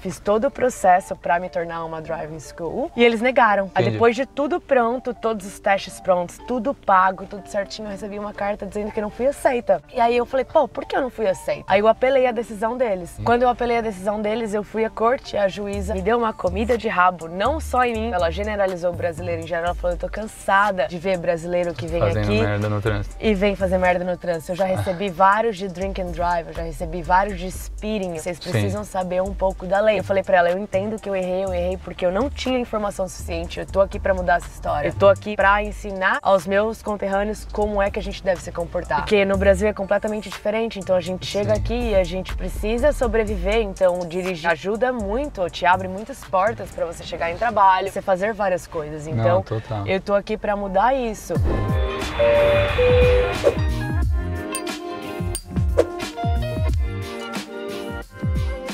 Fiz todo o processo para me tornar uma driving school e eles negaram. Aí, depois de tudo pronto, todos os testes prontos, tudo pago, tudo certinho, eu recebi uma carta dizendo que não fui aceita. E aí eu falei, pô, por que eu não fui aceita? Aí eu apelei a decisão deles. Sim. Quando eu apelei a decisão deles, eu fui à corte e a juíza me deu uma comida de rabo, não só em mim, ela generalizou o brasileiro em geral. Ela falou, eu tô cansada de ver brasileiro que vem Fazendo aqui merda no trânsito. e vem fazer merda no trânsito. Eu já recebi vários de drink and drive, eu já recebi vários de speeding. Vocês precisam Sim. saber um pouco da lei. Eu falei para ela, eu entendo que eu errei, eu errei porque eu não tinha informação suficiente. Eu tô aqui para mudar essa história. Eu tô aqui para ensinar aos meus conterrâneos como é que a gente deve se comportar. Porque no Brasil é completamente diferente, então a gente chega Sim. aqui e a gente precisa sobreviver, então dirigir ajuda muito, te abre muitas portas para você chegar em trabalho, você fazer várias coisas. Então, não, eu tô aqui para mudar isso.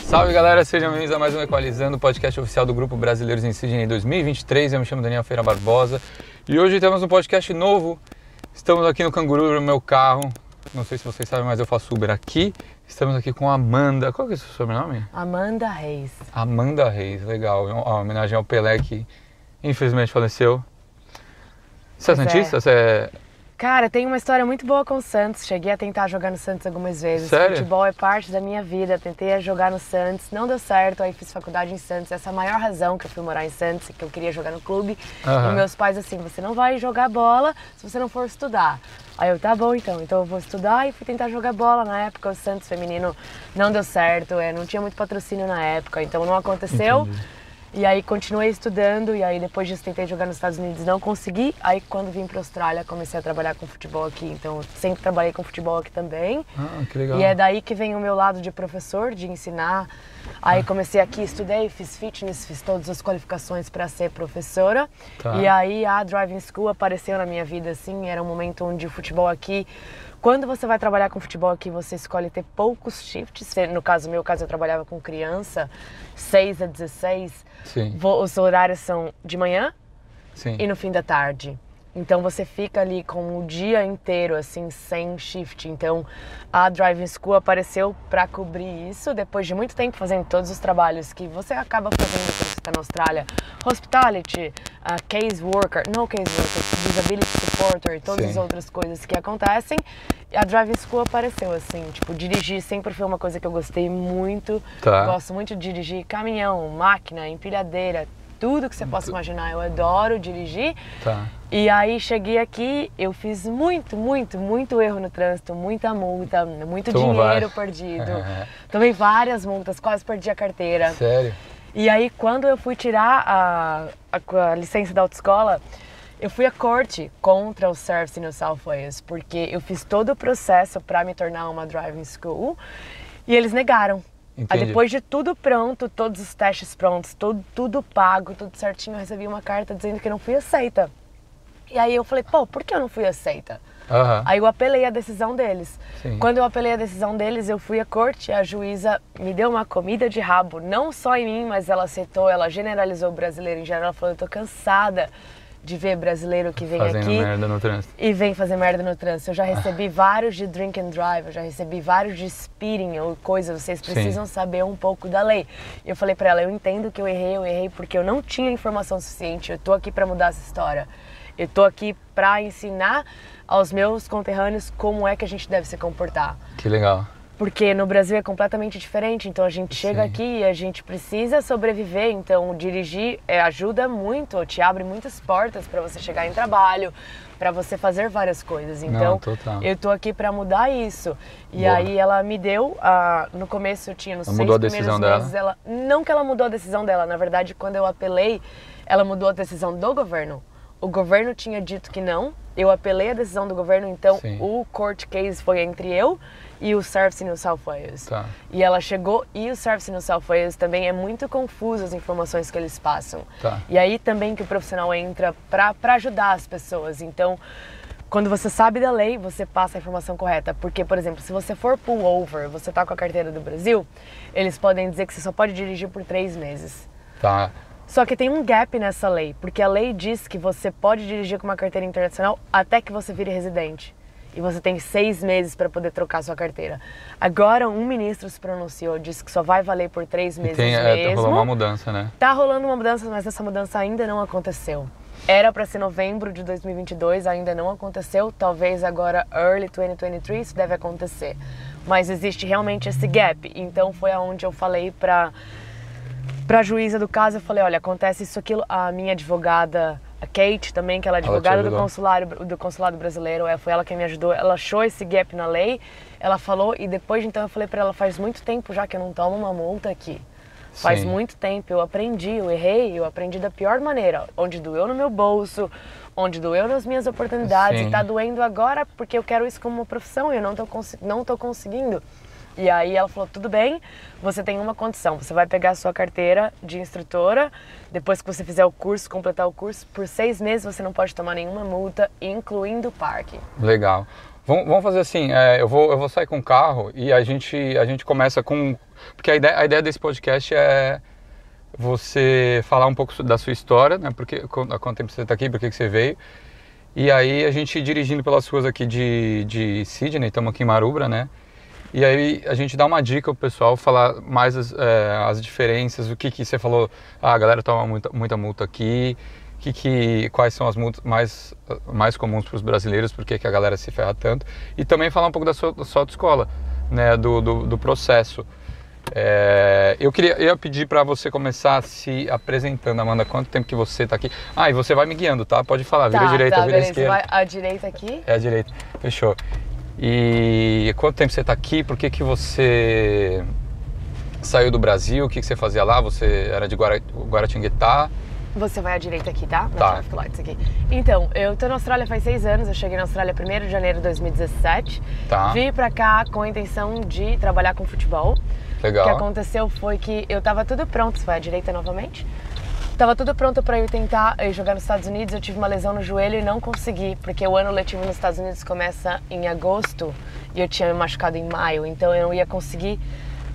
Salve galera, sejam bem-vindos a mais um Equalizando, podcast oficial do Grupo Brasileiros em Sydney 2023. Eu me chamo Daniel Feira Barbosa e hoje temos um podcast novo. Estamos aqui no Canguru, no meu carro. Não sei se vocês sabem, mas eu faço Uber aqui. Estamos aqui com a Amanda. Qual que é o seu sobrenome? Amanda Reis. Amanda Reis, legal. Uma homenagem ao Pelé que infelizmente faleceu. Você é Santista? É. Você é Cara, tem uma história muito boa com o Santos. Cheguei a tentar jogar no Santos algumas vezes. Sério? Futebol é parte da minha vida. Tentei jogar no Santos, não deu certo. Aí fiz faculdade em Santos. Essa é a maior razão que eu fui morar em Santos, que eu queria jogar no clube. Uhum. E meus pais assim, você não vai jogar bola se você não for estudar. Aí eu, tá bom então, então eu vou estudar e fui tentar jogar bola. Na época o Santos feminino não deu certo, é, não tinha muito patrocínio na época, então não aconteceu. Entendi. E aí continuei estudando e aí depois disso tentei jogar nos Estados Unidos, não consegui. Aí quando vim para Austrália comecei a trabalhar com futebol aqui, então sempre trabalhei com futebol aqui também. Ah, que legal. E é daí que vem o meu lado de professor, de ensinar. Aí ah. comecei aqui, estudei, fiz fitness, fiz todas as qualificações para ser professora. Tá. E aí a driving school apareceu na minha vida assim, era um momento onde o futebol aqui quando você vai trabalhar com futebol aqui, você escolhe ter poucos shifts. No caso, meu caso, eu trabalhava com criança, 6 a 16. Sim. Os horários são de manhã Sim. e no fim da tarde. Então você fica ali com o dia inteiro assim sem shift. Então a Driving School apareceu para cobrir isso depois de muito tempo fazendo todos os trabalhos que você acaba fazendo quando você está na Austrália, hospitality, uh, case worker, no case worker, disability supporter, todas Sim. as outras coisas que acontecem. A Driving School apareceu assim, tipo dirigir sempre foi uma coisa que eu gostei muito. Tá. Gosto muito de dirigir caminhão, máquina, empilhadeira, tudo que você possa imaginar. Eu adoro dirigir. Tá. E aí cheguei aqui, eu fiz muito, muito, muito erro no trânsito, muita multa, muito dinheiro perdido. Tomei várias multas, quase perdi a carteira. Sério? E aí quando eu fui tirar a, a, a licença da autoescola, eu fui à corte contra o Service no South Wales, porque eu fiz todo o processo para me tornar uma driving school e eles negaram. Aí depois de tudo pronto, todos os testes prontos, tudo, tudo pago, tudo certinho, eu recebi uma carta dizendo que não fui aceita. E aí eu falei, pô, por que eu não fui aceita? Uhum. Aí eu apelei a decisão deles. Sim. Quando eu apelei a decisão deles, eu fui à corte e a juíza me deu uma comida de rabo, não só em mim, mas ela aceitou, ela generalizou o brasileiro em geral. Ela falou: eu tô cansada de ver brasileiro que vem Fazendo aqui merda no trânsito. e vem fazer merda no trânsito. Eu já recebi vários de drink and drive, eu já recebi vários de speeding ou coisa. Vocês precisam Sim. saber um pouco da lei. Eu falei para ela, eu entendo que eu errei, eu errei porque eu não tinha informação suficiente. Eu tô aqui para mudar essa história. Eu tô aqui para ensinar aos meus conterrâneos como é que a gente deve se comportar. Que legal. Porque no Brasil é completamente diferente, então a gente chega Sim. aqui e a gente precisa sobreviver, então dirigir é, ajuda muito, te abre muitas portas para você chegar em trabalho, para você fazer várias coisas. Então, Não, eu tô aqui para mudar isso. E Boa. aí ela me deu, uh, no começo eu tinha nos ela seis mudou a decisão meses, dela. ela não que ela mudou a decisão dela, na verdade, quando eu apelei, ela mudou a decisão do governo. O governo tinha dito que não, eu apelei a decisão do governo, então Sim. o court case foi entre eu e o Service New South Wales. Tá. E ela chegou e o Service New South Wales também é muito confuso as informações que eles passam. Tá. E aí também que o profissional entra para ajudar as pessoas. Então, quando você sabe da lei, você passa a informação correta. Porque, por exemplo, se você for pull over, você tá com a carteira do Brasil, eles podem dizer que você só pode dirigir por três meses. Tá. Só que tem um gap nessa lei, porque a lei diz que você pode dirigir com uma carteira internacional até que você vire residente. E você tem seis meses para poder trocar sua carteira. Agora, um ministro se pronunciou, disse que só vai valer por três meses tem, mesmo. É, tá rolando uma mudança, né? Tá rolando uma mudança, mas essa mudança ainda não aconteceu. Era para ser novembro de 2022, ainda não aconteceu. Talvez agora, early 2023, isso deve acontecer. Mas existe realmente esse gap. Então foi aonde eu falei para para a juíza do caso, eu falei, olha, acontece isso aquilo. A minha advogada, a Kate também, que ela é advogada do consulado do consulado brasileiro, é, foi ela que me ajudou. Ela achou esse gap na lei. Ela falou e depois então eu falei para ela, faz muito tempo já que eu não tomo uma multa aqui. Faz Sim. muito tempo, eu aprendi, eu errei, eu aprendi da pior maneira, onde doeu no meu bolso, onde doeu nas minhas oportunidades, Sim. e tá doendo agora porque eu quero isso como uma profissão e eu não tô, não tô conseguindo. E aí ela falou: tudo bem, você tem uma condição, você vai pegar a sua carteira de instrutora, depois que você fizer o curso, completar o curso, por seis meses você não pode tomar nenhuma multa, incluindo o parque. Legal. Vamos fazer assim, é, eu, vou, eu vou sair com o carro e a gente, a gente começa com porque a ideia, a ideia desse podcast é você falar um pouco da sua história, né? Porque, há quanto tempo você está aqui, por que você veio. E aí a gente dirigindo pelas ruas aqui de, de Sydney, estamos aqui em Marubra, né? E aí a gente dá uma dica ao pessoal, falar mais as, é, as diferenças, o que, que você falou, ah, a galera toma muita, muita multa aqui, que, que, quais são as multas mais, mais comuns para os brasileiros, por que, que a galera se ferra tanto. E também falar um pouco da sua, da sua autoescola, né? do, do, do processo. É, eu queria eu ia pedir para você começar se apresentando, Amanda. Quanto tempo que você está aqui? Ah, e você vai me guiando, tá? Pode falar. Vira tá, a direita, tá, vira beleza. a esquerda. Vai a direita aqui? É a direita. Fechou. E quanto tempo você está aqui? Por que, que você saiu do Brasil? O que, que você fazia lá? Você era de Guara, Guaratinguetá? Você vai à direita aqui, tá? No tá. lights aqui. Então, eu tô na Austrália faz seis anos. Eu cheguei na Austrália 1 de janeiro de 2017. Tá. Vim pra cá com a intenção de trabalhar com futebol. Legal. O que aconteceu foi que eu tava tudo pronto. Você vai à direita novamente? Tava tudo pronto para eu tentar eh, jogar nos Estados Unidos. Eu tive uma lesão no joelho e não consegui, porque o ano letivo nos Estados Unidos começa em agosto e eu tinha me machucado em maio, então eu não ia conseguir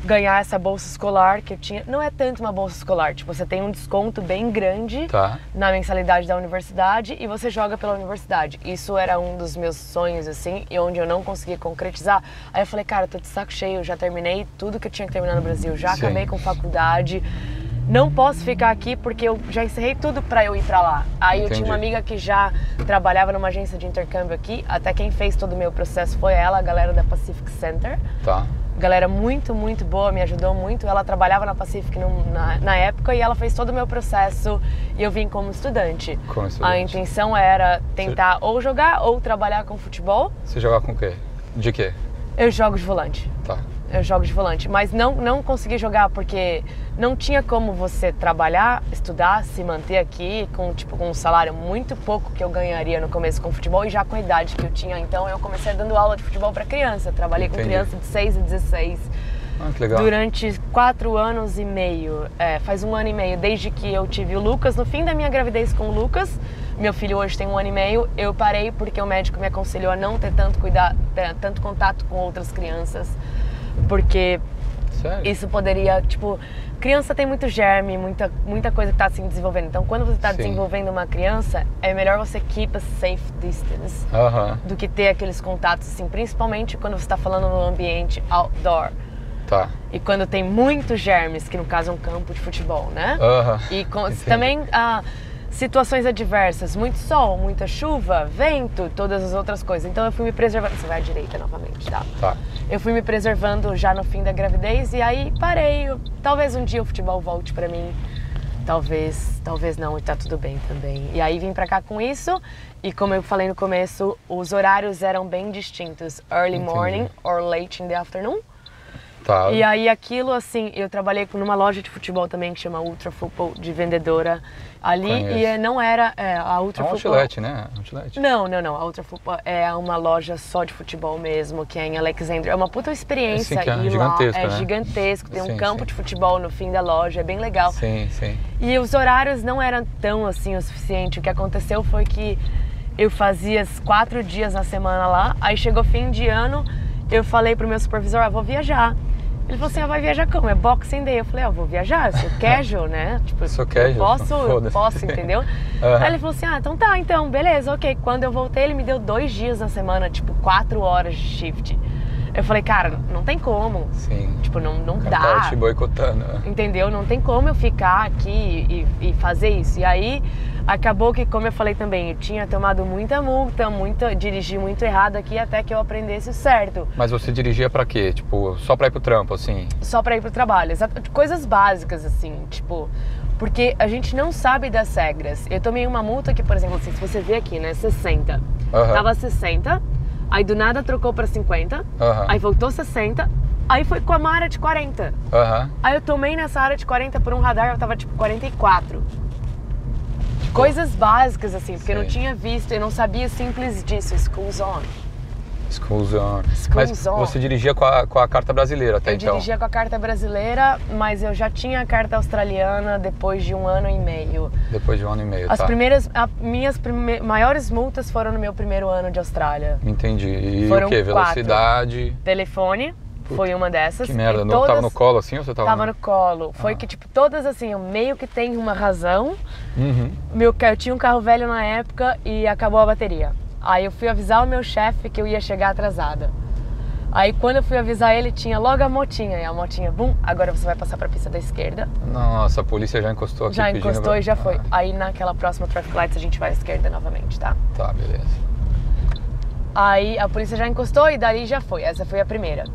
ganhar essa bolsa escolar que eu tinha. Não é tanto uma bolsa escolar, tipo, você tem um desconto bem grande tá. na mensalidade da universidade e você joga pela universidade. Isso era um dos meus sonhos, assim, e onde eu não conseguia concretizar. Aí eu falei, cara, eu tô de saco cheio, já terminei tudo que eu tinha que terminar no Brasil, já Sim. acabei com faculdade. Não posso ficar aqui porque eu já encerrei tudo para eu ir para lá. Aí Entendi. eu tinha uma amiga que já trabalhava numa agência de intercâmbio aqui. Até quem fez todo o meu processo foi ela, a galera da Pacific Center. Tá galera muito, muito boa, me ajudou muito. Ela trabalhava na Pacific no, na, na, época e ela fez todo o meu processo e eu vim como estudante. Como estudante. A intenção era tentar Você... ou jogar ou trabalhar com futebol. Você jogar com o quê? De quê? Eu jogo de volante. Tá eu jogo de volante, mas não não consegui jogar porque não tinha como você trabalhar, estudar, se manter aqui com tipo com um salário muito pouco que eu ganharia no começo com futebol e já com a idade que eu tinha. Então eu comecei dando aula de futebol para criança, trabalhei Entendi. com criança de 6 e 16. Ah, que legal. Durante quatro anos e meio, é, faz um ano e meio, desde que eu tive o Lucas, no fim da minha gravidez com o Lucas, meu filho hoje tem um ano e meio, eu parei porque o médico me aconselhou a não ter tanto cuidado, tanto contato com outras crianças porque Sério? isso poderia, tipo, criança tem muito germe, muita, muita coisa que está se desenvolvendo. Então, quando você está desenvolvendo uma criança, é melhor você keep a safe distance uh -huh. do que ter aqueles contatos, assim, principalmente quando você está falando no ambiente outdoor. Tá. E quando tem muitos germes, que no caso é um campo de futebol, né? Uh -huh. E com, também. Ah, situações adversas, muito sol, muita chuva, vento, todas as outras coisas. Então eu fui me preservando. Você vai à direita novamente, tá? Tá. Eu fui me preservando já no fim da gravidez e aí parei. Talvez um dia o futebol volte para mim. Talvez, talvez não, e tá tudo bem também. E aí vim para cá com isso e como eu falei no começo, os horários eram bem distintos, early Entendi. morning or late in the afternoon. Tá. E aí aquilo assim, eu trabalhei numa loja de futebol também que chama Ultra Football de vendedora ali Conheço. e não era é, a Ultra é um Football. Outlet, né? Outlet. Não, não, não. A Ultra Football é uma loja só de futebol mesmo, que é em Alexandria. É uma puta experiência. Sim, é gigantesco, lá. É né? gigantesco. Tem sim, um campo sim. de futebol no fim da loja, é bem legal. Sim, sim. E os horários não eram tão assim o suficiente. O que aconteceu foi que eu fazia quatro dias na semana lá, aí chegou fim de ano, eu falei pro meu supervisor, ah, vou viajar. Ele falou assim, ah, vai viajar como? É Boxing Day. Eu falei, ah, eu vou viajar, sou casual, né? Tipo, sou casual. Posso, posso, entendeu? uhum. Aí ele falou assim, ah, então tá, então, beleza, ok. Quando eu voltei, ele me deu dois dias na semana, tipo, quatro horas de shift. Eu falei, cara, não tem como. Sim. Tipo, não, não dá. Te boicotando. Né? Entendeu? Não tem como eu ficar aqui e, e, fazer isso. E aí, acabou que, como eu falei também, eu tinha tomado muita multa, muita, dirigi muito errado aqui até que eu aprendesse o certo. Mas você dirigia para quê? Tipo, só para ir pro trampo, assim? Só para ir pro trabalho. Coisas básicas, assim, tipo... Porque a gente não sabe das regras. Eu tomei uma multa que, por exemplo, assim, se você vê aqui, né, 60. Uhum. Tava 60, Aí do nada trocou para 50. Uhum. Aí voltou 60. Aí foi com a área de 40. Uhum. Aí eu tomei nessa área de 40 por um radar, eu tava tipo 44. Coisas básicas, assim, porque Sim. eu não tinha visto, eu não sabia simples disso, school zone. School Zone. School mas Zone. você dirigia com a, com a carta brasileira até eu então? Eu dirigia com a carta brasileira, mas eu já tinha a carta australiana depois de um ano e meio. Depois de um ano e meio, As tá. primeiras, a, minhas prime, maiores multas foram no meu primeiro ano de Austrália. Entendi. E foram o que? Velocidade? Quatro. Telefone. Puta, foi uma dessas. Que merda, não tava no colo assim ou você tava? Tava no, no colo. Foi ah. que, tipo, todas assim, eu meio que tem uma razão. Uhum. Meu, eu tinha um carro velho na época e acabou a bateria. Aí eu fui avisar o meu chefe que eu ia chegar atrasada. Aí quando eu fui avisar ele, tinha logo a motinha. E a motinha, bum, agora você vai passar para a pista da esquerda. Nossa, a polícia já encostou aqui. Já encostou pra... e já foi. Ah. Aí naquela próxima traffic lights a gente vai à esquerda novamente, tá? Tá, beleza. Aí a polícia já encostou e dali já foi. Essa foi a primeira.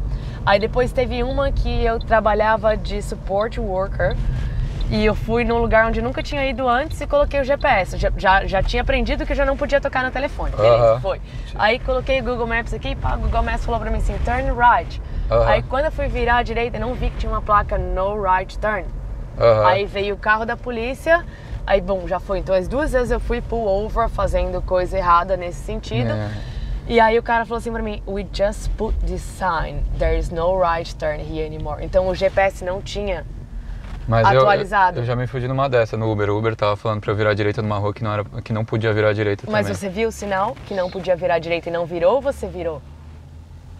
Aí depois teve uma que eu trabalhava de support worker e eu fui num lugar onde nunca tinha ido antes e coloquei o GPS. Já, já, já tinha aprendido que eu já não podia tocar no telefone. Beleza, uh -huh. foi. Aí coloquei o Google Maps aqui, pá, o Google Maps falou pra mim assim, turn right. Uh -huh. Aí quando eu fui virar à direita, não vi que tinha uma placa no right turn. Uh -huh. Aí veio o carro da polícia, aí bom, já foi. Então as duas vezes eu fui pull over fazendo coisa errada nesse sentido. É. E aí o cara falou assim pra mim, we just put this sign, there is no right turn here anymore. Então o GPS não tinha mas atualizado. Eu, eu, já me fudi numa dessa no Uber. O Uber tava falando pra eu virar à direita numa rua que não, era, que não podia virar à direita Mas também. você viu o sinal que não podia virar à direita e não virou ou você virou?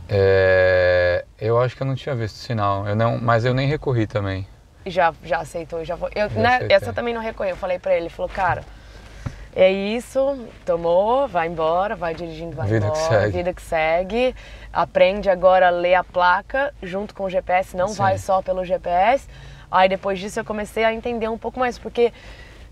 É, eu acho que eu não tinha visto o sinal, eu não, mas eu nem recorri também. Já, já aceitou, já foi. Eu, já né, essa também não recorri. Eu falei pra ele, ele falou, cara, é isso, tomou, vai embora, vai dirigindo, vai vida embora. Que segue. Vida que segue. Aprende agora a ler a placa junto com o GPS, não Sim. vai só pelo GPS. Aí depois disso eu comecei a entender um pouco mais, porque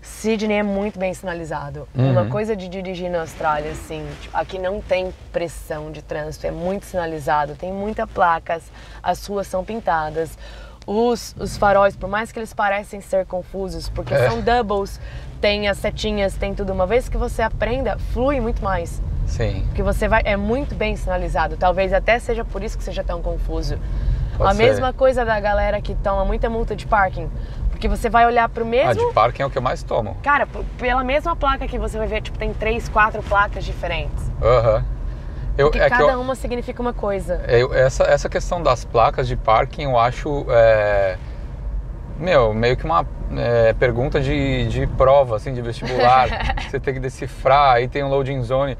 Sydney é muito bem sinalizado. Uhum. Uma coisa de dirigir na Austrália, assim, tipo, aqui não tem pressão de trânsito, é muito sinalizado, tem muitas placas, as ruas são pintadas. Os, os faróis, por mais que eles parecem ser confusos, porque é. são doubles, tem as setinhas, tem tudo. Uma vez que você aprenda, flui muito mais. Sim. Porque você vai, é muito bem sinalizado. Talvez até seja por isso que seja tão confuso. Pode a ser. mesma coisa da galera que toma muita multa de parking. Porque você vai olhar pro mesmo. Ah, de parking é o que eu mais tomo. Cara, pela mesma placa que você vai ver, tipo, tem três, quatro placas diferentes. Aham. Uhum. Eu, Porque é cada eu, uma significa uma coisa. Eu, essa, essa questão das placas de parking eu acho. É, meu, meio que uma é, pergunta de, de prova, assim, de vestibular. você tem que decifrar, aí tem um loading zone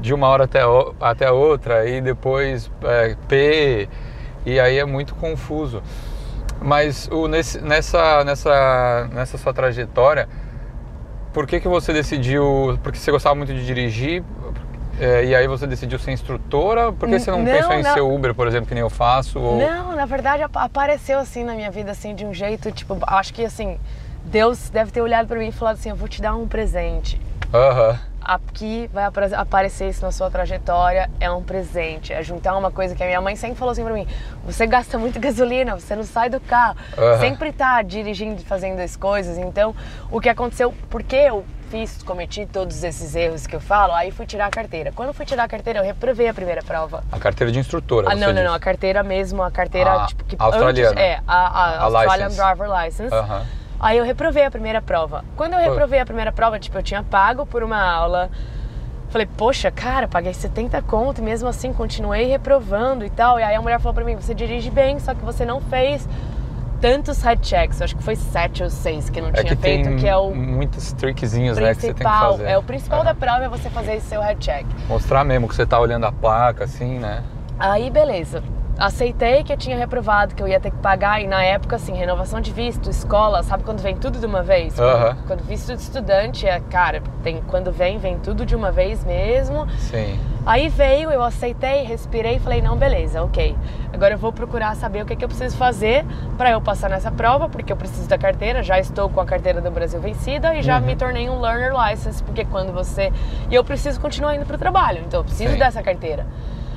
de uma hora até, até outra, e depois é, P e aí é muito confuso. Mas o, nesse, nessa, nessa, nessa sua trajetória, por que, que você decidiu? Porque você gostava muito de dirigir é, e aí você decidiu ser instrutora? Por que você não, não pensou em ser Uber, por exemplo, que nem eu faço? Ou... Não, na verdade apareceu assim na minha vida, assim, de um jeito, tipo, acho que assim, Deus deve ter olhado para mim e falado assim, eu vou te dar um presente. Aham. Uhum aqui vai aparecer isso na sua trajetória, é um presente. É juntar uma coisa que a minha mãe sempre falou assim pra mim: você gasta muito gasolina, você não sai do carro, uhum. sempre tá dirigindo, fazendo as coisas. Então, o que aconteceu, porque eu fiz, cometi todos esses erros que eu falo, aí fui tirar a carteira. Quando fui tirar a carteira, eu reprovei a primeira prova. A carteira de instrutora, Ah, não, não, não, a carteira mesmo, a carteira, ah, tipo, que australiana. antes, é, a, a, a Australian license. Driver License. Uhum. Aí eu reprovei a primeira prova. Quando eu reprovei a primeira prova, tipo, eu tinha pago por uma aula. Falei, poxa, cara, paguei 70 conto e mesmo assim continuei reprovando e tal. E aí a mulher falou pra mim, você dirige bem, só que você não fez tantos head checks, acho que foi sete ou seis que não é tinha que feito, que é o muitos trickzinhos, né, que você tem que fazer. É o principal é. da prova é você fazer esse seu head check. Mostrar mesmo que você tá olhando a placa assim, né? Aí beleza. Aceitei que eu tinha reprovado, que eu ia ter que pagar, e na época, assim, renovação de visto, escola, sabe quando vem tudo de uma vez? Aham. Quando visto de estudante, é, cara, tem, quando vem, vem tudo de uma vez mesmo. Sim. Aí veio, eu aceitei, respirei e falei, não, beleza, ok. Agora eu vou procurar saber o que, que eu preciso fazer para eu passar nessa prova, porque eu preciso da carteira, já estou com a carteira do Brasil vencida e já me tornei um learner license, porque quando você... E eu preciso continuar indo para o trabalho, então eu preciso Sim. dessa carteira.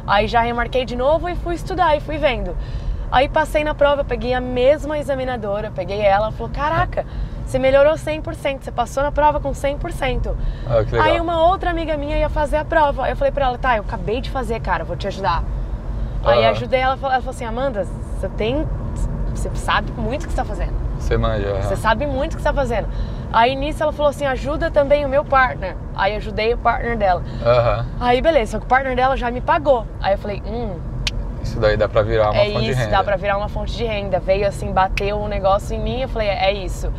Aí já remarquei de novo e fui estudar e fui vendo. Aí passei na prova, peguei a mesma examinadora, peguei ela, ela falou, caraca, você melhorou 100%, você passou na prova com 100%. Ah, que legal. Aí uma outra amiga minha ia fazer a prova. Aí eu falei pra ela, tá, eu acabei de fazer, cara, vou te ajudar. Aí Aham. ajudei ela, ela falou assim, Amanda, você tem. Você sabe muito o que você tá fazendo. Você manja. Você sabe muito o que você tá fazendo. Aí nisso ela falou assim, ajuda também o meu partner. Aí ajudei o partner dela. Aham. Aí beleza, só que o partner dela já me pagou. Aí eu falei, hum, Isso daí dá pra virar uma é fonte de isso, renda. dá pra virar uma fonte de renda. Veio assim, bateu um negócio em mim, eu falei, é isso.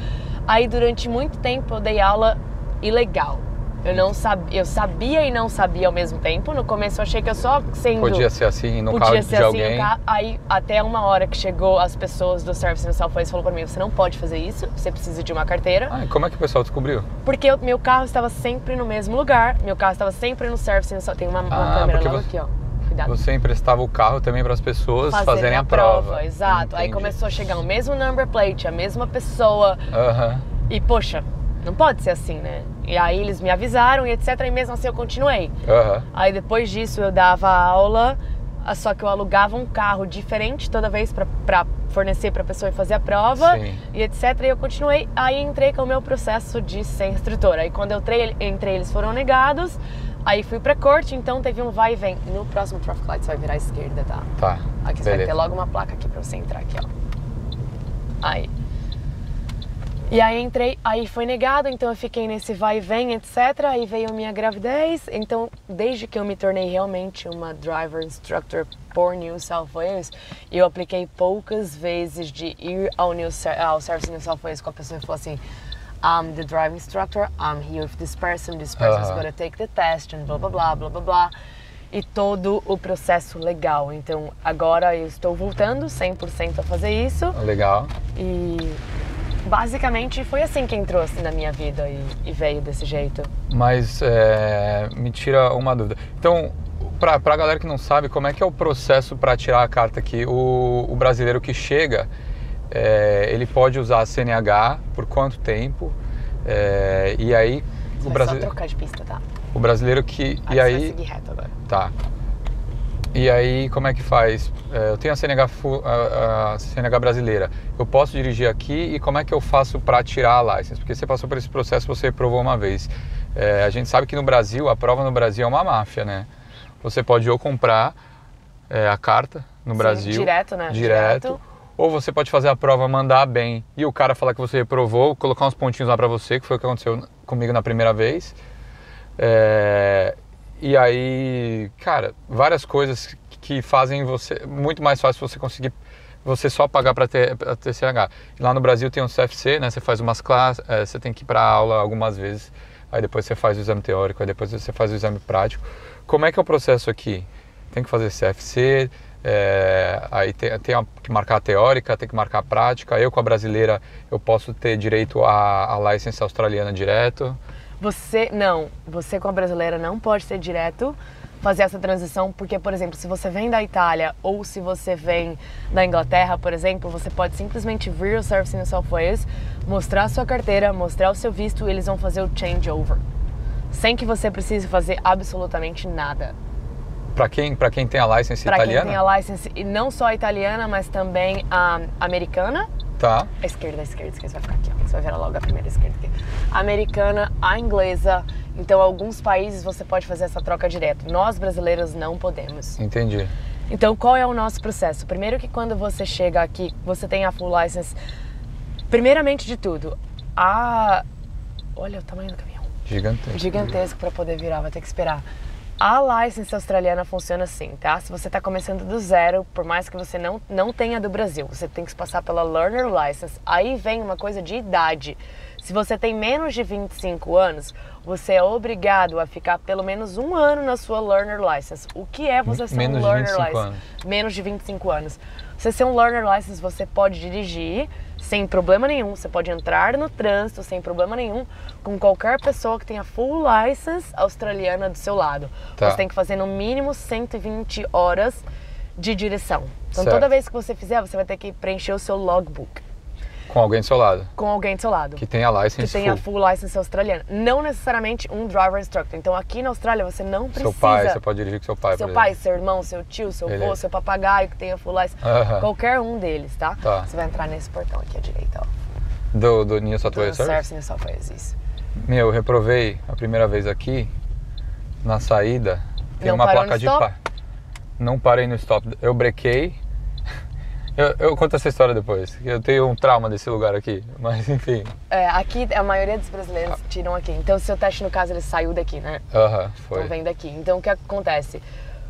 Aí durante muito tempo eu dei aula ilegal. Eu não sabia, eu sabia e não sabia ao mesmo tempo. No começo eu achei que eu só sendo Podia ser assim no podia carro ser de assim, alguém. carro. aí até uma hora que chegou as pessoas do Service no Southwest falou pra mim, você não pode fazer isso, você precisa de uma carteira. Ah, e como é que o pessoal descobriu? Porque o meu carro estava sempre no mesmo lugar, meu carro estava sempre no Service no Southwest. Tem uma, uma Ah, câmera logo você- aqui, ó. Cuidado. Você emprestava o carro também para as pessoas fazerem a prova. Exato. Aí Entendi. começou a chegar o mesmo number plate, a mesma pessoa. Aham. E, poxa, não pode ser assim, né? E aí eles me avisaram e etc. E mesmo assim eu continuei. Aham. Aí depois disso eu dava aula, ah, só que eu alugava um carro diferente toda vez para fornecer para a pessoa e fazer a prova Sim. e etc. E eu continuei, aí entrei com o meu processo de ser instrutora. Aí quando eu entrei, entrei eles foram negados, aí fui para corte, então teve um vai e vem. No próximo traffic light você vai virar à esquerda, tá? Tá. Aqui você vai ter logo uma placa aqui pra você entrar aqui, ó. Aí. E aí entrei, aí foi negado, então eu fiquei nesse vai e vem, etc. Aí veio minha gravidez. Então, desde que eu me tornei realmente uma driver instructor por New South Wales, eu apliquei poucas vezes de ir ao, New, ao Service New South Wales com a pessoa e falou assim. I'm the driving instructor, I'm here with this person, this person's Aham. gonna take the test, and blá blá blá blá blá blá e todo o processo legal. Então agora eu estou voltando 100% a fazer isso Legal. e basicamente foi assim que entrou assim, na minha vida e, e veio desse jeito. Mas é, me tira uma dúvida. Então, para a galera que não sabe, como é que é o processo para tirar a carta aqui? O, o brasileiro que chega, é, ele pode usar a CNH por quanto tempo? É, e aí, o, Vai brasi só trocar de pista, tá? o brasileiro que. Aí E você vai aí, seguir reto agora. Tá. E aí, como é que faz? É, Eu tenho a CNH, a, CNH brasileira. Eu posso dirigir aqui e como é que eu faço para tirar a license? Porque você passou por esse processo, você provou uma vez. É, a gente sabe que no Brasil, a prova no Brasil é uma máfia, né? Você pode ou comprar é, a carta no Sim, Brasil. direto, né? Direto. Direto. Ou você pode fazer a prova, mandar bem e o cara falar que você reprovou, colocar uns pontinhos lá para você, que foi o que aconteceu comigo na primeira vez. É, e aí, cara, várias coisas que fazem você muito mais fácil você conseguir você só pagar para ter ter CNH. Lá no Brasil tem um CFC, né? Você faz umas classes, é, você tem que ir para aula algumas vezes, aí depois você faz o exame teórico, aí depois você faz o exame prático. Como é que é o processo aqui? Tem que fazer CFC, é, aí tem, tem a- que marcar a teórica, tem que marcar a prática. Eu com a brasileira eu posso ter direito à licença australiana direto. Você, não, você com a brasileira não pode ser direto fazer essa transição, porque, por exemplo, se você vem da Itália ou se você vem da Inglaterra, por exemplo, você pode simplesmente vir ao Service New South Wales, mostrar a sua carteira, mostrar o seu visto e eles vão fazer o changeover. Sem que você precise fazer absolutamente nada. Para quem, pra quem tem a license Para quem italiana? tem a license, e não só a italiana, mas também a americana, Tá. a esquerda, a esquerda, a esquerda, você vai ficar aqui, ó. Você vai ver logo a primeira esquerda aqui. A americana, a inglesa. Então, alguns países você pode fazer essa troca direto. Nós, brasileiros, não podemos. Entendi. Então, qual é o nosso processo? Primeiro que quando você chega aqui, você tem a full license. Primeiramente de tudo, a... Olha o tamanho do caminhão Gigantesco. gigantesco para poder virar, vai ter que esperar. A license australiana funciona assim, tá? Se você está começando do zero, por mais que você não, não tenha do Brasil, você tem que passar pela Learner License. Aí vem uma coisa de idade. Se você tem menos de 25 anos, você é obrigado a ficar pelo menos um ano na sua Learner License. O que é você ser menos um Learner de 25 License? anos. Menos de 25 anos. Você ser um Learner License, você pode dirigir sem problema nenhum. Você pode entrar no trânsito sem problema nenhum com qualquer pessoa que tenha full license australiana do seu lado. Tá. Você tem que fazer no mínimo 120 horas de direção. Então Certo. toda vez que você fizer, você vai ter que preencher o seu logbook Com alguém do seu lado. com alguém do seu lado Que tem a que license tenha full. full license australiana. Não necessariamente um driver instructor. Então aqui na Austrália você não precisa. Seu pai, você pode dirigir com seu pai, Seu pai, exemplo. seu irmão, seu tio, seu avô, Beleza. seu papagaio que tenha full license. Aham. Qualquer um deles, tá? Tá. Você vai entrar nesse portão aqui à direita, ó. Do, do New South Wales Service? Service New South Wales, isso. Meu, eu reprovei a primeira vez aqui, na saída, tem Não uma placa de pá. Não parei no stop. Eu brequei. Eu, eu conto essa história depois. Eu tenho um trauma desse lugar aqui. Mas enfim. É, aqui a maioria dos brasileiros tiram aqui. Então seu teste, no caso, ele saiu daqui, né? Aham, foi. Então vem daqui. Então o que acontece?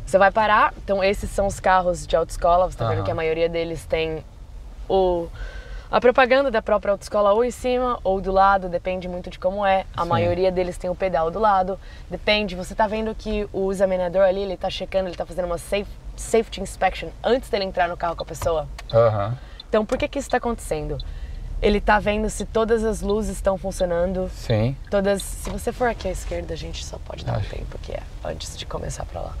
Você vai parar, então esses são os carros de autoescola, você tá vendo que a maioria deles tem o a propaganda da própria autoescola ou em cima ou do lado, depende muito de como é. A Sim. maioria deles tem o pedal do lado, depende. Você tá vendo que o examinador ali, ele tá checando, ele tá fazendo uma safe, safety inspection antes dele entrar no carro com a pessoa. Aham. Então por que que isso está acontecendo? Ele tá vendo se todas as luzes estão funcionando, Sim. todas. Se você for aqui à esquerda, a gente só pode dar um Acho. tempo que é antes de começar pra lá.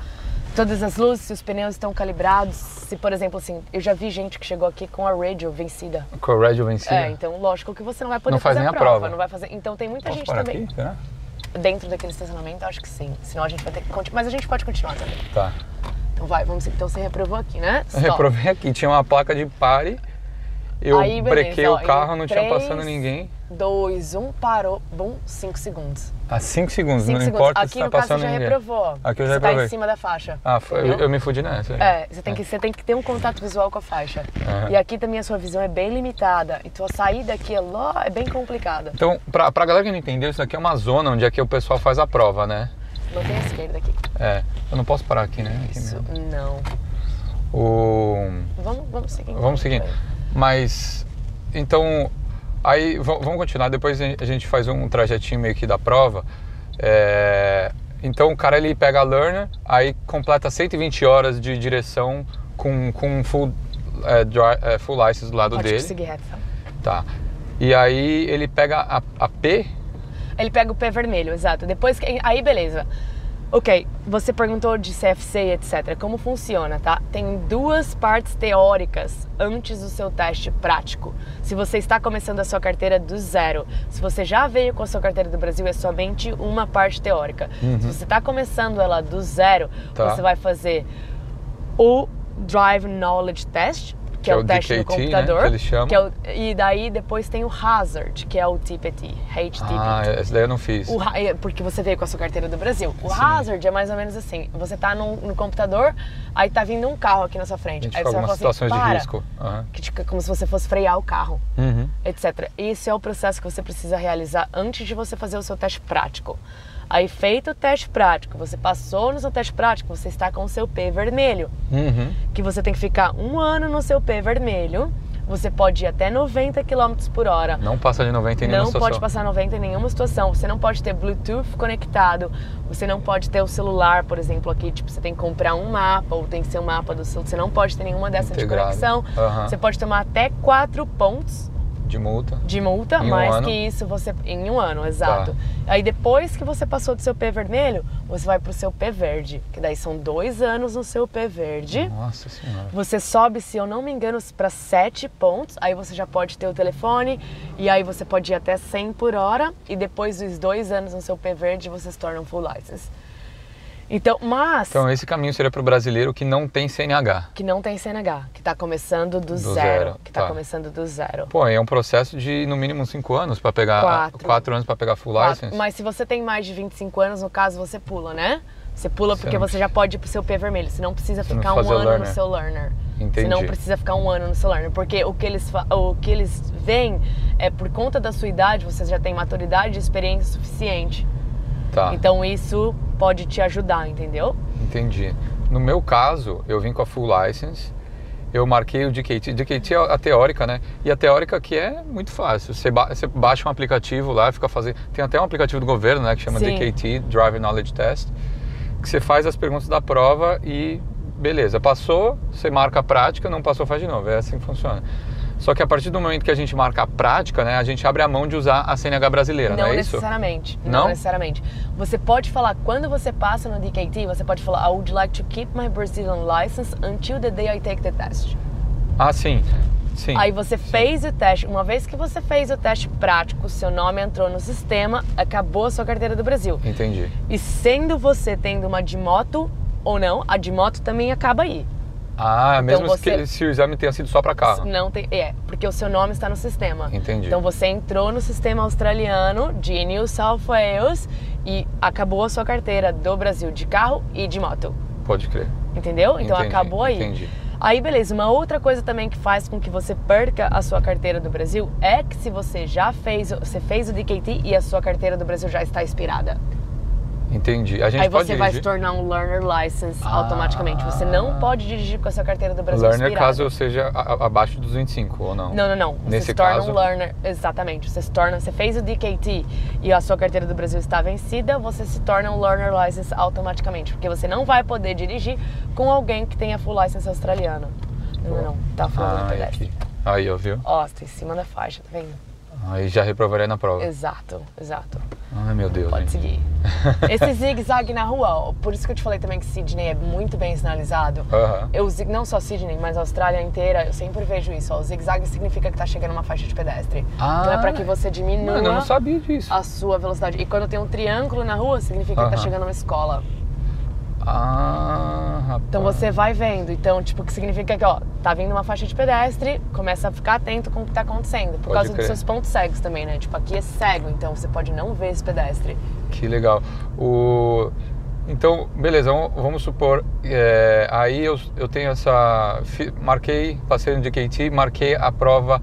Todas as luzes, se os pneus estão calibrados, se por exemplo assim, eu já vi gente que chegou aqui com a radio vencida. Com o Red vencida. É, então lógico que você não vai poder Não faz fazer nem a a prova, prova. não vai fazer. Então tem muita Posso gente parar também aqui? Será? dentro daquele estacionamento, acho que sim. Senão a gente vai ter que continuar, mas a gente pode continuar também. Tá. Então vai, vamos. Então você reprovou aqui, né? Stop. reprovei aqui, tinha uma placa de pare. Eu Aí, beleza, brequei ó, o carro, não tinha três, passando ninguém. 2, 1, parou, bum, 5 segundos. Há 5 segundos, Cinco não segundos. importa Aqui se tá no caso passando você já ninguém. reprovou. Aqui eu já você tá reprovei. em cima da faixa. Ah, foi, eu, eu me fudi nessa. É, você tem, que, você tem que ter um contato visual com a faixa. Aham. E aqui também a sua visão é bem limitada. Então a saída aqui é, lo- é bem complicada. Então, pra, pra galera que não entendeu, isso aqui é uma zona onde aqui o pessoal faz a prova, né? Não tem esquerda aqui. É. Eu não posso parar aqui, né? Aqui Isso, mesmo. não. O... Vamos, vamos seguir. Vamos seguindo. Mas, então, aí vamos continuar. Depois a gente faz um trajetinho meio que da prova. É, Então o cara ele pega a learner, aí completa 120 horas de direção com, com full, é, dri- é, full license do lado Pode dele. seguir reto. tá? Tá. E aí ele pega a, a P. Ele pega o pé vermelho, exato. Depois que. Aí, beleza. Ok, você perguntou de CFC, etc. Como funciona, tá? Tem duas partes teóricas antes do seu teste prático. Se você está começando a sua carteira do zero, se você já veio com a sua carteira do Brasil, é somente uma parte teórica. Se você está começando ela do zero, Tá. você vai fazer o Drive Knowledge Test, que, é o, teste no DKT, né, computador, que eles chamam. que é o- e daí depois tem o Hazard, que é o TPT, HTTP. Ah, esse daí eu não fiz. O é, porque você veio com a sua carteira do Brasil. O Sim. hazard é mais ou menos assim: você tá no, no computador, aí tá vindo um carro aqui na sua frente. Aí você vai falar assim, situações de para, risco. Aham. Que, tipo, como se você fosse frear o carro, Uhum. etc. Esse é o processo que você precisa realizar antes de você fazer o seu teste prático. Aí, feito o teste prático, você passou no seu teste prático, você está com o seu P vermelho Uhum. que você tem que ficar um ano no seu pé vermelho. Você pode ir até 90 km por hora. Não passa de 90 em nenhuma Não situação. pode passar 90 em nenhuma situação. Você não pode ter Bluetooth conectado. Você não pode ter o celular, por exemplo, aqui. Tipo, você tem que comprar um mapa ou tem que ser um mapa do celular. Você não pode ter nenhuma dessas de Integrado. conexão. Aham. Você pode tomar até 4 pontos De multa. de multa, Em um mais ano? que isso você em um ano, exato. Aí depois que você passou do seu pé vermelho, você vai pro seu pé verde, que daí são dois anos no seu pé verde. Nossa senhora. Você sobe, se eu não me engano, para 7 pontos. Aí você já pode ter o telefone. E aí você pode ir até 100 por hora. E depois dos dois anos no seu pé verde, você se torna um full license. Então, mas Então esse caminho seria para o brasileiro que não tem CNH. que não tem CNH, que está começando do, zero, zero, Que está tá. começando do zero. Pô, é um processo de no mínimo 5 anos para pegar. Quatro. 4 anos para pegar full Quatro. license. Mas se você tem mais de 25 anos, no caso, você pula, né? Você pula Você porque não você já pode ir pro seu pé vermelho. Você não precisa não ficar um fazer o ano no learner. seu learner. Entendi. Você não precisa ficar um ano no seu learner. Porque o que eles, o que eles veem é por conta da sua idade, você já tem maturidade e experiência suficiente. Tá. Então isso pode te ajudar, entendeu? Entendi. No meu caso, eu vim com a full license. Eu marquei o DKT. DKT é a teórica, né? E a teórica aqui é muito fácil. Você, ba você baixa um aplicativo lá, fica fazendo. Tem até um aplicativo do governo, né? Que chama Sim. DKT, Driver Knowledge Test. Que você faz as perguntas da prova e beleza. Passou, você marca a prática, não passou, faz de novo. É assim que funciona. Só que a partir do momento que a gente marca a prática, né? A gente abre a mão de usar a CNH brasileira, não, Não é isso? necessariamente. Não? necessariamente. Você pode falar, quando você passa no DKT, você pode falar, I would like to keep my Brazilian license until the day I take the test. Ah, sim. Sim. Aí você fez o teste. Uma vez que você fez o teste prático, seu nome entrou no sistema, acabou a sua carteira do Brasil. Entendi. E sendo você tendo uma de moto ou não, a de moto também acaba aí. Ah, mesmo Então você- que, se o exame tenha sido só para carro. Não tem, é, porque o seu nome está no sistema. Entendi. Então você entrou no sistema australiano de New South Wales e acabou a sua carteira do Brasil de carro e de moto. Pode crer. Entendeu? Então Entendi, acabou aí. entendi. Aí beleza, uma outra coisa também que faz com que você perca a sua carteira do Brasil é que se você já fez, você fez o DKT e a sua carteira do Brasil já está expirada. Entendi. A gente Aí você vai se tornar um learner license Ah. automaticamente. Você não pode dirigir com a sua carteira do Brasil Learner expirada. caso eu seja a- abaixo dos 25 ou não? Não, não, não. Você Nesse se torna caso- um learner, exatamente. Você se torna, você fez o DKT e a sua carteira do Brasil está vencida, você se torna um learner license automaticamente, porque você não vai poder dirigir com alguém que tenha full license australiano. Não, não, não. Tá falando Ah, pedestre. aqui. Aí, ó, viu? Ó, você tá em cima da faixa, tá vendo? Aí já reprovarei na prova. Exato, exato. Ai, meu Deus. Pode gente. seguir. Esse zigue-zague na rua, ó, por isso que eu te falei também que Sydney é muito bem sinalizado. Aham. Eu, não só Sydney, mas a Austrália inteira, eu sempre vejo isso. Ó, o zigue-zague significa que tá chegando uma faixa de pedestre. Ah. Então é pra que você diminua Mano, eu não sabia disso. a sua velocidade. E quando tem um triângulo na rua, significa que tá chegando uma escola. Ah, rapaz. Então você vai vendo. Então, tipo, que significa que, ó, tá vindo uma faixa de pedestre, começa a ficar atento com o que tá acontecendo. Por Pode causa crer. dos seus pontos cegos também, né? Tipo, aqui é cego, então você pode não ver esse pedestre. Que legal. O... Então, beleza, vamos, supor, é, aí eu, eu tenho essa. Marquei, passei no DKT, marquei a prova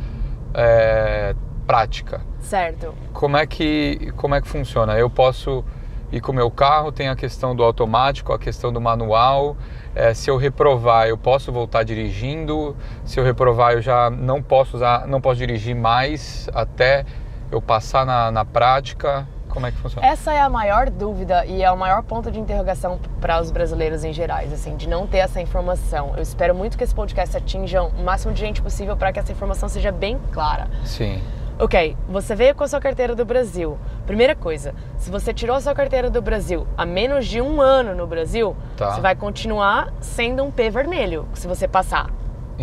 é, prática. Certo. Como é, que, como é que funciona? Eu posso ir com o meu carro, tem a questão do automático, a questão do manual. É, se eu reprovar, eu posso voltar dirigindo. Se eu reprovar, eu já não posso usar, não posso dirigir mais até eu passar na, na prática. Como é que funciona? Essa é a maior dúvida e é o maior ponto de interrogação para os brasileiros em gerais, assim, de não ter essa informação. Eu espero muito que esse podcast atinja o máximo de gente possível para que essa informação seja bem clara. Sim. Ok, você veio com a sua carteira do Brasil. Primeira coisa, se você tirou a sua carteira do Brasil há menos de um ano no Brasil, Tá. você vai continuar sendo um P vermelho se você passar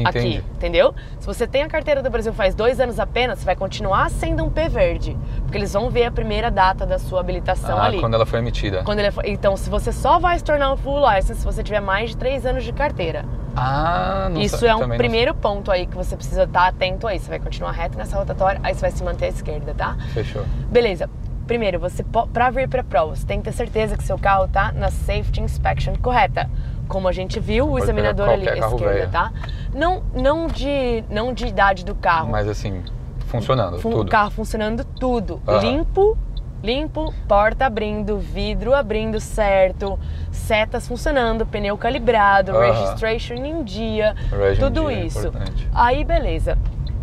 Entendi. aqui, entendeu? Se você tem a carteira do Brasil faz dois anos apenas, você vai continuar sendo um P verde, porque eles vão ver a primeira data da sua habilitação Ah, ali. quando ela foi emitida. Quando ele então, se você só vai se tornar um full license se você tiver mais de três anos de carteira. Ah, não Isso é um também não primeiro ponto aí que você precisa estar atento aí. Você vai continuar reto nessa rotatória, aí você vai se manter à esquerda, tá? Fechou. Beleza. Primeiro, você para vir para prova, você tem que ter certeza que seu carro tá na safety inspection correta. Como a gente viu, o examinador ali esquerda, velho. tá? Não, não de, não de idade do carro. Mas assim, funcionando, Fun- tudo. carro funcionando tudo. Limpo, limpo, porta abrindo, vidro abrindo certo, setas funcionando, pneu calibrado, registration em dia, Reg em tudo dia é isso. importante. Aí beleza.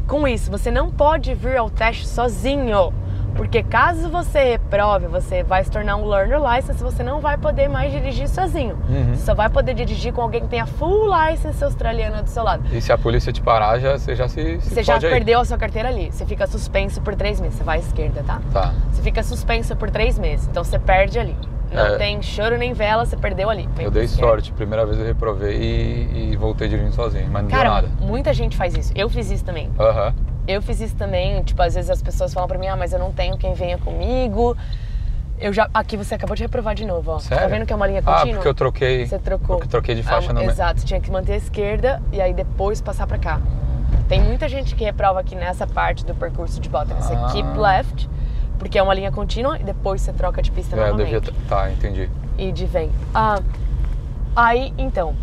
Com isso, você não pode vir ao teste sozinho. Porque caso você reprove, você vai se tornar um learner license, você não vai poder mais dirigir sozinho. Uhum. Você só vai poder dirigir com alguém que tenha full license australiana do seu lado. E se a polícia te parar, já, você já se, se Você já aí. perdeu a sua carteira ali. Você fica suspenso por três meses. Você vai à esquerda, tá? Tá. Você fica suspenso por três meses. Então você perde ali. Não É. tem choro nem vela, você perdeu ali. Eu dei sorte. Primeira vez eu reprovei e, e voltei dirigindo sozinho, mas não Cara, deu nada. muita gente faz isso. Eu fiz isso também. Aham. Eu fiz isso também. Tipo, às vezes as pessoas falam pra mim, ah, mas eu não tenho quem venha comigo. Eu já. Aqui você acabou de reprovar de novo, ó. Sério? Tá vendo que é uma linha Ah, contínua? porque eu troquei. Você trocou. Porque eu troquei de faixa Ah, no Exato, você tinha que manter a esquerda e aí depois passar pra cá. Tem muita gente que reprova aqui nessa parte do percurso de bota. Você Ah. keep left, porque é uma linha contínua, e depois você troca de pista É, eu novamente. devia. Tá, entendi. E de vem. Ah, aí, então,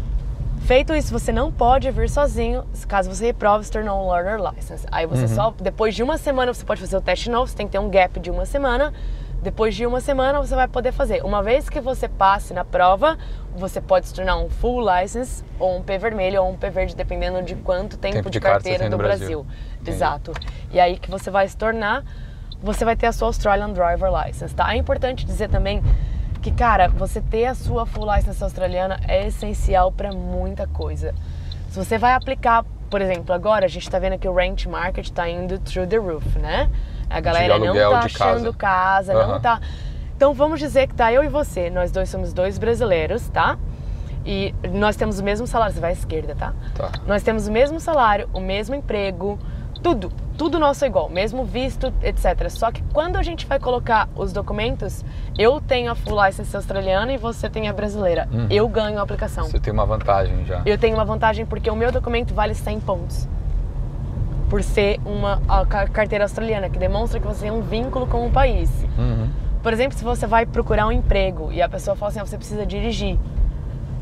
feito isso, você não pode vir sozinho, caso você reprove, se tornou um learner license. Aí Uhum. você só, depois de uma semana, você pode fazer o teste novo, você tem que ter um gap de uma semana. Depois de uma semana você vai poder fazer. Uma vez que você passe na prova, você pode se tornar um full license ou um P vermelho ou um P verde, dependendo de quanto tempo, Tempo de, de carteira do Brasil. Brasil. Exato. E aí que você vai se tornar, você vai ter a sua Australian Driver License, tá? É importante dizer também que, cara, você ter a sua full license australiana é essencial para muita coisa. Se você vai aplicar, por exemplo, agora a gente tá vendo que o rent market tá indo through the roof, né? A galera não tá achando casa, Aham. não tá. Então vamos dizer que tá eu e você, nós dois somos dois brasileiros, tá? E nós temos o mesmo salário, você vai à esquerda, tá? Tá. Nós temos o mesmo salário, o mesmo emprego, tudo, tudo nosso é igual, mesmo visto, etc. Só que quando a gente vai colocar os documentos, eu tenho a full license australiana e você tem a brasileira. Uhum. Eu ganho a aplicação. Você tem uma vantagem já. Eu tenho uma vantagem porque o meu documento vale 100 pontos. Por ser uma carteira australiana, que demonstra que você tem um vínculo com o país. Uhum. Por exemplo, se você vai procurar um emprego e a pessoa fala assim, ah, você precisa dirigir.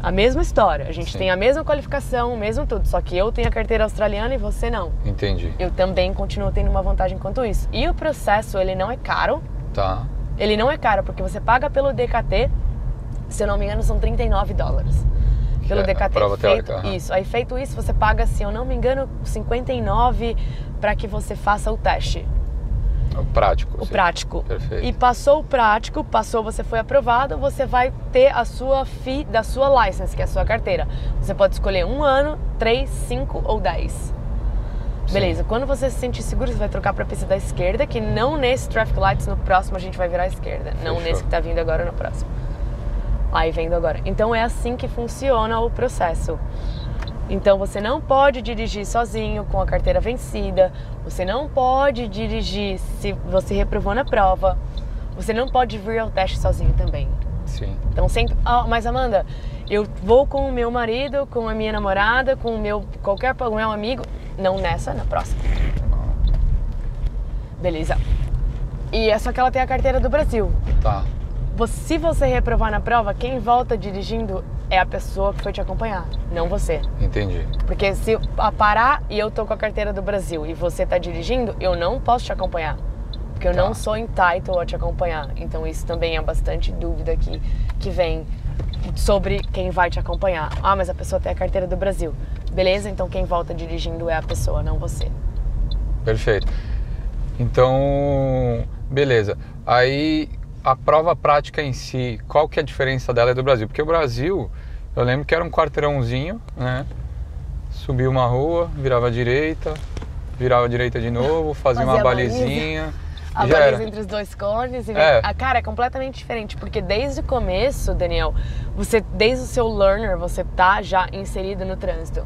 A mesma história, a gente Sim. tem a mesma qualificação, o mesmo tudo, só que eu tenho a carteira australiana e você não. Entendi. Eu também continuo tendo uma vantagem quanto isso. E o processo, ele não é caro, Tá. ele não é caro, porque você paga pelo DKT, se eu não me engano, são 39 dólares. Pelo é DKT. prova feito teórica, aham. isso. Aí feito isso, você paga, se eu não me engano, 59 para que você faça o teste. O prático. O sim. prático. Perfeito. E passou o prático, passou, você foi aprovado, você vai ter a sua FI da sua license, que é a sua carteira. Você pode escolher um ano, três, cinco ou dez. Sim. Beleza, quando você se sentir seguro, você vai trocar para a pista da esquerda, que não nesse traffic lights, no próximo a gente vai virar à esquerda. Não Fechou. nesse que tá vindo agora, no próximo. Aí vendo agora. Então é assim que funciona o processo. Então você não pode dirigir sozinho com a carteira vencida, você não pode dirigir se você reprovou na prova, você não pode vir ao teste sozinho também. Sim. Então sempre, ah, mas Amanda, eu vou com o meu marido, com a minha namorada, com o meu qualquer com o meu amigo, não nessa, na próxima. Beleza. E é só que ela tem a carteira do Brasil. Tá. Se você reprovar na prova, quem volta dirigindo é a pessoa que foi te acompanhar, não você. Entendi. Porque se parar e eu tô com a carteira do Brasil e você tá dirigindo, eu não posso te acompanhar. Porque eu Tá. não sou entitled a te acompanhar. Então isso também é bastante dúvida que, que vem sobre quem vai te acompanhar. Ah, mas a pessoa tem a carteira do Brasil. Beleza, então quem volta dirigindo é a pessoa, não você. Perfeito. Então, beleza. Aí a prova prática em si, qual que é a diferença dela do Brasil? Porque o Brasil, eu lembro que era um quarteirãozinho, né? Subia uma rua, virava à direita, virava à direita de novo, fazia, Fazia uma balizinha. A baliza era. entre os dois cones. E É. a cara é completamente diferente, porque desde o começo, Daniel, você desde o seu learner, você tá já inserido no trânsito.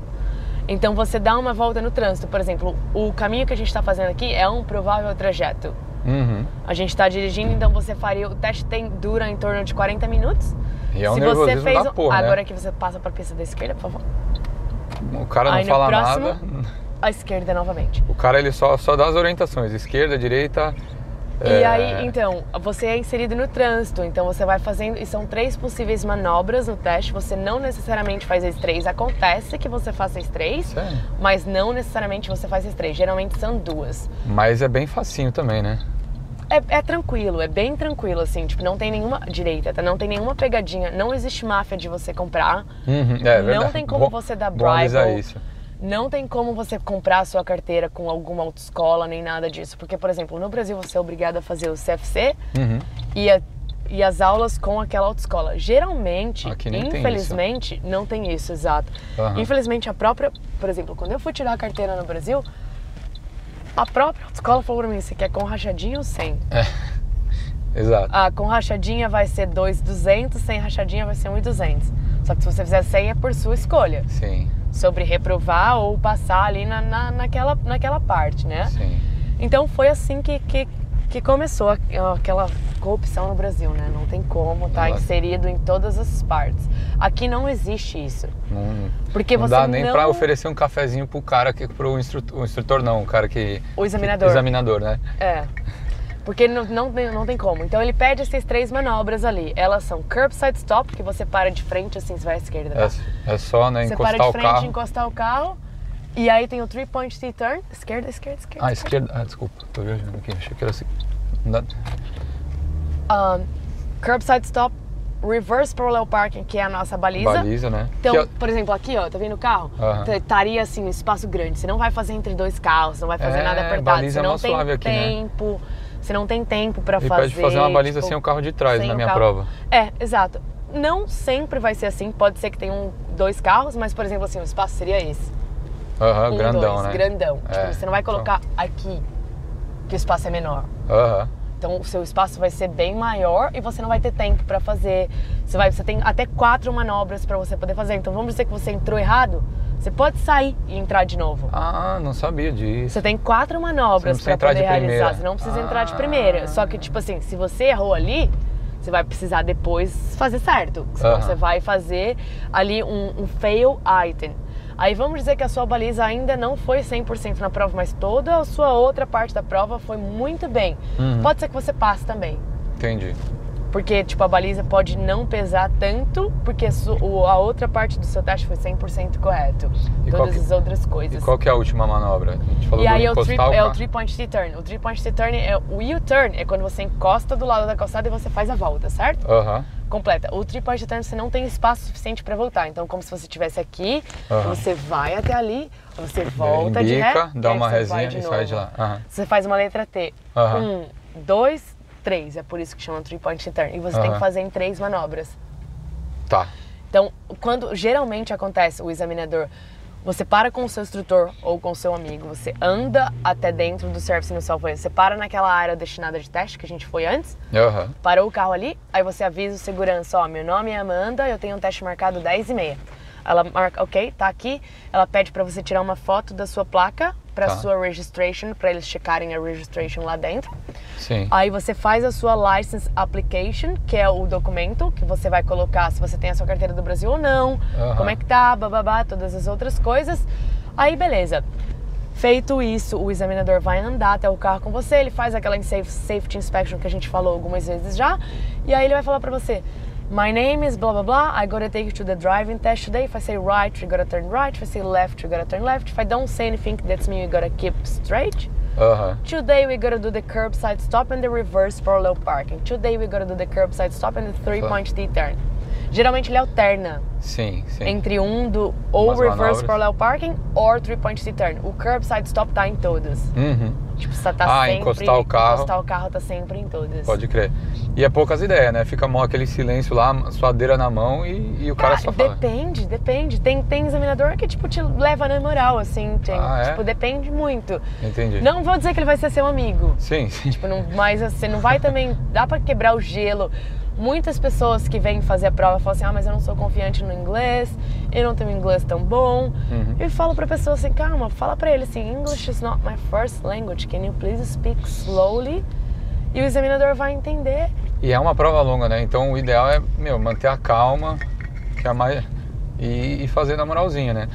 Então você dá uma volta no trânsito, por exemplo, o caminho que a gente está fazendo aqui é um provável trajeto. Uhum. A gente está dirigindo, então você faria o teste tem dura em torno de 40 minutos. E é um Se você fez porra, agora né? que você passa para a pista da esquerda, por favor. O cara não Aí fala próximo- nada. A esquerda novamente. O cara ele só, só dá as orientações, esquerda, direita. E é, aí, então, você é inserido no trânsito, então você vai fazendo, e são três possíveis manobras no teste, você não necessariamente faz as três, acontece que você faça as três, Sério? mas não necessariamente você faz as três, geralmente são duas. Mas é bem facinho também, né? É, é tranquilo, é bem tranquilo, assim, tipo, não tem nenhuma direita, tá? não tem nenhuma pegadinha, não existe máfia de você comprar, Uhum, é Não verdade. tem como Bom- você dar bom bribe ou- isso. Não tem como você comprar a sua carteira com alguma autoescola nem nada disso. Porque, por exemplo, no Brasil você é obrigado a fazer o CFC Uhum. e, a- e as aulas com aquela autoescola. Geralmente, nem tem infelizmente, não tem isso, exato. Aham. Infelizmente, a própria. Por exemplo, quando eu fui tirar a carteira no Brasil, a própria autoescola falou pra mim: você quer com rachadinha ou sem? Exato. Ah, com rachadinha vai ser 2,200, sem rachadinha vai ser 1,200. Só que se você fizer 100 é por sua escolha. Sim, Sobre reprovar ou passar ali na, na, naquela, naquela parte, né? sim. Então foi assim que, que, que começou aquela corrupção no Brasil, né? Não tem como estar Ela- inserido em todas as partes. Aqui não existe isso. Não, Porque não você dá nem não... pra oferecer um cafezinho pro cara que pro instrutor, o instrutor não, o cara que O examinador. examinador, né? É. Porque não, não, tem- não tem como. Então ele pede essas três manobras ali. Elas são curbside stop, que você para de frente assim, você vai à esquerda. tá? É, é só, né, Você encostar para de o frente, carro. encostar o carro. E aí tem o three point T-turn. Esquerda, esquerda, esquerda. Ah, esquerda. Ah, desculpa, tô viajando aqui. Achei que era assim. Um, curbside stop, reverse parallel parking, que é a nossa baliza. Baliza, né? Então, é- por exemplo, aqui, ó, tá vendo o carro? Tá- Estaria assim, um espaço grande. Você não vai fazer entre dois carros, não vai fazer É, nada apertado. baliza Você é não mó tem suave aqui, né? Você não tem tempo pra E fazer. pode fazer uma baliza tipo, sem o carro de trás na minha carro. prova. É, exato. Não sempre vai ser assim. Pode ser que tenha um, dois carros, mas, por exemplo, assim, o espaço seria esse. Aham, um, grandão, dois, né? grandão. É, Tipo, você não vai colocar aqui, que o espaço é menor. Aham. Então o seu espaço vai ser bem maior e você não vai ter tempo para fazer. Você vai, você tem até quatro manobras para você poder fazer. Então vamos dizer que você entrou errado, você pode sair e entrar de novo. Ah, não sabia disso. Você tem quatro manobras para poder realizar. primeira. Você não precisa entrar de Ah. primeira. Só que tipo assim, se você errou ali, você vai precisar depois fazer certo. Senão você vai fazer ali um, um fail item. Aí vamos dizer que a sua baliza ainda não foi 100% na prova, mas toda a sua outra parte da prova foi muito bem. Uhum. Pode ser que você passe também. Entendi. Porque, tipo, a baliza pode não pesar tanto, porque a outra parte do seu teste foi 100% correto. E Todas que- as outras E coisas. qual que é a última manobra? A gente falou E aí é encostar o é o carro. three point T-turn. O three point T-turn é o U-turn, é quando você encosta do lado da calçada e você faz a volta, certo? Aham. Completa. O three point T-turn você não tem espaço suficiente para voltar. Então, como se você estivesse aqui, Aham. você vai até ali, você volta de ré, dá uma resinha e sai de lá. Aham. Você faz uma letra T. Aham. Um, dois, três. É por isso que chama three point T-turn. E você tem que fazer em três manobras. Tá. Então, quando geralmente acontece o examinador, você para com o seu instrutor ou com o seu amigo, você anda até dentro do service no software, você para naquela área destinada de teste que a gente foi antes, Aham. parou o carro ali, aí você avisa o segurança, ó, meu nome é Amanda, eu tenho um teste marcado 10 e meia. Ela marca, ok, tá aqui. Ela pede para você tirar uma foto da sua placa para Tá. sua registration, para eles checarem a registration lá dentro. Sim. Aí você faz a sua license application, que é o documento que você vai colocar se você tem a sua carteira do Brasil ou não, como é que tá, bababá, todas as outras coisas. Aí beleza. Feito isso, o examinador vai andar até o carro com você, ele faz aquela safe- safety inspection que a gente falou algumas vezes já, e aí ele vai falar pra você: My name is blah blah blah. I gotta take you to the driving test today. If I say right, you gotta turn right. If I say left, you gotta turn left. If I don't say anything, that's me. You gotta keep straight. Aham. Today we gotta do the curbside stop and the reverse parallel parking. Today we gotta do the curbside stop and the three point T-turn. Geralmente ele alterna Sim, sim. entre um do ou Umas reverse manobras. parallel parking ou three point T-turn. O curbside stop tá em todas. Uhum. Tipo, você tá Ah, sempre encostar o carro. Encostar o carro tá sempre em todas. Pode crer. E é poucas ideias, né? Fica mó aquele silêncio lá, suadeira na mão e, e o cara Ah, só fala. depende, depende. Tem, tem examinador que, tipo, te leva na moral, assim. Tem, Ah, é? Tipo, depende muito. Entendi. Não vou dizer que ele vai ser seu amigo. Sim, sim. Tipo, não, mas você não vai também. Dá pra quebrar o gelo. Muitas pessoas que vêm fazer a prova falam assim: ah, mas eu não sou confiante no inglês, eu não tenho inglês tão bom. Uhum. Eu falo pra pessoa assim: calma, fala pra ele assim: English is not my first language, can you please speak slowly? E o examinador vai entender. E é uma prova longa, né? Então o ideal é, meu, manter a calma, que é a mais... e, e fazer na moralzinha, né?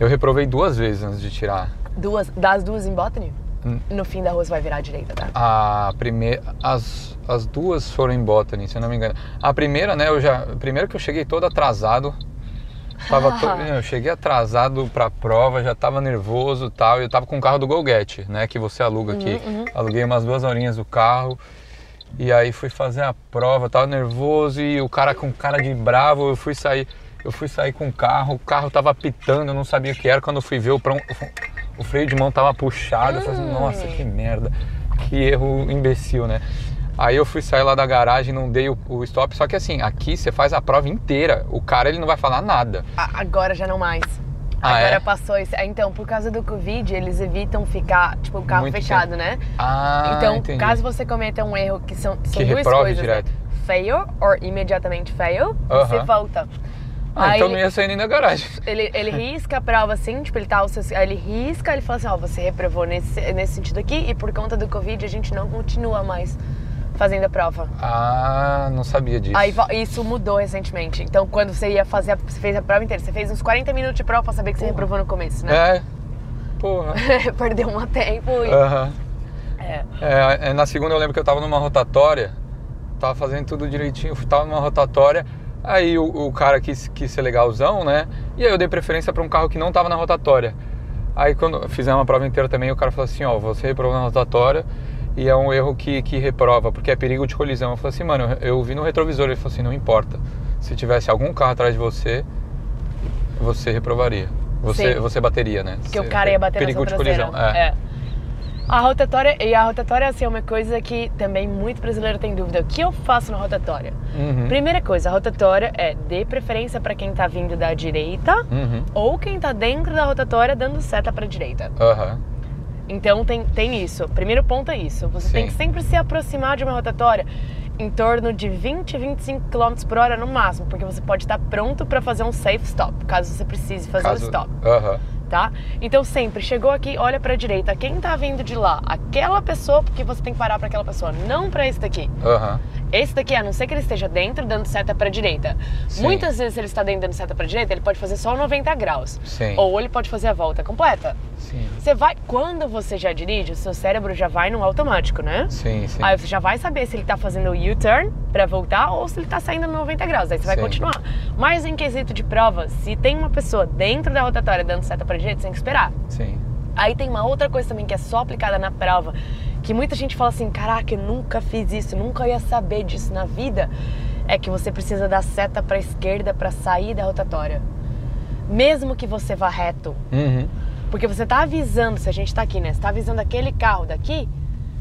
Eu reprovei duas vezes antes de tirar. Duas, das duas em botany, Hum. no fim da rua você vai virar à direita, tá? A primeira, as, as duas foram em Botany, se eu não me engano. A primeira, né, eu já, primeiro que eu cheguei todo atrasado. Tava to- eu cheguei atrasado pra prova, já tava nervoso e tal. e Eu tava com o carro do GoGet, né, que você aluga aqui. Aluguei umas duas horinhas do carro. E aí fui fazer a prova, tava nervoso e o cara com cara de bravo, eu fui sair, eu fui sair com o carro, o carro tava pitando, eu não sabia o que era, quando eu fui ver o, prão- o freio de mão tava puxado, eu falei assim, nossa, que merda, que erro imbecil, né? Aí eu fui sair lá da garagem, não dei o, o stop, só que assim, aqui você faz a prova inteira, o cara ele não vai falar nada. Agora já não mais. Ah, Agora é? passou isso. Então, por causa do Covid, eles evitam ficar, tipo, o carro Muito fechado, tempo. né? Ah, Então, entendi. caso você cometa um erro, que são, são Que duas coisas, direto. né? Fail or imediatamente fail, você Aham. volta. Ah, Aí então não ia sair nem da garagem. Ele, ele risca a prova assim, tipo, ele tá o seu, aí ele risca, ele fala assim, ó, você reprovou nesse, nesse sentido aqui e por conta do Covid a gente não continua mais fazendo a prova. Ah, não sabia disso. Aí isso mudou recentemente. Então, quando você ia fazer, a, você fez a prova inteira, você fez uns 40 minutos de prova pra saber que você reprovou no começo, né? É, porra. Perdeu um tempo e... Aham. É. É, na segunda eu lembro que eu tava numa rotatória, tava fazendo tudo direitinho, tava numa rotatória, aí o, o cara quis, quis ser legalzão, né? E aí eu dei preferência pra um carro que não tava na rotatória. Aí quando fizemos uma prova inteira também, o cara falou assim, ó, você reprovou na rotatória e é um erro que, que reprova, porque é perigo de colisão. Eu falei assim, mano, eu vi no retrovisor, ele falou assim, não importa. Se tivesse algum carro atrás de você, você reprovaria. Você, você bateria, né? Porque o cara ia bater perigo na de sua traseira. colisão. É. É. A rotatória, e a rotatória assim, é uma coisa que também muito brasileiro tem dúvida. O que eu faço na rotatória? Uhum. Primeira coisa, a rotatória é de preferência para quem tá vindo da direita Uhum. ou quem tá dentro da rotatória dando seta para direita. Aham. Então tem, tem isso. Primeiro ponto é isso. Você tem Sim. que sempre se aproximar de uma rotatória em torno de 20, 25 km por hora no máximo, porque você pode estar pronto para fazer um safe stop, caso você precise fazer Caso- um stop, Aham. tá? Então sempre chegou aqui, olha para a direita, quem tá vindo de lá, aquela pessoa, porque você tem que parar para aquela pessoa, não para esse daqui. Aham. Esse daqui, a não ser que ele esteja dentro dando seta para direita. Sim. Muitas vezes se ele está dentro dando seta para direita, ele pode fazer só 90 graus. Sim. Ou ele pode fazer a volta completa. Sim. Você vai, quando você já dirige, o seu cérebro já vai no automático, né? Sim, sim. Aí você já vai saber se ele tá fazendo o U-turn pra voltar ou se ele tá saindo no 90 graus. Aí você vai Sim. continuar. Mas em quesito de prova, se tem uma pessoa dentro da rotatória dando seta pra direita, você tem que esperar. Sim. Aí tem uma outra coisa também que é só aplicada na prova, que muita gente fala assim: caraca, eu nunca fiz isso, nunca ia saber disso na vida. É que você precisa dar seta pra esquerda pra sair da rotatória. Mesmo que você vá reto, Uhum. Porque você tá avisando, se a gente tá aqui, né? Você tá avisando aquele carro daqui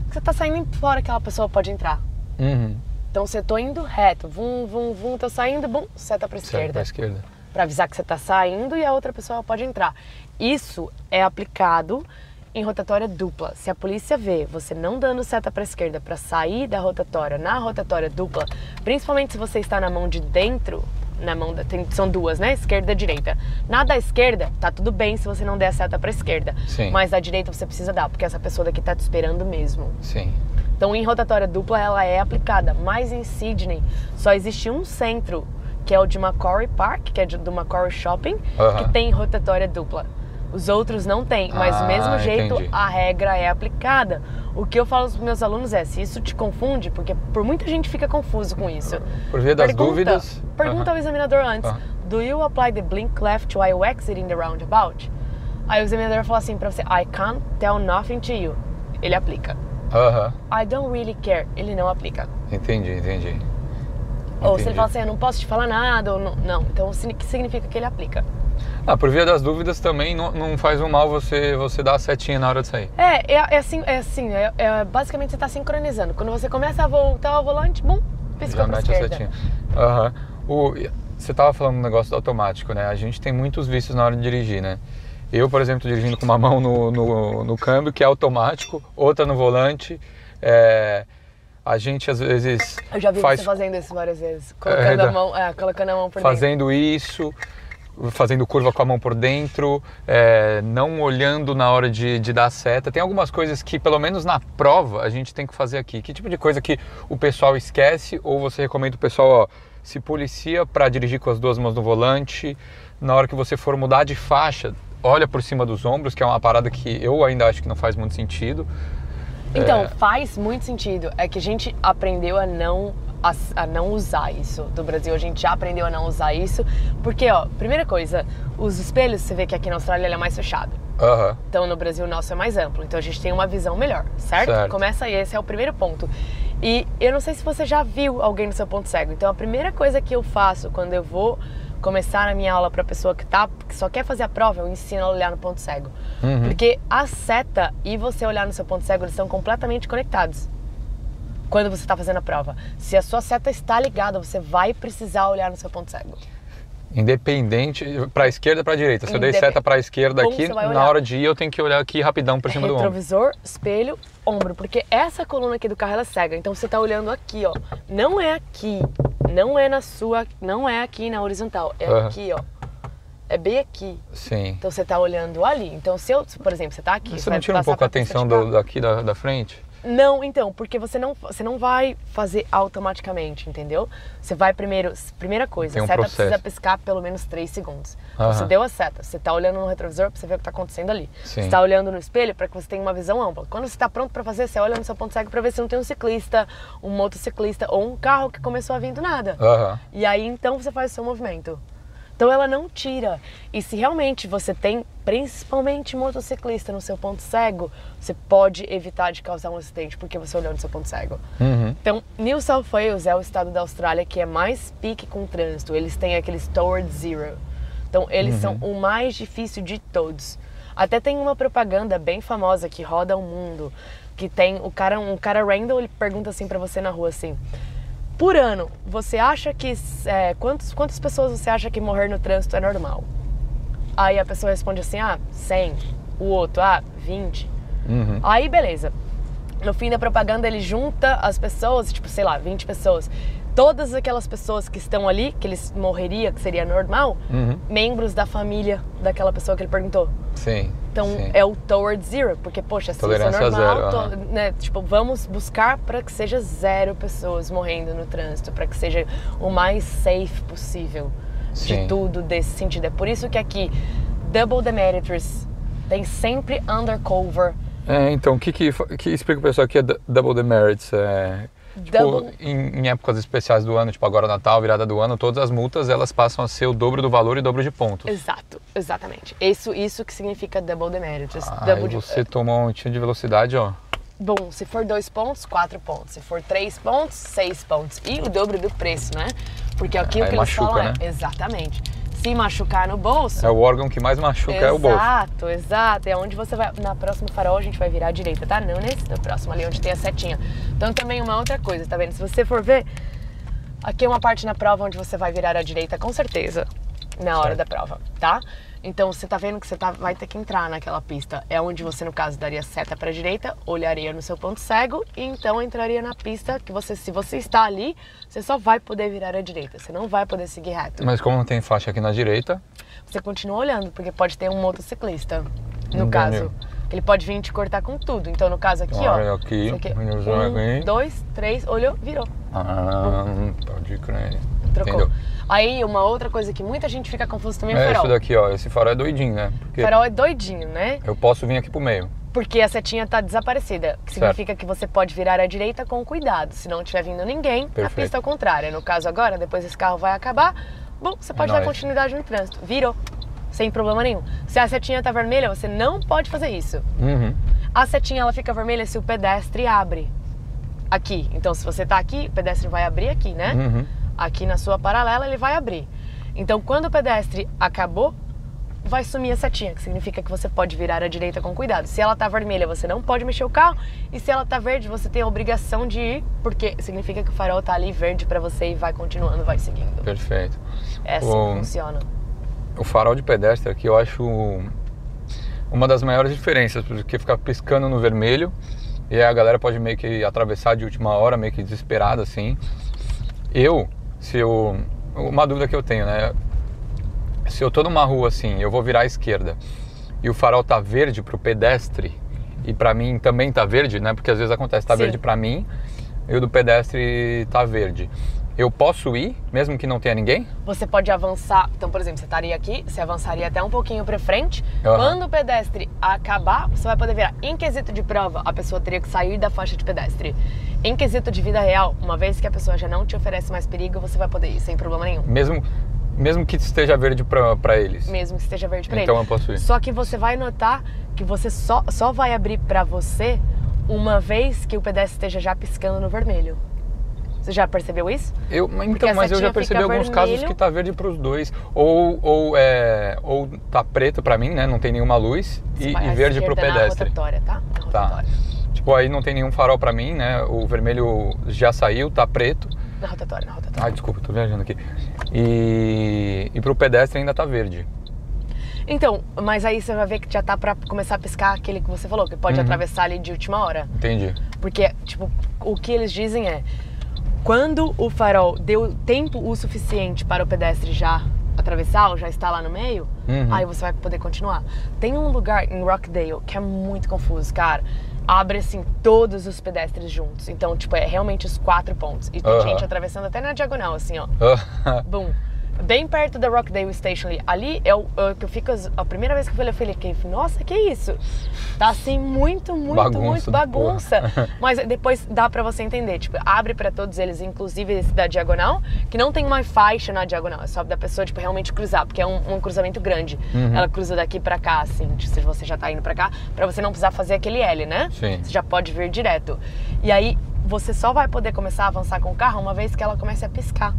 que você tá saindo fora que aquela pessoa pode entrar. Uhum. Então você tô indo reto, vum, vum, vum, tô saindo, bum, seta pra esquerda. pra esquerda. Pra avisar que você tá saindo e a outra pessoa pode entrar. Isso é aplicado em rotatória dupla. Se a polícia vê você não dando seta pra esquerda pra sair da rotatória na rotatória dupla, principalmente se você está na mão de dentro, na mão da, tem- são duas, né? Esquerda e direita. Na da esquerda, tá tudo bem se você não der a seta pra esquerda. Sim. Mas da direita você precisa dar, porque essa pessoa daqui tá te esperando mesmo. Sim. Então, em rotatória dupla, ela é aplicada. Mas em Sydney, só existe um centro, que é o de Macquarie Park, que é de- do Macquarie Shopping, Aham. que tem rotatória dupla. Os outros não tem, mas do Ah, mesmo jeito entendi. a regra é aplicada. O que eu falo para meus alunos é, se isso te confunde, porque por muita gente fica confuso com isso. Por via das Pergunta- dúvidas. Pergunta Aham. ao examinador antes. Aham. Do you apply the blink left while exiting the roundabout? Aí o examinador fala assim pra você, I can't tell nothing to you. Ele aplica. Aham. I don't really care. Ele não aplica. Entendi, entendi. Ou se Entendi. ele fala assim, eu não posso te falar nada, ou não. não. Então, o que significa que ele aplica? Ah, por via das dúvidas também não, não faz um mal você, você dar a setinha na hora de sair. É, é, é assim, é assim, é, é- basicamente você está sincronizando. Quando você começa a voltar ao volante, bum, piscou Já mete a setinha. Aham. O- Você tava falando um negócio do automático, né? A gente tem muitos vícios na hora de dirigir, né? Eu, por exemplo, dirigindo com uma mão no, no, no câmbio, que é automático, outra no volante. É, a gente às vezes Eu já vi faz você fazendo isso várias vezes. Colocando, É, a, mão, é, colocando a mão por dentro. fazendo isso, fazendo curva com a mão por dentro, é, não olhando na hora de, de dar seta. Tem algumas coisas que, pelo menos na prova, a gente tem que fazer aqui. Que tipo de coisa que o pessoal esquece ou você recomenda o pessoal, ó, se policia para dirigir com as duas mãos no volante, na hora que você for mudar de faixa, olha por cima dos ombros, que é uma parada que eu ainda acho que não faz muito sentido. Então, É. faz muito sentido. É que a gente aprendeu a não, a, a não usar isso. Do Brasil, a gente já aprendeu a não usar isso. Porque, ó, primeira coisa, os espelhos, você vê que aqui na Austrália ele é mais fechado. Aham. Então no Brasil o nosso é mais amplo, então a gente tem uma visão melhor, certo? Certo. Começa aí, esse é o primeiro ponto. E eu não sei se você já viu alguém no seu ponto cego. Então a primeira coisa que eu faço quando eu vou começar a minha aula para pessoa que tá que só quer fazer a prova, eu ensino a olhar no ponto cego. Uhum. Porque a seta e você olhar no seu ponto cego, eles estão completamente conectados. Quando você está fazendo a prova. Se a sua seta está ligada, você vai precisar olhar no seu ponto cego. Independente, para a esquerda para a direita. Se eu dei seta para a esquerda Como aqui, na hora de ir eu tenho que olhar aqui rapidão por cima do ombro. retrovisor, espelho, ombro, porque essa coluna aqui do carro ela é cega. Então você tá olhando aqui, ó. Não é aqui, não é na sua, não é aqui na horizontal, é Aham. aqui, ó. É bem aqui. Sim. Então você tá olhando ali. Então se eu, por exemplo, você tá aqui, Você não tira um pouco a atenção do, daqui da, da frente? Não, então, porque você não, você não vai fazer automaticamente, entendeu? Você vai primeiro, primeira coisa, um a seta processo. precisa piscar pelo menos 3 segundos. Então. Você deu a seta, você tá olhando no retrovisor pra você ver o que tá acontecendo ali. Sim. Você tá olhando no espelho para que você tenha uma visão ampla. Quando você tá pronto para fazer, você olha no seu ponto cego para ver se não tem um ciclista, um motociclista ou um carro que começou a vir do nada. Aham. E aí então você faz o seu movimento. Então ela não tira. E se realmente você tem, principalmente motociclista, no seu ponto cego, você pode evitar de causar um acidente porque você olhou no seu ponto cego. Uhum. Então, New South Wales é o estado da Austrália que é mais pique com o trânsito. Eles têm aqueles Toward Zero. Então, eles Uhum. são o mais difícil de todos. Até tem uma propaganda bem famosa que roda o mundo, que tem o cara, um cara random, ele pergunta assim pra você na rua assim: por ano, você acha que é, quantos, quantas pessoas você acha que morrer no trânsito é normal? Aí a pessoa responde assim: ah, 100. O outro, ah, 20. Uhum. Aí, beleza. No fim da propaganda, ele junta as pessoas, tipo, sei lá, 20 pessoas. Todas aquelas pessoas que estão ali, que eles morreria, que seria normal, Uhum. membros da família daquela pessoa que ele perguntou. Sim. Então sim. é o toward zero, porque, poxa, se isso é normal, zero, to- né, tipo, vamos buscar para que seja zero pessoas morrendo no trânsito, para que seja o mais safe possível Sim. de tudo desse sentido. É por isso que aqui, double demeritors, tem sempre undercover, É, então, o que, que, que explica o pessoal que é double demerits? É, tipo, em, em épocas especiais do ano, tipo agora Natal, virada do ano, todas as multas elas passam a ser o dobro do valor e o dobro de pontos. Exato, exatamente. Isso, isso que significa double demeritors. Aí double de- você tomou um tiro de velocidade, ó. Bom, se for dois pontos, quatro pontos. Se for três pontos, seis pontos. E o dobro do preço, né? Porque aqui o Aí que eles machuca, falam né? é, exatamente. Se machucar no bolso, É o órgão que mais machuca é o bolso. Exato, exato. É onde você vai. Na próxima farol a gente vai virar à direita, tá? Não nesse, no próximo ali onde tem a setinha. Então também uma outra coisa, tá vendo? Se você for ver, aqui é uma parte na prova onde você vai virar à direita, com certeza, na hora Certo. da prova, tá? Então você tá vendo que você tá, vai ter que entrar naquela pista. É onde você, no caso, daria seta pra direita, olharia no seu ponto cego e então entraria na pista que você, se você está ali, você só vai poder virar à direita. Você não vai poder seguir reto Mas como não tem faixa aqui na direita, você continua olhando, porque pode ter um motociclista, no Entendi. caso. Ele pode vir te cortar com tudo. Então, no caso aqui, Olha ó. aqui, aqui, aqui. um, dois, três, olhou, virou. ah, pode crer. Trocou. Entendeu? Aí, uma outra coisa que muita gente fica confusa também é o É farol. isso daqui, ó. Esse farol é doidinho, né? Porque O farol é doidinho, né? eu posso vir aqui pro meio. Porque a setinha tá desaparecida. Que significa que você pode virar à direita com cuidado. Se não estiver vindo ninguém, a Perfeito. pista é ao contrário. No caso agora, depois esse carro vai acabar, bom, você pode dar nóis. continuidade no trânsito. Virou. Sem problema nenhum. Se a setinha tá vermelha, você não pode fazer isso. Uhum. A setinha ela fica vermelha se o pedestre abre aqui. Então, se você tá aqui, o pedestre vai abrir aqui, né? Uhum. Aqui na sua paralela ele vai abrir. Então, quando o pedestre acabou, vai sumir a setinha, que significa que você pode virar à direita com cuidado. Se ela tá vermelha, você não pode mexer o carro, e se ela tá verde, você tem a obrigação de ir, porque significa que o farol tá ali verde para você e vai continuando, vai seguindo. Perfeito. É assim O- que funciona. O farol de pedestre aqui eu acho uma das maiores diferenças, porque fica piscando no vermelho e aí a galera pode meio que atravessar de última hora, meio que desesperada assim. Eu, se eu. Uma dúvida que eu tenho, né? Se eu tô numa rua assim, eu vou virar à esquerda e o farol tá verde pro pedestre e pra mim também tá verde, né? Porque às vezes acontece, tá Sim. verde pra mim e o do pedestre tá verde. Eu posso ir, mesmo que não tenha ninguém? Você pode avançar, então, por exemplo, você estaria aqui, você avançaria até um pouquinho para frente. Aham. Quando o pedestre acabar, você vai poder virar. Em quesito de prova, a pessoa teria que sair da faixa de pedestre. Em quesito de vida real, uma vez que a pessoa já não te oferece mais perigo, você vai poder ir sem problema nenhum. Mesmo, mesmo que esteja verde pra eles. Mesmo que esteja verde para Então ele. eu posso ir. Só que você vai notar que você só, só vai abrir para você uma vez que o pedestre esteja já piscando no vermelho. Você já percebeu isso? Eu, então, mas eu já percebi alguns casos vermelho. que tá verde pros dois. Ou, ou, é, ou tá preto pra mim, né? Não tem nenhuma luz. E, e verde pro esquerda pedestre. Na rotatória, tá? Na Tá. rotatória. Tipo, aí não tem nenhum farol pra mim, né? O vermelho já saiu, tá preto. Na rotatória, na rotatória. Ai, desculpa, tô viajando aqui. E, e pro pedestre ainda tá verde. Então, mas aí você vai ver que já tá pra começar a piscar aquele que você falou, que pode Uhum. atravessar ali de última hora. Entendi. Porque, tipo, o que eles dizem é: quando o farol deu tempo o suficiente para o pedestre já atravessar ou já está lá no meio, Uhum. aí você vai poder continuar. Tem um lugar em Rockdale que é muito confuso, cara. Abre assim todos os pedestres juntos. Então, tipo, é realmente os quatro pontos. E tem Aham. gente atravessando até na diagonal, assim, ó. Bum. Bem perto da Rockdale Station ali. Ali é o que eu fico. A primeira vez que eu falei, eu falei, nossa, que isso? Tá assim, muito, muito, bagunça muito bagunça. Mas depois dá para você entender. Tipo, abre para todos eles, inclusive esse da diagonal, que não tem uma faixa na diagonal. É só da pessoa, tipo, realmente cruzar, porque é um, um cruzamento grande. Uhum. Ela cruza daqui para cá, assim, se você já tá indo para cá, para você não precisar fazer aquele L, né? Sim. Você já pode vir direto. E aí você só vai poder começar a avançar com o carro uma vez que ela comece a piscar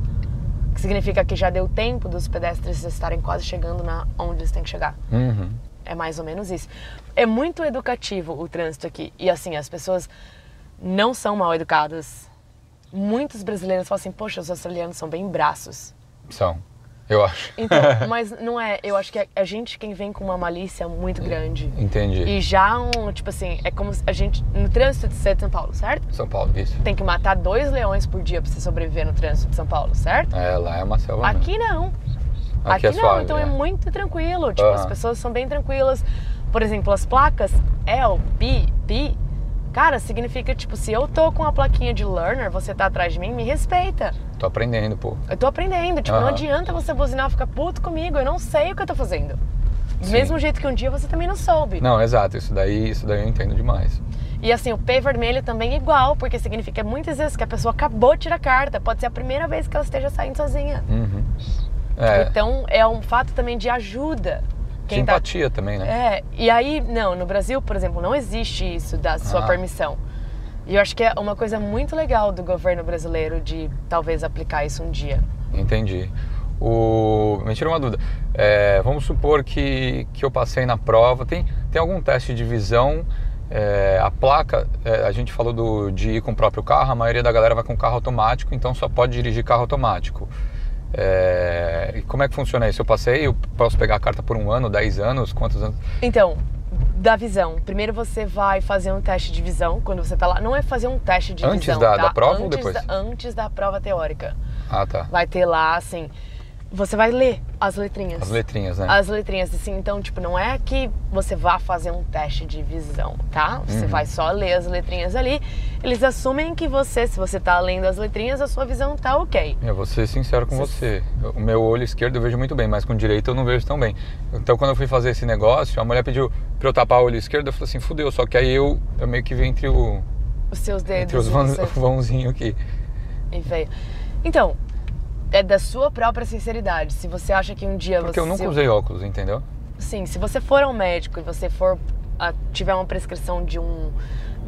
que significa que já deu tempo dos pedestres estarem quase chegando na onde eles têm que chegar. Uhum. É mais ou menos isso. É muito educativo o trânsito aqui. E assim, as pessoas não são mal educadas. Muitos brasileiros falam assim, poxa, os australianos são bem braços. São. Eu acho. Então, mas não é. Eu acho que é a gente quem vem com uma malícia muito grande. Entendi. E já um, tipo assim, é como a gente. No trânsito de São Paulo, certo? São Paulo, isso. Tem que matar dois leões por dia pra você sobreviver no trânsito de São Paulo, certo? É, lá é uma selva. Aqui não. Aqui, Aqui é não, suave, então é. é muito tranquilo. Tipo, as pessoas são bem tranquilas. Por exemplo, as placas L, B, B, Cara, significa, tipo, se eu tô com a plaquinha de learner, você tá atrás de mim, me respeita. Tô aprendendo, pô. Eu tô aprendendo. Tipo, não adianta você buzinar e ficar puto comigo. Eu não sei o que eu tô fazendo. Do Sim. mesmo jeito que um dia você também não soube. Não, exato. Isso daí, isso daí eu entendo demais. E assim, o P vermelho também é igual, porque significa muitas vezes que a pessoa acabou de tirar carta. Pode ser a primeira vez que ela esteja saindo sozinha. Uhum. É, Então, é um fato também de ajuda. Quem tá- também, né? É, e aí, não, no Brasil, por exemplo, não existe isso da sua Ah. permissão. E eu acho que é uma coisa muito legal do governo brasileiro de talvez aplicar isso um dia. Entendi. O... Me tira uma dúvida. É, vamos supor que, que eu passei na prova. Tem, tem algum teste de visão? É, a placa, é, a gente falou do, de ir com o próprio carro, a maioria da galera vai com carro automático, então só pode dirigir carro automático. É, e como é que funciona isso? Eu passei, eu posso pegar a carta por um ano, dez anos, quantos anos? Então, da visão. Primeiro você vai fazer um teste de visão quando você tá lá. Não é fazer um teste de Antes visão, da- tá? da prova ou antes depois? Da, antes da prova teórica. Ah, tá. Vai ter lá, assim... Você vai ler as letrinhas. As letrinhas, né? As letrinhas, assim, então, tipo, não é que você vá fazer um teste de visão, tá? Você Uhum. vai só ler as letrinhas ali. Eles assumem que você, se você tá lendo as letrinhas, a sua visão tá ok. Eu vou ser sincero com você. O meu olho esquerdo eu vejo muito bem, mas com o direito eu não vejo tão bem. Então quando eu fui fazer esse negócio, a mulher pediu pra eu tapar o olho esquerdo, eu falei assim, fudeu, só que aí eu, eu meio que vi entre, o, Os seus dedos. entre os vão- você- vãozinhos aqui. E veio. Então, é da sua própria sinceridade. Se você acha que um dia Porque você. eu nunca usei óculos, entendeu? Sim, se você for ao médico e você for ah, tiver uma prescrição de um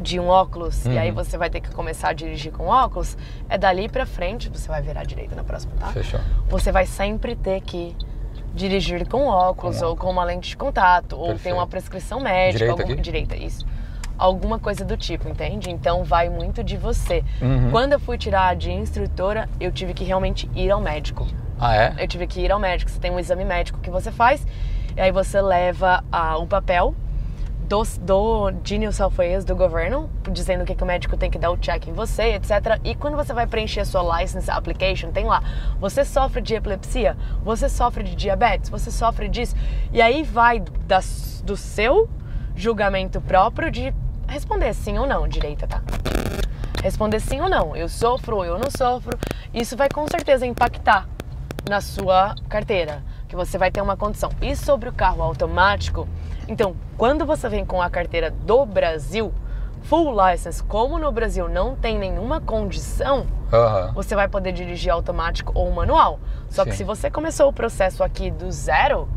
de um óculos e aí Uhum. você vai ter que começar a dirigir com óculos, é dali pra frente, você vai virar à direita na próxima, tá? Fechou. Você vai sempre ter que dirigir com óculos Com ou com uma lente de contato ou ter Perfeito. uma prescrição médica, Direita algum- aqui? direita, isso. Alguma coisa do tipo, entende? Então vai muito de você. Uhum. Quando eu fui tirar de instrutora, eu tive que realmente ir ao médico Ah, é? eu tive que ir ao médico. Você tem um exame médico que você faz, e aí você leva ah, um papel do, do Wales, do governo, dizendo que, que o médico tem que dar o check em você, etc. E quando você vai preencher a sua license application, tem lá, você sofre de epilepsia, você sofre de diabetes, você sofre disso. E aí vai do seu julgamento próprio de responder sim ou não, direita, tá? responder sim ou não. Eu sofro ou eu não sofro. Isso vai com certeza impactar na sua carteira, que você vai ter uma condição. E sobre o carro automático, então, quando você vem com a carteira do Brasil, full license, como no Brasil não tem nenhuma condição, você vai poder dirigir automático ou manual. Só que Sim. se você começou o processo aqui do zero,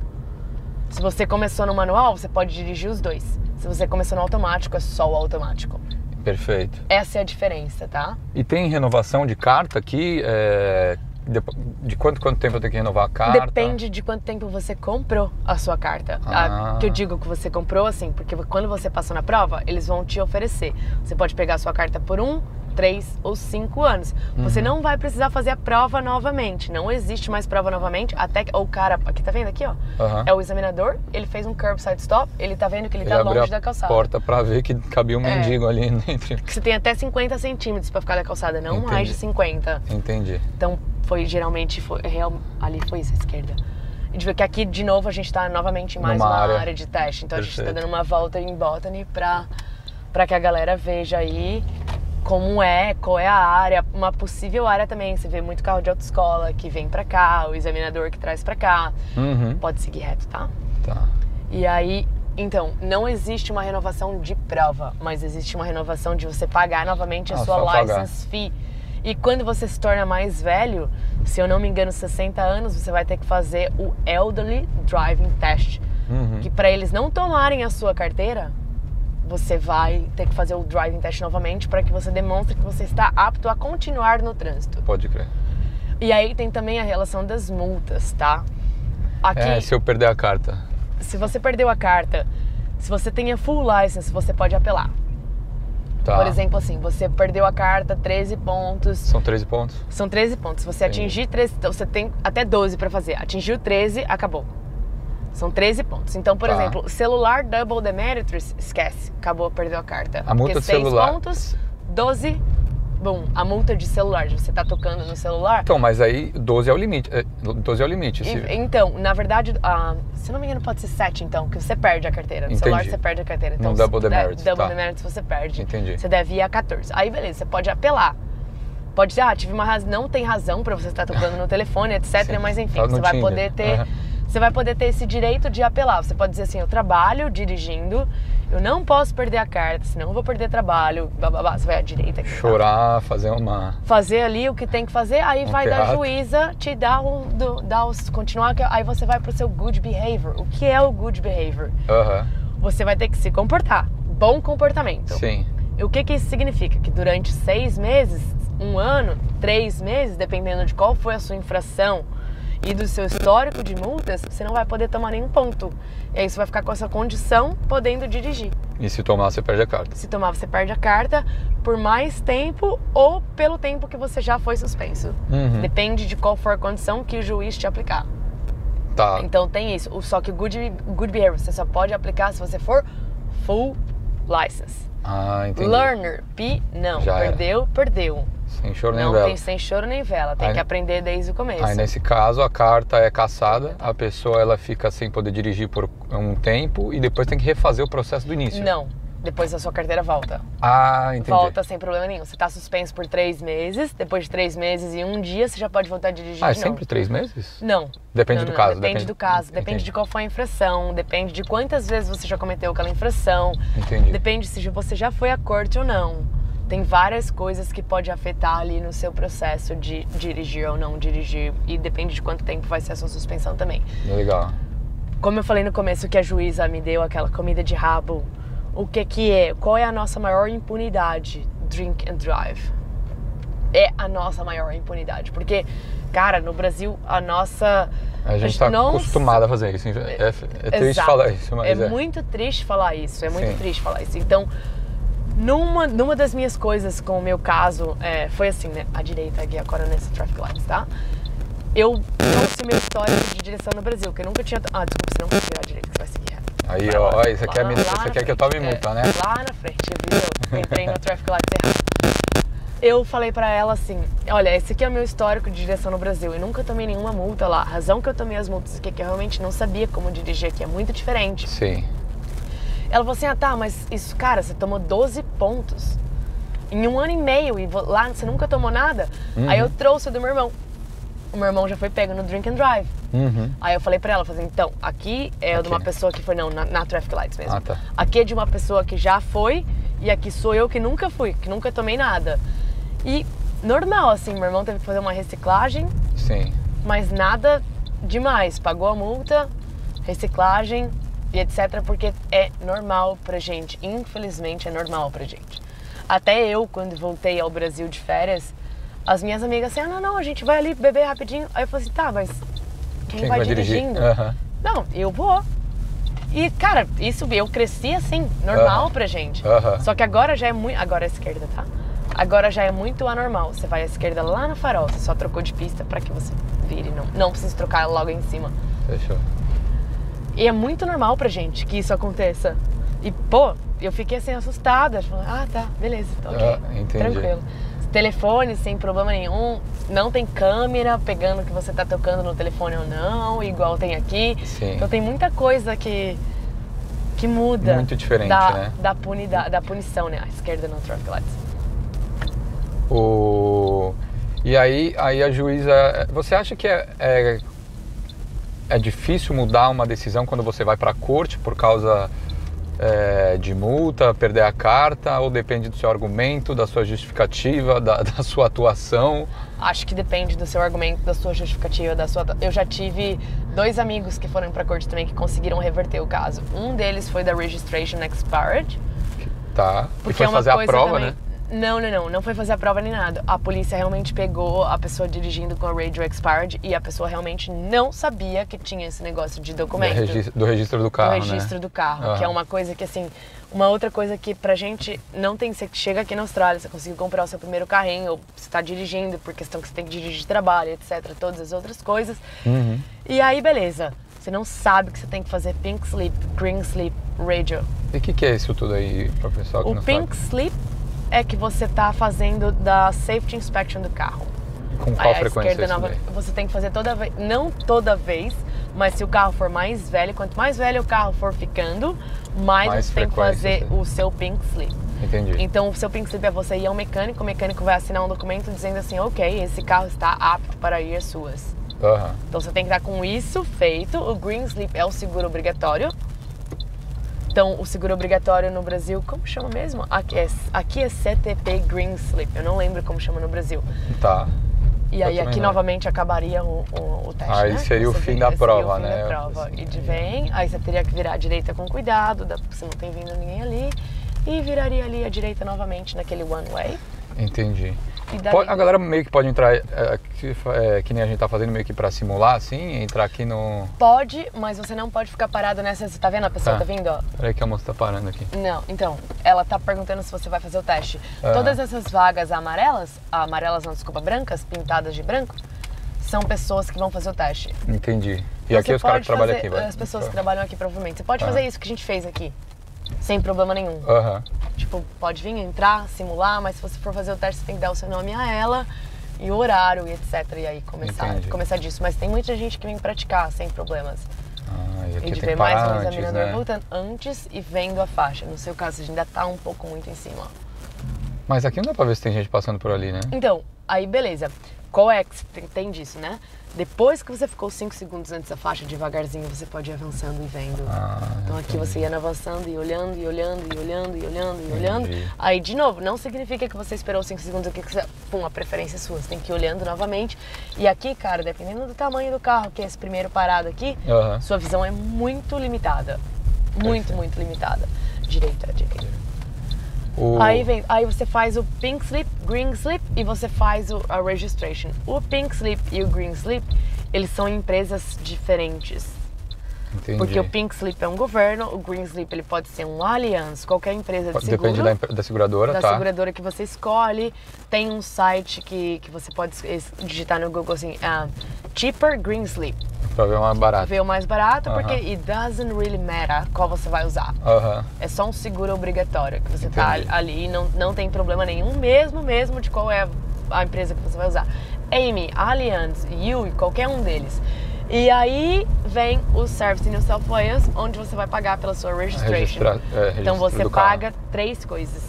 se você começou no manual, você pode dirigir os dois. Se você começou no automático, é só o automático. Perfeito. Essa é a diferença, tá? E tem renovação de carta aqui? É, de, quanto, quanto tempo eu tenho que renovar a carta? Depende de quanto tempo você comprou a sua carta. Ah. A, que eu digo que você comprou, assim, porque quando você passou na prova, eles vão te oferecer. Você pode pegar a sua carta por um, três ou cinco anos. Você Uhum. não vai precisar fazer a prova novamente. Não existe mais prova novamente até que o cara, aqui tá vendo aqui, ó? Aham. É o examinador, ele fez um curbside stop, ele tá vendo que ele, Ele tá longe da calçada. É. porta pra ver que cabia um mendigo ali entre... Que você tem até 50 centímetros pra ficar da calçada, não Entendi. mais de 50. Entendi. Então, foi geralmente, foi, real, ali foi isso, à esquerda. A gente vê que aqui, de novo, a gente tá novamente em mais Numa uma área. área. de teste. Então, a gente tá Perfeito. dando uma volta em Botany pra, pra que a galera veja aí como é, qual é a área, uma possível área também. Você vê muito carro de autoescola que vem pra cá, o examinador que traz pra cá. Uhum. Pode seguir reto, tá? Tá. E aí, então, não existe uma renovação de prova, mas existe uma renovação de você pagar novamente a Ah, sua só pagar. license fee. E quando você se torna mais velho, se eu não me engano, 60 anos, você vai ter que fazer o Elderly Driving Test. Uhum. Que para eles não tomarem a sua carteira, você vai ter que fazer o driving test novamente para que você demonstre que você está apto a continuar no trânsito. Pode crer. E aí tem também a relação das multas, tá? Aqui, É, se eu perder a carta. se você perdeu a carta, se você tem a full license, você pode apelar. Tá. Por exemplo, assim, você perdeu a carta, 13 pontos. São 13 pontos? São 13 pontos. Se você Entendi. atingir 13, então você tem até 12 para fazer. Atingiu 13, acabou. São 13 pontos. Então, por Tá. exemplo, celular double demeritors, esquece. Acabou, perdeu a carta. A multa Porque de 6 celular. pontos, 12, bom, a multa de celular, de você tá tocando no celular. Então, mas aí 12 é o limite. é, 12 é o limite. E- se- então, na verdade, ah, se não me engano, pode ser 7, então, que você perde a carteira. No Entendi. celular você perde a carteira. Então, No double é, Double tá. você perde. Entendi. Você deve ir a 14. Aí, beleza, você pode apelar. Pode dizer, ah, tive uma razão, não tem razão pra você estar tocando no telefone, etc. Sim, Mas enfim, você vai poder ter. Aham. Você vai poder ter esse direito de apelar. Você pode dizer assim, eu trabalho dirigindo, eu não posso perder a carta, senão eu vou perder trabalho, bababá. Você vai à direita aqui. tá? Chorar, fazer uma. fazer ali o que tem que fazer, aí Um vai da teatro. juíza te dar o, do, dar os, continuar, aí você vai pro seu good behavior. O que é o good behavior? Aham. Você vai ter que se comportar, bom comportamento. Sim. E o que, que isso significa? Que durante seis meses, um ano, três meses, dependendo de qual foi a sua infração e do seu histórico de multas, você não vai poder tomar nenhum ponto. E aí você vai ficar com essa condição podendo dirigir. E se tomar, você perde a carta. Se tomar, você perde a carta por mais tempo ou pelo tempo que você já foi suspenso. Uhum. Depende de qual for a condição que o juiz te aplicar. Tá. Então tem isso. Só que o good, good behavior você só pode aplicar se você for full license. Ah, entendi. Learner, P, não. Já era. perdeu, perdeu. Sem choro nem não vela. tem sem choro nem vela. Tem Aí- que aprender desde o começo. Aí nesse caso a carta é caçada, a pessoa ela fica sem poder dirigir por um tempo e depois tem que refazer o processo do início. Não. Depois a sua carteira volta. Ah, entendi. Volta sem problema nenhum. Você tá suspenso por três meses. Depois de três meses e um dia, você já pode voltar a dirigir Ah, é sempre três meses? Não. Depende Não, do não, caso. Depende, do caso. Depende Entendi. de qual foi a infração. Depende de quantas vezes você já cometeu aquela infração. Entendi. Depende se você já foi à corte ou não. Tem várias coisas que pode afetar ali no seu processo de dirigir ou não dirigir. E depende de quanto tempo vai ser a sua suspensão também. Legal. Como eu falei no começo que a juíza me deu aquela comida de rabo, o que que é? Qual é a nossa maior impunidade? Drink and drive. É a nossa maior impunidade. Porque, cara, no Brasil, a nossa... A gente tá não- acostumado a fazer isso. É, é triste falar isso, mas é, é. muito triste falar isso, é muito Sim. triste falar isso. Então, numa, numa das minhas coisas com o meu caso, é, foi assim, né? À direita aqui agora nesse traffic lights, tá? Eu trouxe meu histórico de direção no Brasil, que eu nunca tinha... Ah, desculpa, você não pode virar à direita, que você vai seguir reto. Aí, Vai ó, lá, ó, isso aqui é, a minha- na aqui é que eu tome multa, É, né? Lá na frente, viu? Eu entrei no traffic lights errado. Eu falei pra ela assim, olha, esse aqui é o meu histórico de direção no Brasil. Eu nunca tomei nenhuma multa lá. A razão que eu tomei as multas aqui é que eu realmente não sabia como dirigir aqui. É muito diferente. Sim. Ela falou assim, ah tá, mas isso, cara, você tomou 12 pontos em um ano e meio e lá você nunca tomou nada. Uhum. Aí eu trouxe o do meu irmão. O meu irmão já foi pego no drink and drive. Uhum. Aí eu falei pra ela, falei, então, aqui é de uma pessoa que foi, não, na, na traffic lights mesmo. Ah, tá. Aqui é de uma pessoa que já foi e aqui sou eu que nunca fui, que nunca tomei nada. E normal, assim, meu irmão teve que fazer uma reciclagem, Sim. mas nada demais. Pagou a multa, reciclagem e etc. Porque é normal pra gente. Infelizmente é normal pra gente. Até eu, quando voltei ao Brasil de férias, as minhas amigas assim, ah, não, não, a gente vai ali beber rapidinho. Aí eu falei assim, tá, mas quem, Quem vai, vai dirigindo? Aham. Não, eu vou. E, cara, isso eu cresci assim, normal Aham. pra gente. Aham. Só que agora já é muito. Agora é esquerda, tá? Agora já é muito anormal. Você vai à esquerda lá no farol, você só trocou de pista pra que você vire. Não, não precisa trocar logo em cima. Fechou. E é muito normal pra gente que isso aconteça. E, pô, eu fiquei assim assustada. Falando, ah, tá, beleza, tá ok. Ah. Tranquilo. Telefone sem problema nenhum. Não tem câmera pegando que você tá tocando no telefone ou não, igual tem aqui. Sim. Então tem muita coisa que, que muda. Muito diferente, da, né? Da, punida, da punição, né? A esquerda no traffic lights. O... E aí, aí a juíza. Você acha que é, é, é difícil mudar uma decisão quando você vai para a corte por causa é, de multa, perder a carta, ou depende do seu argumento, da sua justificativa, da, da sua atuação? Acho que depende do seu argumento, da sua justificativa, da sua. Eu já tive dois amigos que foram para a corte também que conseguiram reverter o caso. Um deles foi da registration expired. Tá. Porque e foi é fazer a prova, também... né? Não, não, não. Não foi fazer a prova nem nada. A polícia realmente pegou a pessoa dirigindo com a radio expired e a pessoa realmente não sabia que tinha esse negócio de documento. Do registro do, registro do carro, Do registro né? do carro, que é uma coisa que, assim... Uma outra coisa que pra gente não tem... Você chega aqui na Austrália, você conseguiu comprar o seu primeiro carrinho, ou você tá dirigindo, por questão que você tem que dirigir de trabalho, etc. Todas as outras coisas. Uhum. E aí, beleza. Você não sabe que você tem que fazer pink slip, green slip, radio. E o que, que, é isso tudo aí, professor? o pink sabe? slip é que você está fazendo da safety inspection do carro. Com qual Aí, frequência nova, Você tem que fazer toda vez, não toda vez, mas se o carro for mais velho, quanto mais velho o carro for ficando, mais, mais você tem que fazer o seu pink slip. Entendi. Então, o seu pink slip é você ir ao mecânico, o mecânico vai assinar um documento dizendo assim, ok, esse carro está apto para ir às suas. Uhum. Então, você tem que estar com isso feito. O green slip é o seguro obrigatório. Então, o seguro obrigatório no Brasil, como chama mesmo? Aqui é, aqui é CTP Green Slip, eu não lembro como chama no Brasil. Tá. E aí aqui não. novamente acabaria o, o, o teste, Aí né? seria o fim da prova, né? Da prova. E de vem, aí você teria que virar à direita com cuidado, porque você não tem vindo ninguém ali. E viraria ali à direita novamente naquele one way. Entendi. Pode, a galera meio que pode entrar, é, que, é, que, nem a gente tá fazendo, meio que pra simular, assim, entrar aqui no... Pode, mas você não pode ficar parado nessa, você tá vendo a pessoa, tá, tá vindo, ó? Peraí que a moça tá parando aqui. Não, então, ela tá perguntando se você vai fazer o teste. Todas essas vagas amarelas, amarelas não, desculpa, brancas, pintadas de branco, são pessoas que vão fazer o teste. Entendi. E você aqui os caras que trabalham aqui, vai? As pessoas que trabalham aqui, provavelmente. Você pode fazer isso que a gente fez aqui sem problema nenhum. Uhum. Tipo, pode vir, entrar, simular, mas se você for fazer o teste, você tem que dar o seu nome a ela e o horário e etc. E aí começar, começar disso. Mas tem muita gente que vem praticar sem problemas. Ah, e aqui e de ver mais um examinador né? voltando antes e vendo a faixa. No seu caso, a gente ainda tá um pouco muito em cima. Mas aqui não dá pra ver se tem gente passando por ali, né? Então, aí beleza. Qual é que tem, tem disso, né? Depois que você ficou 5 segundos antes da faixa, devagarzinho você pode ir avançando e vendo. Ah, então aqui você ia avançando e olhando e olhando e olhando e olhando e olhando. Entendi. Aí de novo, não significa que você esperou 5 segundos aqui que você, pum, a preferência é sua. Você tem que ir olhando novamente. E aqui, cara, dependendo do tamanho do carro, que é esse primeiro parado aqui, uhum. sua visão é muito limitada. Muito, Perfeito. muito limitada. Direita, direita. O... Aí, vem, aí você faz o pink slip, green slip e você faz o, a registration. O pink slip e o green slip, eles são empresas diferentes. Entendi. Porque o Pink Slip é um governo, o Green Slip ele pode ser um Allianz, qualquer empresa de seguro. Depende da, da seguradora, da tá? Da seguradora que você escolhe. Tem um site que, que você pode digitar no Google assim, uh, Cheaper Green Slip. Pra ver o mais barato. Ver o mais barato, uh -huh. porque it doesn't really matter qual você vai usar. Uh -huh. É só um seguro obrigatório, que você tá Entendi. tá ali e não, não tem problema nenhum, mesmo, mesmo de qual é a empresa que você vai usar. Amy, Allianz, You, qualquer um deles. E aí vem o Service New South Wales, onde você vai pagar pela sua registration. Registra, é, então você paga carro. três coisas.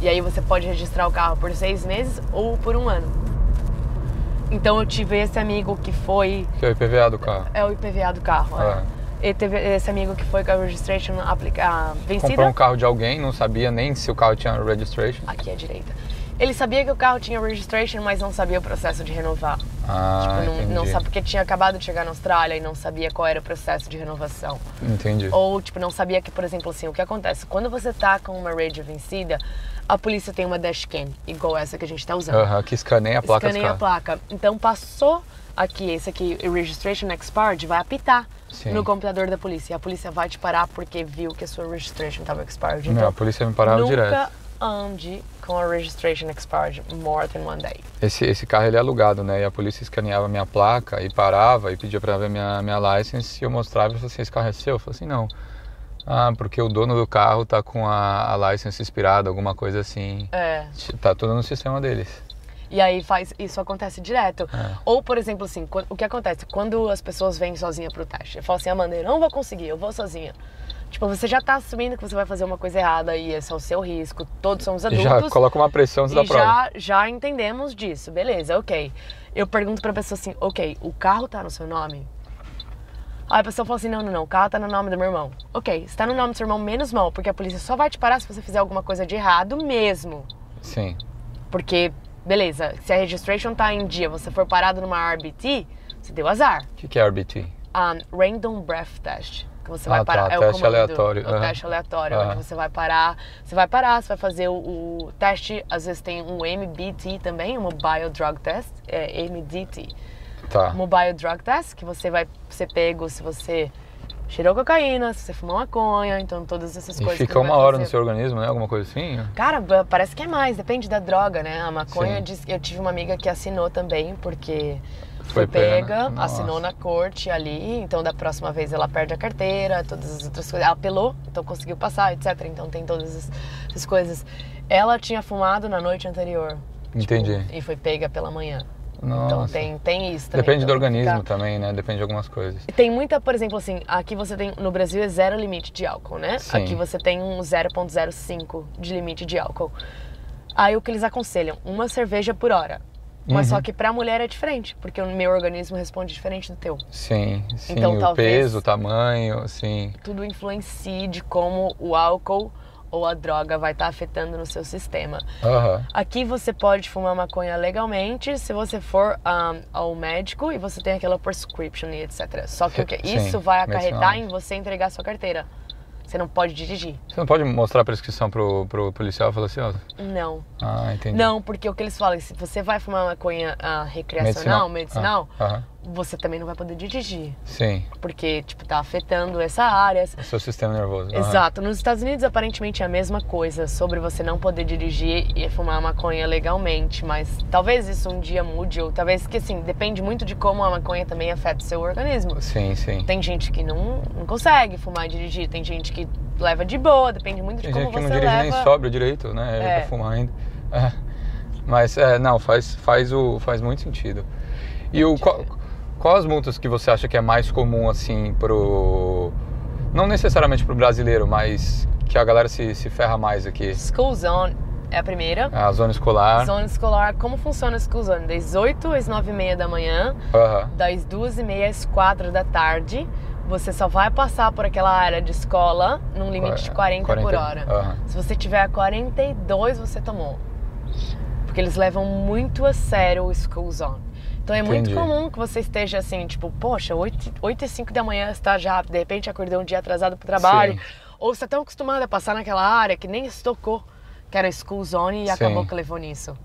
E aí você pode registrar o carro por seis meses ou por um ano. Então eu tive esse amigo que foi. Que é o IPVA do carro. É o IPVA do carro, é. é. teve esse amigo que foi com a registration aplica, ah, vencida. Comprou um carro de alguém, não sabia nem se o carro tinha registration. Aqui à direita. Ele sabia que o carro tinha registration, mas não sabia o processo de renovar. Ah, tipo, não, não sabe porque tinha acabado de chegar na Austrália e não sabia qual era o processo de renovação. Entendi. Ou tipo não sabia que, por exemplo, assim, o que acontece quando você tá com uma radio vencida, a polícia tem uma dashcam igual essa que a gente está usando. Uhum, que escaneia a placa. Escaneia a placa. Então passou aqui esse aqui, registration expired, vai apitar. Sim. no computador da polícia. E a polícia vai te parar porque viu que a sua registration estava expired. Então, não, a polícia me parava nunca direto ande com a registration expired more than one day. Esse, esse carro ele é alugado, né? E a polícia escaneava minha placa e parava e pedia para ver minha, minha license e eu mostrava e falei assim, esse carro é seu? Eu falei assim, não. Ah, porque o dono do carro tá com a, a license expirada, alguma coisa assim. É. Tá tudo no sistema deles. E aí faz isso acontece direto. É. Ou, por exemplo, assim, o que acontece quando as pessoas vêm sozinha pro teste? Eu falo assim, Amanda, eu não vou conseguir, eu vou sozinha. Tipo, você já tá assumindo que você vai fazer uma coisa errada e esse é o seu risco. Todos somos adultos. já coloca uma pressão antes da prova. já, já entendemos disso. Beleza, ok. Eu pergunto pra pessoa assim, ok, o carro tá no seu nome? Aí a pessoa fala assim, não, não, não, o carro tá no nome do meu irmão. Ok, se tá no nome do seu irmão, menos mal, porque a polícia só vai te parar se você fizer alguma coisa de errado mesmo. Sim. Porque, beleza, se a registration tá em dia, você for parado numa RBT, você deu azar. O que, que é RBT? Um, random breath test. Você Ah, vai parar. tá, é o teste comando, aleatório, O aham. teste aleatório, Aham. onde você vai parar. Você vai parar, você vai fazer o, o teste. Às vezes tem um MBT também, um Mobile Drug Test. É MDT. Tá. Mobile Drug Test, que você vai ser pego se você cheirou cocaína, se você fumou maconha, então todas essas E coisas. fica uma hora no fazer. seu organismo, né? Alguma coisa assim? Cara, ba- parece que é mais, depende da droga, né? A maconha, diz- eu tive uma amiga que assinou também, porque Foi pega, assinou na corte ali, então da próxima vez ela perde a carteira, todas as outras coisas. Ela apelou, então conseguiu passar, etc. Então tem todas as- essas coisas. Ela tinha fumado na noite anterior. tipo, Entendi. e foi pega pela manhã. Nossa. Então tem, tem isso também. Depende do então organismo fica- também, né? Depende de algumas coisas. e Tem muita, por exemplo, assim, aqui você tem, no Brasil é zero limite de álcool, né? Sim. Aqui você tem um 0,05 de limite de álcool. Aí o que eles aconselham? Uma cerveja por hora. Mas Uhum. só que pra mulher é diferente, porque o meu organismo responde diferente do teu. Sim, sim. Então, o talvez- peso, o tamanho, sim. Tudo influencia de como o álcool ou a droga vai estar afetando no seu sistema. Aham. Aqui você pode fumar maconha legalmente se você for um, ao médico e você tem aquela prescription e etc. Só que o que Sim, isso vai acarretar em você entregar sua carteira. Você não pode dirigir. Você não pode mostrar a prescrição pro, pro policial e falar assim, ó. Não. Ah, entendi. Não, porque o que eles falam, se você vai fumar maconha ah, recreacional, medicinal, Ah, aham. Você também não vai poder dirigir. Sim. Porque, tipo, tá afetando essa área. O seu sistema nervoso. Exato. Nos Estados Unidos, aparentemente, é a mesma coisa sobre você não poder dirigir e fumar maconha legalmente. Mas talvez isso um dia mude, ou talvez que, assim, depende muito de como a maconha também afeta o seu organismo. Sim, sim. Tem gente que não, não consegue fumar e dirigir, tem gente que leva de boa, depende muito de Tem como gente que você não dirige leva. nem sóbrio direito, né? É. vai fumar ainda. É. Mas, é, não, faz, faz, o, faz muito sentido. E o, qual, qual as multas que você acha que é mais comum, assim, pro... Não necessariamente pro brasileiro, mas que a galera se, se ferra mais aqui? School Zone é a primeira. A zona escolar. Zona escolar, como funciona a School Zone? Das 8 às 9 e meia da manhã, Aham. das 2 e meia às 4 da tarde. Você só vai passar por aquela área de escola num limite de 40, por hora. Se você tiver a 42, você tomou. Porque eles levam muito a sério o School Zone. Então é muito Entendi. comum que você esteja assim, tipo, poxa, 8, 8 e 5 da manhã, você tá já, de repente, acordou um dia atrasado pro trabalho. Sim. Ou você tá tão acostumado a passar naquela área que nem se tocou que era School Zone e Sim. acabou que levou nisso.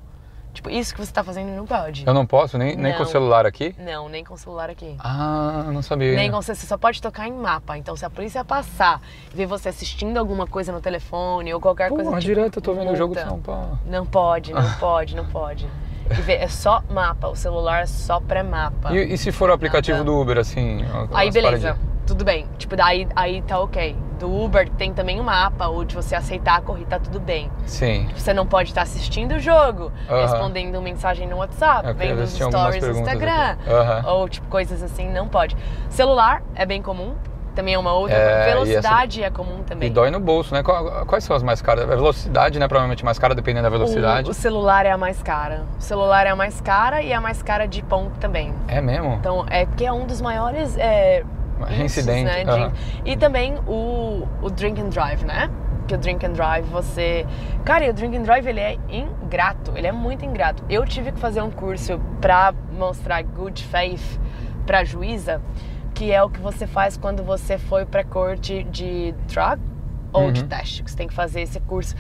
Tipo, isso que você tá fazendo não pode. Eu não posso, nem, nem com o Não. celular aqui? Não, nem com o celular aqui. Ah, não sabia. Nem com você, você só pode tocar em mapa. Então, se a polícia passar e ver você assistindo alguma coisa no telefone ou qualquer Pô, coisa tipo, direto eu tô vendo o jogo de. São Paulo. Não pode, não pode, não pode. E vê, é só mapa, o celular é só pré-mapa. E, e se for o aplicativo Nada. do Uber, assim? Aí beleza, paradinhas? tudo bem. Tipo, daí aí tá ok. Do Uber tem também um mapa, ou de você aceitar a corrida, tá tudo bem. Sim. Você não pode estar assistindo o jogo, Aham. respondendo mensagem no WhatsApp, Eu queria vendo os stories no Instagram. aqui. Aham. Ou tipo, coisas assim, não pode. Celular é bem comum, também é uma outra. É, Velocidade é comum também. E dói no bolso, né? Quais são as mais caras? A velocidade, né? Provavelmente mais cara, dependendo da velocidade. O, o celular é a mais cara. O celular é a mais cara e é a mais cara de ponto também. É mesmo? Então, é porque é um dos maiores é, índices, Reincidente. né? de- aham. E também o, o drink and drive, né? Que o drink and drive você. Cara, e o drink and drive ele é ingrato, ele é muito ingrato. Eu tive que fazer um curso pra mostrar good faith pra juíza, que é o que você faz quando você foi pra corte de drug ou de Uhum. teste. que Você tem que fazer esse curso.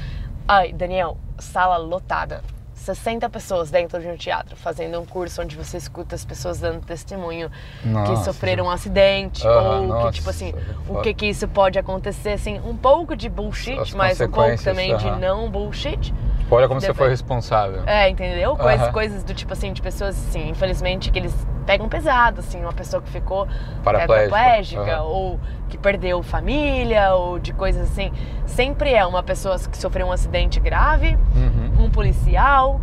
Ai, Daniel, sala lotada. 60 pessoas dentro de um teatro fazendo um curso onde você escuta as pessoas dando testemunho que Nossa, sofreram um acidente ou nossa, que tipo assim, o foda. que que isso pode acontecer assim, um pouco de bullshit, As mas um pouco também de não bullshit. Olha como você Deve- foi responsável. É, entendeu? Coisas, Aham. coisas do tipo assim, de pessoas assim, infelizmente que eles pegam pesado, assim, uma pessoa que ficou Paraplégica. Aham. ou que perdeu família ou de coisas assim. Sempre é uma pessoa que sofreu um acidente grave, Uhum. um policial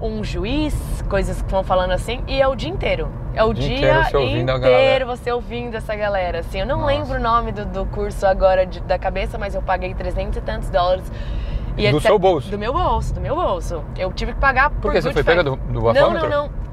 um juiz, coisas que vão falando assim, e é o dia inteiro. É o, O dia dia, inteiro você ouvindo inteiro você ouvindo essa galera. Assim, eu não Nossa. lembro o nome do, do curso agora de- da cabeça, mas eu paguei 300 e tantos dólares. E Do etc. seu bolso? Do meu bolso, do meu bolso. Eu tive que pagar por Por que? Você foi pega do, do Não, bafômetro? não, não.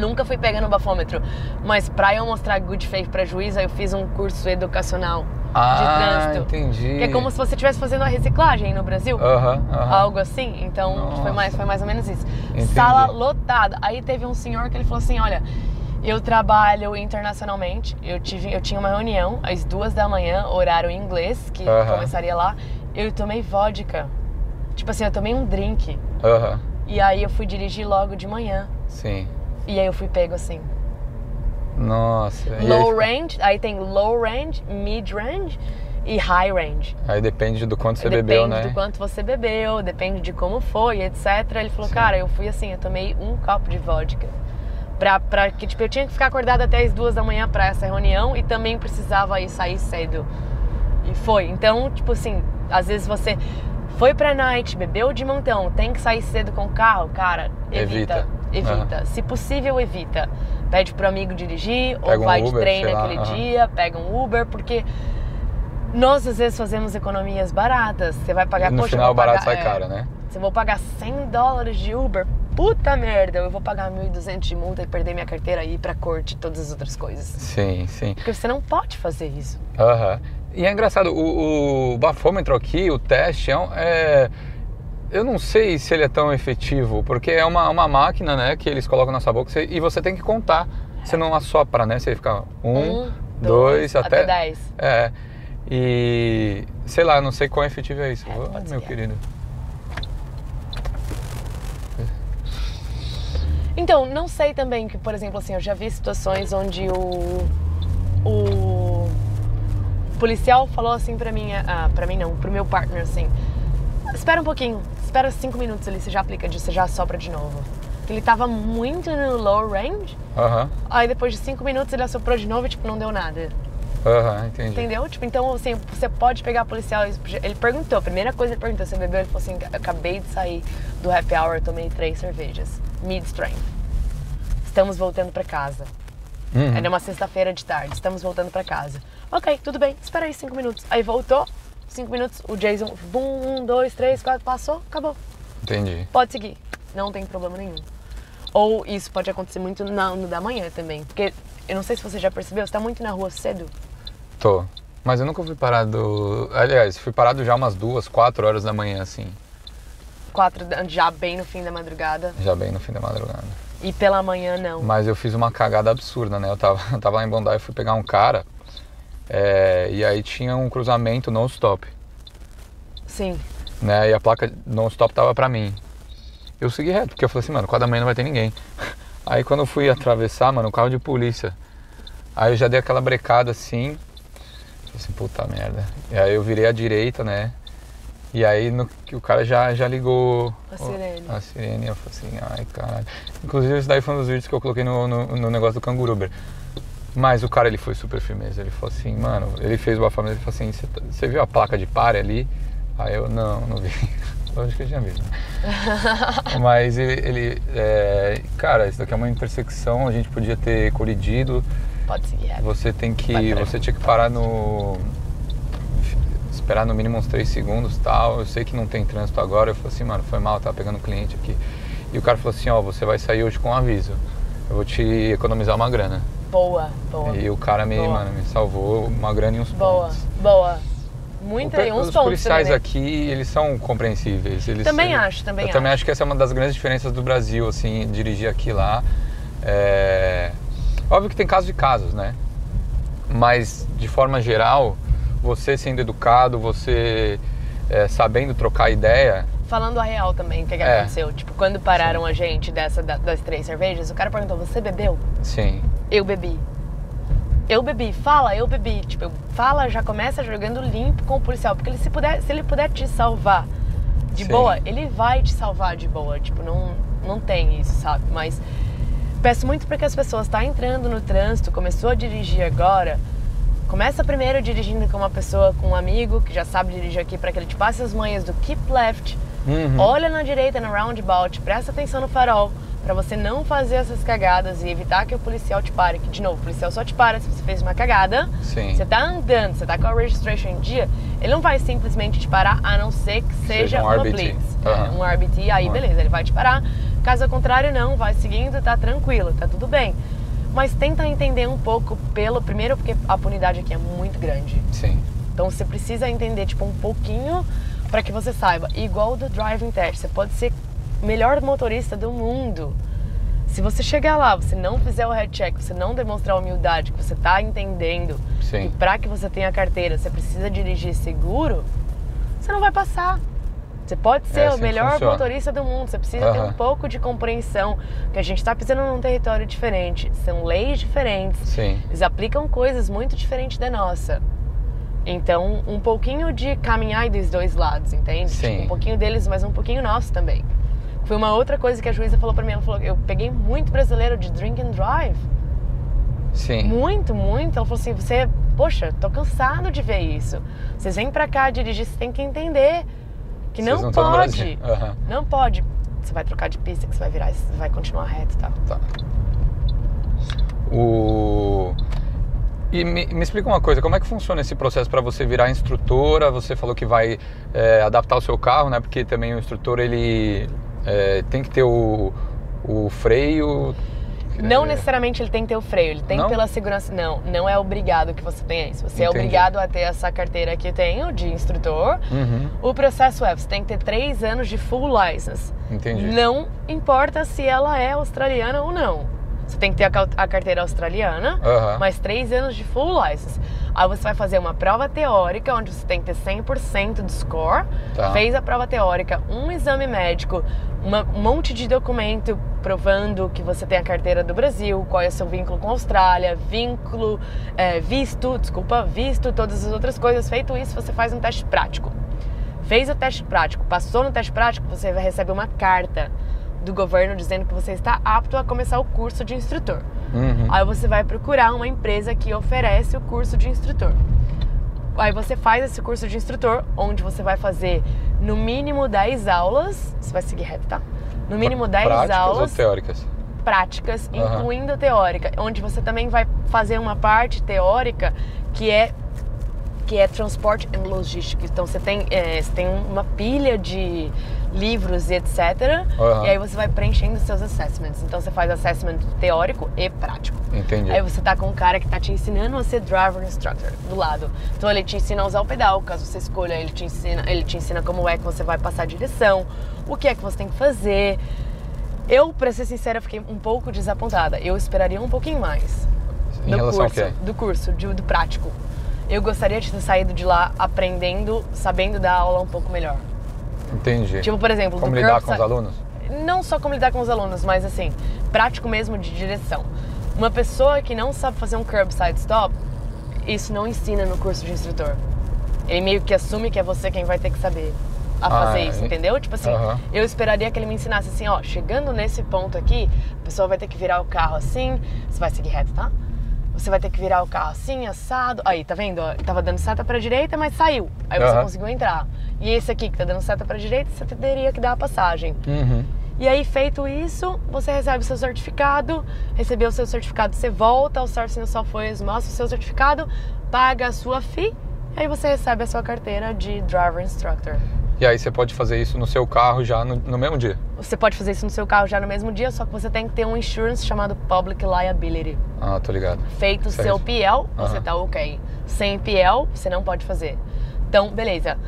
Nunca fui pega no bafômetro. Mas pra eu mostrar good faith pra juiz, aí eu fiz um curso educacional Ah, de trânsito. entendi. Que é como se você estivesse fazendo a reciclagem no Brasil. Aham, aham. Algo assim, então Nossa. foi mais, foi mais ou menos isso. Entendi. Sala lotada. Aí teve um senhor que ele falou assim: olha, eu trabalho internacionalmente. Eu, tive, eu tinha uma reunião às duas da manhã, horário inglês, que Aham. começaria lá. Eu tomei vodka. Tipo assim, eu tomei um drink. Aham, E aí eu fui dirigir logo de manhã. sim. E aí eu fui pego assim. Nossa. aí Low fica- range, aí tem low range, mid range e high range. Aí depende do quanto você depende bebeu, né? do quanto você bebeu, depende de como foi, etc. Ele falou, Sim. cara, eu fui assim, eu tomei um copo de vodka. Pra, pra que, tipo, eu tinha que ficar acordada até as duas da manhã pra essa reunião e também precisava ir sair cedo. E foi. Então, tipo assim, às vezes você foi pra night, bebeu de montão, tem que sair cedo com o carro, cara, evita. Evita. Evita. Se possível, evita. Pede pro amigo dirigir, Pega ou um vai de Uber, trem sei lá, naquele dia, pega um Uber, porque nós às vezes fazemos economias baratas. Você vai pagar, E no poxa, final barato pagar, sai é, caro, né? Se eu vou pagar 100 dólares de Uber, puta merda, eu vou pagar 1.200 de multa e perder minha carteira e ir pra corte e todas as outras coisas. Sim, sim. Porque você não pode fazer isso. Aham. E é engraçado, o, o bafômetro aqui, o teste, é, um- é- Eu não sei se ele é tão efetivo, porque é uma, uma máquina, né, que eles colocam na sua boca você- e você tem que contar. Você não assopra, né? Você fica um, dois, até... até 10. É. E sei lá, não sei quão efetivo é isso. É, pode meu querido. Então, não sei também que, por exemplo, assim, eu já vi situações onde o, o policial falou assim pra mim, ah, pra mim não, pro meu partner assim, espera um pouquinho, espera cinco minutos ali, você já aplica, de- você já sopra de novo. Ele tava muito no low range, Aham, aí depois de cinco minutos ele assoprou de novo e tipo, não deu nada. aham, entendi. Entendeu? Tipo, então assim, você pode pegar policial. Ele perguntou, a primeira coisa ele perguntou, você bebeu? Ele falou assim, "Eu acabei de sair do happy hour, eu tomei três cervejas. Mid strength. Estamos voltando pra casa. Uhum. Era uma sexta-feira de tarde, estamos voltando pra casa. Ok, tudo bem, espera aí cinco minutos. Aí voltou, cinco minutos, o Jason, bum, um, dois, três, quatro, passou, acabou. Entendi. Pode seguir, não tem problema nenhum. Ou isso pode acontecer muito na, no da manhã também. Porque eu não sei se você já percebeu, você tá muito na rua cedo. Tô. Mas eu nunca fui parado. Aliás, fui parado já umas duas, quatro horas da manhã, assim. quatro, já bem no fim da madrugada. Já bem no fim da madrugada. E pela manhã não. Mas eu fiz uma cagada absurda, né? Eu tava, eu tava lá em Bondi e fui pegar um cara. É, e aí tinha um cruzamento non-stop. Sim. né? E a placa non-stop tava pra mim. Eu segui reto, porque eu falei assim, mano, quatro da manhã não vai ter ninguém. Aí quando eu fui atravessar, mano, o carro de polícia. Aí eu já dei aquela brecada assim. Falei assim, puta merda. E aí eu virei à direita, né? E aí no, o cara já, já ligou A o- sirene. a sirene. Eu falei assim, ai caralho. Inclusive esse daí foi um dos vídeos que eu coloquei no, no, no negócio do Canguru Uber. Mas o cara ele foi super firmeza. Ele falou assim, mano, ele fez o bafamento, ele falou assim, "Você tá- viu a placa de pare ali? Aí eu, não, não vi. Lógico que eu tinha visto. Mas ele, ele, é, cara, isso daqui é uma intersecção, a gente podia ter colidido. Pode seguir. é. Você tem que, você tinha que parar no, esperar no mínimo uns 3 segundos tal. Eu sei que não tem trânsito agora. Eu falei assim, mano, foi mal, tava pegando um cliente aqui. E o cara falou assim, ó, você vai sair hoje com aviso. Eu vou te economizar uma grana. Boa, boa. E o cara me, Boa. mano, me salvou uma grana e uns Boa, pontos. boa. O pe- aí, uns Os pontos policiais também. né? aqui, eles são compreensíveis. Eles, Também eles- acho, também Eu também acho. acho que essa é uma das grandes diferenças do Brasil, assim, dirigir aqui e lá. É... Óbvio que tem casos de casos, né? Mas, de forma geral, você sendo educado, você é, sabendo trocar ideia, Falando a real também, o que, que É. aconteceu? Tipo, quando pararam a gente dessa, da- das três cervejas, o cara perguntou, você bebeu? sim. Eu bebi. Eu bebi, fala, eu bebi. Tipo, eu- fala, já começa jogando limpo com o policial. Porque ele, se, puder, se ele puder te salvar de Sim. boa, ele vai te salvar de boa. Tipo, não, não tem isso, sabe? Mas peço muito para que as pessoas tá entrando no trânsito, começou a dirigir agora. Começa primeiro dirigindo com uma pessoa, com um amigo que já sabe dirigir aqui, para que ele te passe as manhas do keep left, Uhum. Olha na direita, no roundabout, presta atenção no farol para você não fazer essas cagadas e evitar que o policial te pare. Que, de novo, o policial só te para se você fez uma cagada. Sim. Você tá andando, você tá com a registration em dia, ele não vai simplesmente te parar, a não ser que seja, seja um uma RBT. blitz. Uhum. Um RBT, aí beleza, ele vai te parar. Caso contrário, não, vai seguindo, tá tranquilo, tá tudo bem. Mas tenta entender um pouco pelo. Primeiro, porque a punidade aqui é muito grande. Sim. Então você precisa entender, tipo, um pouquinho para que você saiba. Igual do driving test, você pode ser melhor motorista do mundo. Se você chegar lá, você não fizer o head check, você não demonstrar humildade, que você está entendendo Sim. que para que você tenha carteira, você precisa dirigir seguro, você não vai passar. Você pode ser é assim o melhor motorista do mundo, você precisa uhum. ter um pouco de compreensão que a gente está pisando num território diferente, são leis diferentes, Sim. eles aplicam coisas muito diferentes da nossa. Então, um pouquinho de caminhar dos dois lados, entende? Sim. Tipo, um pouquinho deles, mas um pouquinho nosso também. Foi uma outra coisa que a juíza falou para mim. Ela falou: eu peguei muito brasileiro de drink and drive. Sim. Muito, muito. Ela falou assim: você, poxa, tô cansado de ver isso. Vocês vêm para cá dirigir, você tem que entender que não, não pode. Uhum. Não pode. Você vai trocar de pista, que você vai virar, você vai continuar reto e tal. Tá. O e me, me, explica uma coisa, como é que funciona esse processo para você virar instrutora? Você falou que vai é, adaptar o seu carro, né? Porque também o instrutor ele é, tem que ter o, o freio. Não é... necessariamente ele tem que ter o freio, ele tem não? pela segurança. Não, não é obrigado que você tenha isso. Você é Entendi. é obrigado a ter essa carteira que eu tenho de instrutor. Uhum. O processo é: você tem que ter três anos de full license. Entendi. Não importa se ela é australiana ou não. Você tem que ter a carteira australiana, uhum. mais três anos de full license. Aí você vai fazer uma prova teórica, onde você tem que ter 100% de score. Tá. Fez a prova teórica, um exame médico, uma, um monte de documento provando que você tem a carteira do Brasil, qual é o seu vínculo com a Austrália, vínculo, é, visto, desculpa, visto, todas as outras coisas. Feito isso, você faz um teste prático. Fez o teste prático, passou no teste prático, você vai receber uma carta do governo dizendo que você está apto a começar o curso de instrutor. Uhum. Aí você vai procurar uma empresa que oferece o curso de instrutor. Aí você faz esse curso de instrutor, onde você vai fazer no mínimo 10 aulas. Você vai seguir reto, tá? No mínimo 10 Práticas aulas. Ou teóricas? Práticas, uhum. incluindo teórica, onde você também vai fazer uma parte teórica que é que é transporte e logística. Então você tem, é, você tem uma pilha de livros e etc. Uhum. E aí você vai preenchendo seus assessments. Então você faz assessment teórico e prático. Entendi. Aí você tá com um cara que tá te ensinando a ser driver instructor do lado. Então ele te ensina a usar o pedal, caso você escolha, ele te ensina, ele te ensina como é que você vai passar a direção, o que é que você tem que fazer. Eu, pra ser sincera, fiquei um pouco desapontada. Eu esperaria um pouquinho mais. Em do curso, Do curso, de, do prático eu gostaria de ter saído de lá aprendendo, sabendo dar aula um pouco melhor. Entendi. Tipo, por exemplo, como lidar com os alunos? Não só como lidar com os alunos, mas assim, prático mesmo de direção. Uma pessoa que não sabe fazer um curbside stop, isso não ensina no curso de instrutor. Ele meio que assume que é você quem vai ter que saber a ah, fazer ah, isso, entendeu? Tipo assim, eu esperaria que ele me ensinasse assim, ó, chegando nesse ponto aqui, a pessoa vai ter que virar o carro assim, você vai seguir reto, tá? Você vai ter que virar o carro assim, assado. Aí, tá vendo? Tava dando seta pra direita, mas saiu. Aí você uhum. conseguiu entrar. E esse aqui que tá dando seta pra direita, você teria que dar a passagem. Uhum. E aí, feito isso, você recebe o seu certificado. Recebeu o seu certificado, você volta ao Sourcing Software, mostra o seu certificado, paga a sua FII, aí você recebe a sua carteira de Driver Instructor. E aí você pode fazer isso no seu carro já no, no, mesmo dia? Você pode fazer isso no seu carro já no mesmo dia, só que você tem que ter um insurance chamado Public Liability. Ah, tô ligado. Feito o seu PL, você tá ok. Sem PL, você não pode fazer. Então, beleza.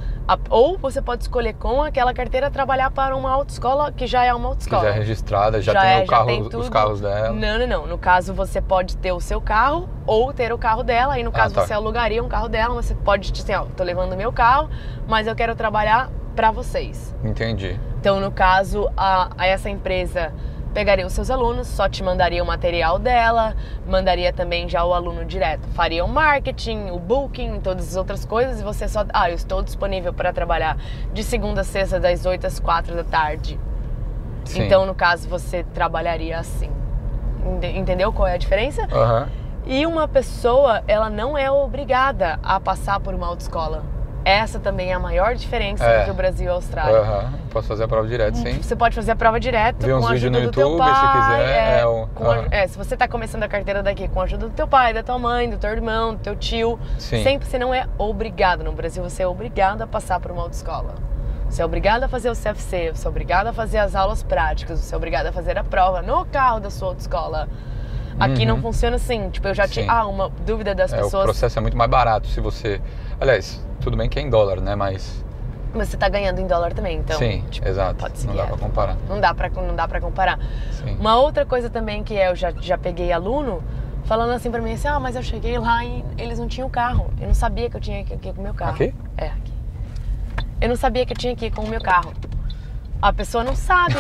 Ou você pode escolher com aquela carteira trabalhar para uma autoescola que já é uma autoescola. Que já é registrada, já, já tem, é, carro, tem os carros dela. Não, não, não. No caso, você pode ter o seu carro ou ter o carro dela. E no ah, caso, ah, tá. você alugaria um carro dela. Você pode dizer, ó, tô levando meu carro, mas eu quero trabalhar para vocês. Entendi. Então, no caso, a, a, essa empresa pegaria os seus alunos, só te mandaria o material dela, mandaria também já o aluno direto. Faria o marketing, o booking, todas as outras coisas e você só, ah, eu estou disponível para trabalhar de segunda a sexta das 8 às 4 da tarde. Sim. Então, no caso, você trabalharia assim. Entendeu qual é a diferença? Uhum. E uma pessoa, ela não é obrigada a passar por uma autoescola. Essa também é a maior diferença É. entre o Brasil e a Austrália. Aham, Posso fazer a prova direto, sim. Você pode fazer a prova direto uns com a ajuda no do teu YouTube, se pai. quiser, é, é o- com a- é, se você tá começando a carteira daqui com a ajuda do teu pai, da tua mãe, do teu irmão, do teu tio, Sim. sempre você não é obrigado. No Brasil você é obrigado a passar por uma autoescola. Você é obrigado a fazer o CFC, você é obrigado a fazer as aulas práticas, você é obrigado a fazer a prova no carro da sua autoescola. Aqui Uhum. não funciona assim. Tipo, eu já Sim. tive. Ah, uma dúvida das É, o pessoas. processo é muito mais barato se você. Aliás, tudo bem que é em dólar, né? Mas. Mas você tá ganhando em dólar também, então. sim, tipo, exato. Não dá é. pra comparar. Não dá pra, não dá pra comparar. Sim. Uma outra coisa também que eu já, já peguei aluno falando assim pra mim assim, ah, mas eu cheguei lá e eles não tinham carro. Eu não sabia que eu tinha que que ir com o meu carro. Aqui? É, aqui. Eu não sabia que eu tinha que ir com o meu carro. A pessoa não sabe.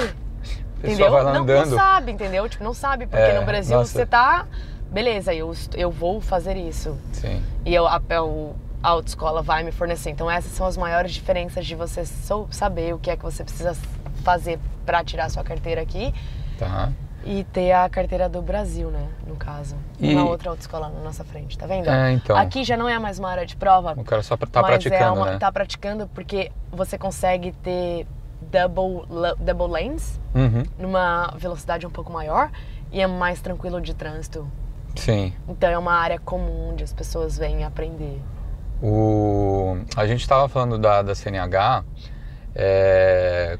Entendeu? não, não sabe, entendeu? Tipo, não sabe. Porque É, no Brasil nossa. você tá. Beleza, eu, eu vou fazer isso. Sim. E eu, a, eu- a autoescola vai me fornecer. Então essas são as maiores diferenças de você sou, saber o que é que você precisa fazer pra tirar sua carteira aqui Tá. e ter a carteira do Brasil, né? No caso. E- Uma outra autoescola na nossa frente, tá vendo? É, então. Aqui já não é mais uma área de prova. O cara só tá mas praticando, é uma, né? Tá praticando porque você consegue ter double, double lanes Uhum. numa velocidade um pouco maior e é mais tranquilo de trânsito. Sim. Então é uma área comum onde as pessoas vêm aprender. O... A gente estava falando da, da CNH, é,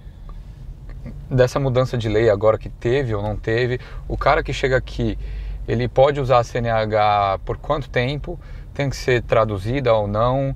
dessa mudança de lei agora que teve ou não teve. O cara que chega aqui, ele pode usar a CNH por quanto tempo? Tem que ser traduzida ou não?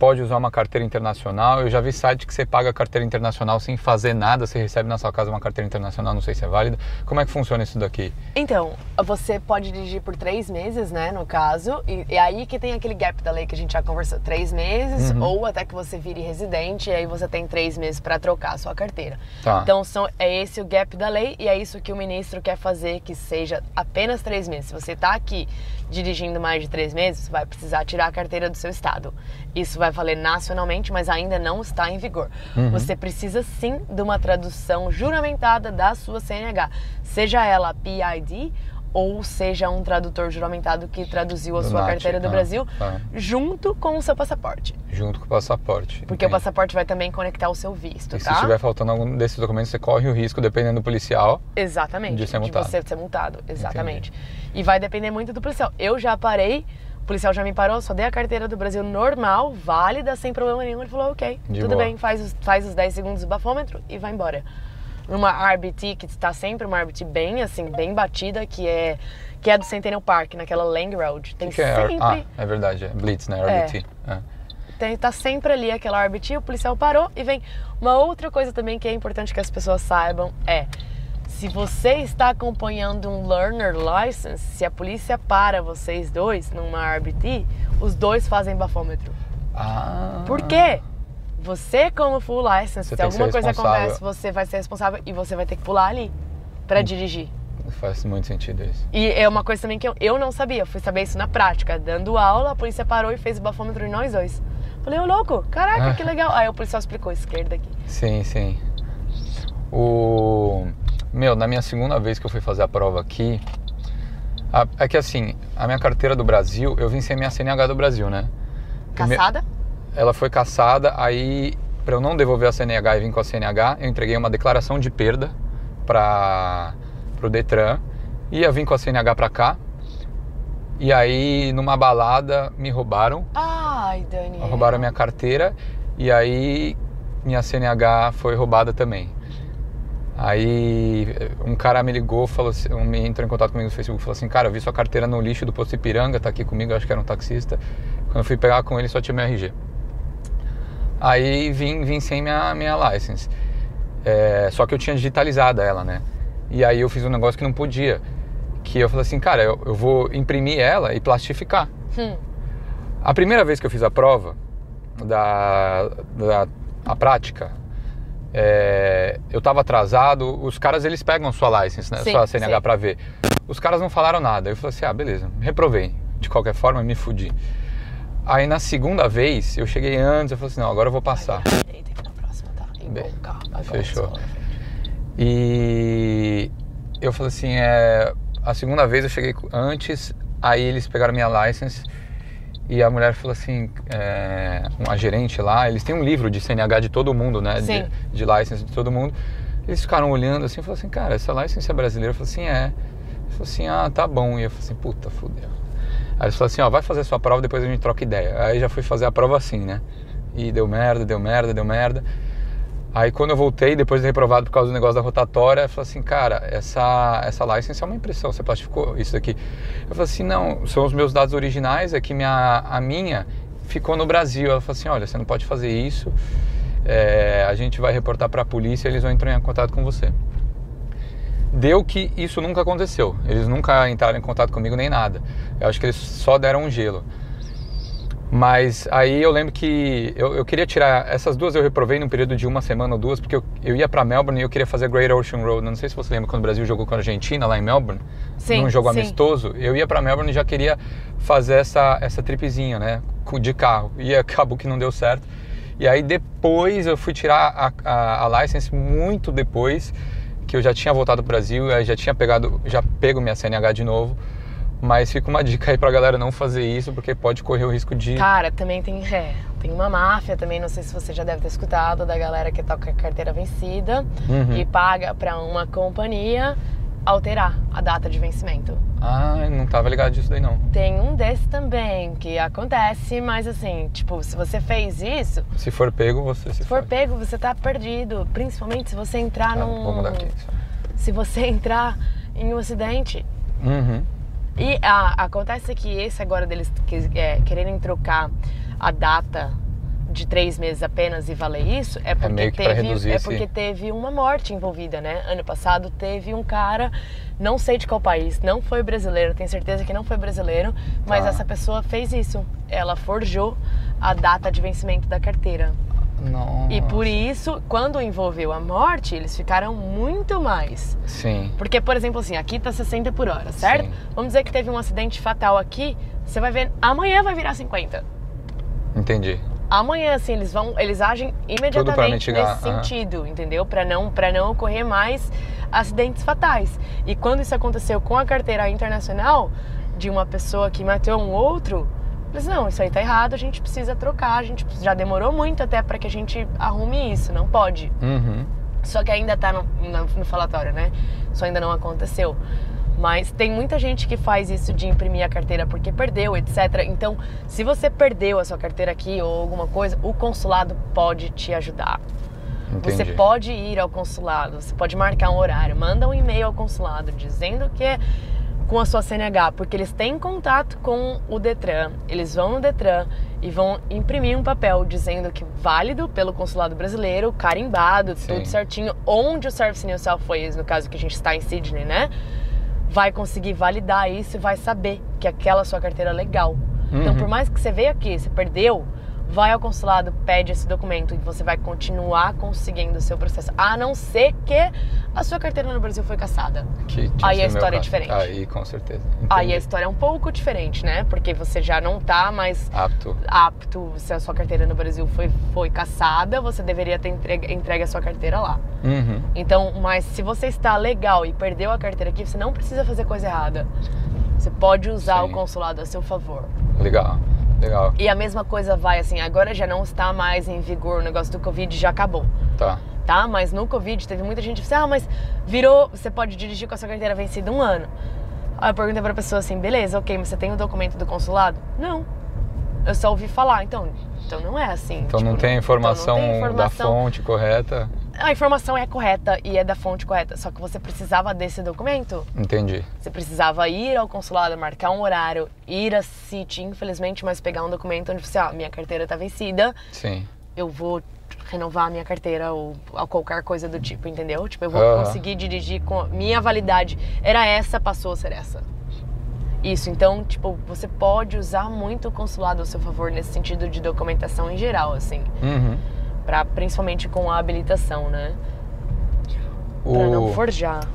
Pode usar uma carteira internacional. Eu já vi site que você paga a carteira internacional sem fazer nada, você recebe na sua casa uma carteira internacional, não sei se é válida. Como é que funciona isso daqui? Então, você pode dirigir por três meses, né, no caso, e, e aí que tem aquele gap da lei que a gente já conversou, três meses, Uhum. ou até que você vire residente, e aí você tem três meses para trocar a sua carteira. Tá. Então, são, é esse o gap da lei, e é isso que o ministro quer fazer, que seja apenas três meses. Se você está aqui dirigindo mais de três meses, vai precisar tirar a carteira do seu estado. Isso vai valer nacionalmente, mas ainda não está em vigor. Uhum. Você precisa sim de uma tradução juramentada da sua CNH, seja ela PID ou seja um tradutor juramentado que traduziu a Do sua NAT, carteira do ah, Brasil tá. junto com o seu passaporte. Junto com o passaporte. Porque o entendi. passaporte vai também conectar o seu visto, E se tá? estiver faltando algum desses documentos, você corre o risco, dependendo do policial. Exatamente. De ser multado. você ser multado. Exatamente. E vai depender muito do policial. Eu já parei, o policial já me parou, só dei a carteira do Brasil normal, válida, sem problema nenhum. Ele falou, ok, De tudo boa. bem, faz os, faz os 10 segundos do bafômetro e vai embora. Numa RBT, que está sempre uma RBT bem, assim, bem batida, que é, que é do Centennial Park, naquela Lang Road. Tem O que é? sempre... Ah, é verdade, é Blitz, né? RBT. É. Tem, tá sempre ali aquela RBT, o policial parou e vem. Uma outra coisa também que é importante que as pessoas saibam é se você está acompanhando um learner license, se a polícia para vocês dois numa RBT, os dois fazem bafômetro. Ah. Por quê? Você, como full license, Você se alguma coisa acontece, você vai ser responsável e você vai ter que pular ali para dirigir. Faz muito sentido isso. E é uma coisa também que eu, eu não sabia, eu fui saber isso na prática. Dando aula, a polícia parou e fez o bafômetro em nós dois. Falei, ô louco, caraca, Ah. que legal. Aí o policial explicou, esquerda aqui. Sim, sim. O. Meu, na minha segunda vez que eu fui fazer a prova aqui. a- É que assim, a minha carteira do Brasil, eu vim sem minha CNH do Brasil, né? Caçada? Ela foi caçada, aí para eu não devolver a CNH e vir com a CNH, eu entreguei uma declaração de perda para o Detran. Ia vir com a CNH para cá. E aí, numa balada, me roubaram. Ai, Daniel. Roubaram a minha carteira e aí minha CNH foi roubada também. Aí um cara me ligou, falou assim, um- me entrou em contato comigo no Facebook, falou assim, cara, eu vi sua carteira no lixo do posto Ipiranga, tá aqui comigo, acho que era um taxista. Quando eu fui pegar com ele, só tinha meu RG. Aí vim, vim sem minha, minha license. É, só que eu tinha digitalizado ela, né? E aí eu fiz um negócio que não podia. Que eu falei assim, cara, eu, eu vou imprimir ela e plastificar. Hum. A primeira vez que eu fiz a prova da, da a prática, é, eu estava atrasado. Os caras eles pegam sua license, né? Sim, sua CNH para ver. Os caras não falaram nada. Eu falei assim, ah, beleza, reprovei. De qualquer forma, me fudi. Aí na segunda vez, eu cheguei antes, eu falei assim, não, agora eu vou passar. Eita, aqui na próxima, tá? Bem, carro. igual fechou. E eu falei assim, é, a segunda vez eu cheguei antes, aí eles pegaram minha license E a mulher falou assim, é, uma gerente lá, eles têm um livro de CNH de todo mundo, né? Sim. De, de license de todo mundo. Eles ficaram olhando assim e falaram assim, cara, essa license é brasileira? Eu falei assim, é. Ele falou assim, ah, tá bom. E eu falei assim, puta, fudeu. Aí eles falaram assim, ó, vai fazer a sua prova, depois a gente troca ideia. Aí já fui fazer a prova assim, né? E deu merda, deu merda, deu merda. Aí quando eu voltei, depois de reprovado por causa do negócio da rotatória, eu falei assim, cara, essa, essa license é uma impressão, você plastificou isso aqui. Eu falei assim, não, são os meus dados originais, é que minha, a minha ficou no Brasil. Ela falou assim, olha, você não pode fazer isso, é, a gente vai reportar para a polícia eles vão entrar em contato com você. Deu que isso nunca aconteceu, eles nunca entraram em contato comigo nem nada. Eu acho que eles só deram um gelo. Mas aí eu lembro que eu, eu, queria tirar essas duas eu reprovei num período de uma semana ou duas porque eu, eu ia para Melbourne e eu queria fazer Great Ocean Road. Não sei se você lembra quando o Brasil jogou com a Argentina lá em Melbourne, sim, num jogo sim. amistoso. Eu ia para Melbourne e já queria fazer essa essa tripezinha, né, de carro. E acabou que não deu certo. E aí depois eu fui tirar a, a, a license muito depois que eu já tinha voltado para o Brasil, já tinha pegado, já pego minha CNH de novo. Mas fica uma dica aí pra galera não fazer isso, porque pode correr o risco de. Cara, também tem. É, tem uma máfia também, não sei se você já deve ter escutado, da galera que toca a carteira vencida Uhum. e paga pra uma companhia alterar a data de vencimento. Ah, não tava ligado disso daí não. Tem um desse também que acontece, mas assim, tipo, se você fez isso, Se for pego, você se se for fode. pego, você tá perdido. Principalmente se você entrar Tá, num. Vou mudar aqui. Se você entrar em um acidente. Uhum. E ah, acontece que esse agora deles que, é, quererem trocar a data de três meses apenas e valer isso é porque meio que pra teve é porque teve uma morte envolvida, né? Ano passado teve um cara, não sei de qual país, não foi brasileiro, tenho certeza que não foi brasileiro, mas Tá. essa pessoa fez isso. Ela forjou a data de vencimento da carteira. Nossa. E por isso, quando envolveu a morte, eles ficaram muito mais. Sim. Porque, por exemplo, assim, aqui tá 60 por hora, certo? Sim. Vamos dizer que teve um acidente fatal aqui, você vai ver, amanhã vai virar 50. Entendi. Amanhã, assim, eles vão, eles agem imediatamente nesse aham. sentido, entendeu? Para não, para não ocorrer mais acidentes fatais. E quando isso aconteceu com a carteira internacional de uma pessoa que matou um outro, eles não, isso aí tá errado, a gente precisa trocar, a gente já demorou muito até para que a gente arrume isso, não pode. Uhum. Só que ainda tá no, no, no falatório, né? Isso ainda não aconteceu. Mas tem muita gente que faz isso de imprimir a carteira porque perdeu, etc. Então, se você perdeu a sua carteira aqui ou alguma coisa, o consulado pode te ajudar. Entendi. Você pode ir ao consulado, você pode marcar um horário, manda um e-mail ao consulado dizendo que com a sua CNH, porque eles têm contato com o Detran. Eles vão no Detran e vão imprimir um papel dizendo que válido pelo consulado brasileiro, carimbado, Sim. tudo certinho, onde o Service New South Wales, no caso que a gente está em Sydney, né? Vai conseguir validar isso e vai saber que aquela sua carteira é legal. Então, Uhum. por mais que você veio aqui, você perdeu, vai ao consulado, pede esse documento e você vai continuar conseguindo o seu processo. A não ser que a sua carteira no Brasil foi caçada. Que Aí a história é diferente. Aí, com certeza. Aí Entendi. a história é um pouco diferente, né? Porque você já não tá mais Apto. apto, se a sua carteira no Brasil foi, foi caçada, você deveria ter entregue, entregue a sua carteira lá. Uhum. Então, mas se você está legal e perdeu a carteira aqui, você não precisa fazer coisa errada. Você pode usar Sim. o consulado a seu favor. Legal. Legal. E a mesma coisa vai assim, agora já não está mais em vigor o negócio do Covid, já acabou. Tá. Tá? Mas no Covid teve muita gente que disse, ah, mas virou, você pode dirigir com a sua carteira vencida um ano. Aí eu perguntei pra pessoa assim, beleza, ok, mas você tem o documento do consulado? Não. Eu só ouvi falar, então, então não é assim. Então Tipo, não tem informação, então não tem da informação. fonte correta. A informação é correta e é da fonte correta, só que você precisava desse documento. Entendi. Você precisava ir ao consulado, marcar um horário, ir a City, infelizmente, mas pegar um documento onde você, ah, minha carteira tá vencida, Sim. eu vou renovar a minha carteira ou, ou qualquer coisa do tipo, entendeu? Tipo, eu vou conseguir dirigir com a minha validade. Era essa, passou a ser essa. Isso, então, tipo, você pode usar muito o consulado ao seu favor nesse sentido de documentação em geral, assim. Uhum. Pra, principalmente com a habilitação, né? Pra não O... forjar.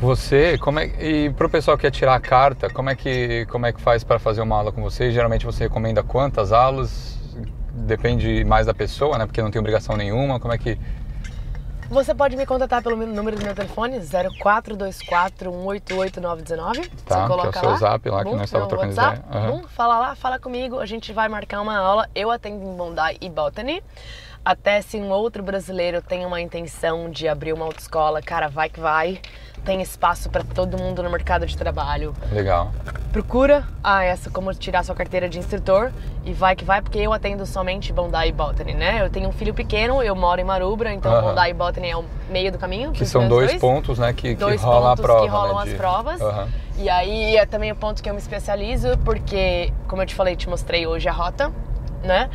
Você, como é e pro pessoal que quer tirar a carta, como é que como é que faz para fazer uma aula com você? Geralmente você recomenda quantas aulas? Depende mais da pessoa, né? Porque não tem obrigação nenhuma. Como é que Você pode me contatar pelo número do meu telefone, 0424 188 919. Tá, você coloca que é o seu lá. zap lá que Bom, nós estávamos trocando WhatsApp. ideia. Aham. Bom, fala lá, fala comigo. A gente vai marcar uma aula. Eu atendo em Bondi e Botany. Até se um outro brasileiro tem uma intenção de abrir uma autoescola, cara, vai que vai. Tem espaço para todo mundo no mercado de trabalho. Legal. Procura a essa como tirar sua carteira de instrutor e vai que vai, porque eu atendo somente Bondi e Botany, né? Eu tenho um filho pequeno, eu moro em Marubra, então Aham. Bondi e Botany é o meio do caminho. Que são meus dois, pontos, né, que, que dois rola pontos a prova, que rolam né, as de- provas. E aí é também o ponto que eu me especializo, porque, como eu te falei, te mostrei hoje a rota, né?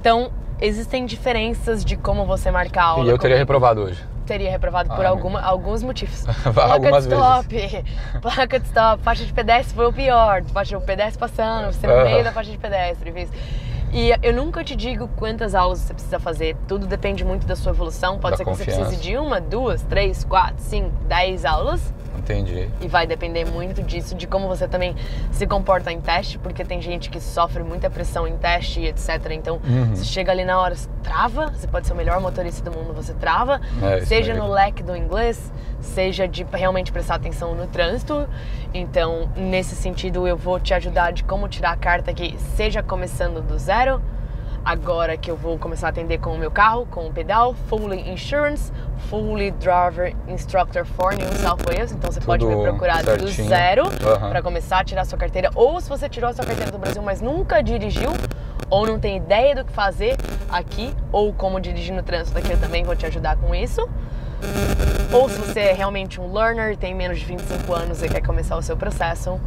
Então, existem diferenças de como você marcar a aula. E eu teria comigo. reprovado hoje. Teria reprovado por Ah, alguma, alguns motivos. Algumas de stop, placa de stop, faixa de pedestre foi o pior. Faixa de pedestre passando, você no meio da faixa de pedestre. fez. E eu nunca te digo quantas aulas você precisa fazer. Tudo depende muito da sua evolução. Pode Da ser que você precise de uma, duas, três, quatro, cinco, dez aulas. Entendi. E vai depender muito disso, de como você também se comporta em teste, porque tem gente que sofre muita pressão em teste e etc. Então, Uhum. você chega ali na hora, você trava, você pode ser o melhor motorista do mundo, você trava, É, seja no leque do inglês, seja de realmente prestar atenção no trânsito. Então, nesse sentido, eu vou te ajudar de como tirar a carta aqui, seja começando do zero, agora que eu vou começar a atender com o meu carro, com o pedal, fully insurance, fully driver instructor for New South Wales. Então você pode me Tudo procurar do certinho. zero Aham. para começar a tirar sua carteira. Ou se você tirou a sua carteira do Brasil, mas nunca dirigiu, ou não tem ideia do que fazer aqui, ou como dirigir no trânsito aqui, eu também vou te ajudar com isso. Ou se você é realmente um learner, tem menos de 25 anos e quer começar o seu processo,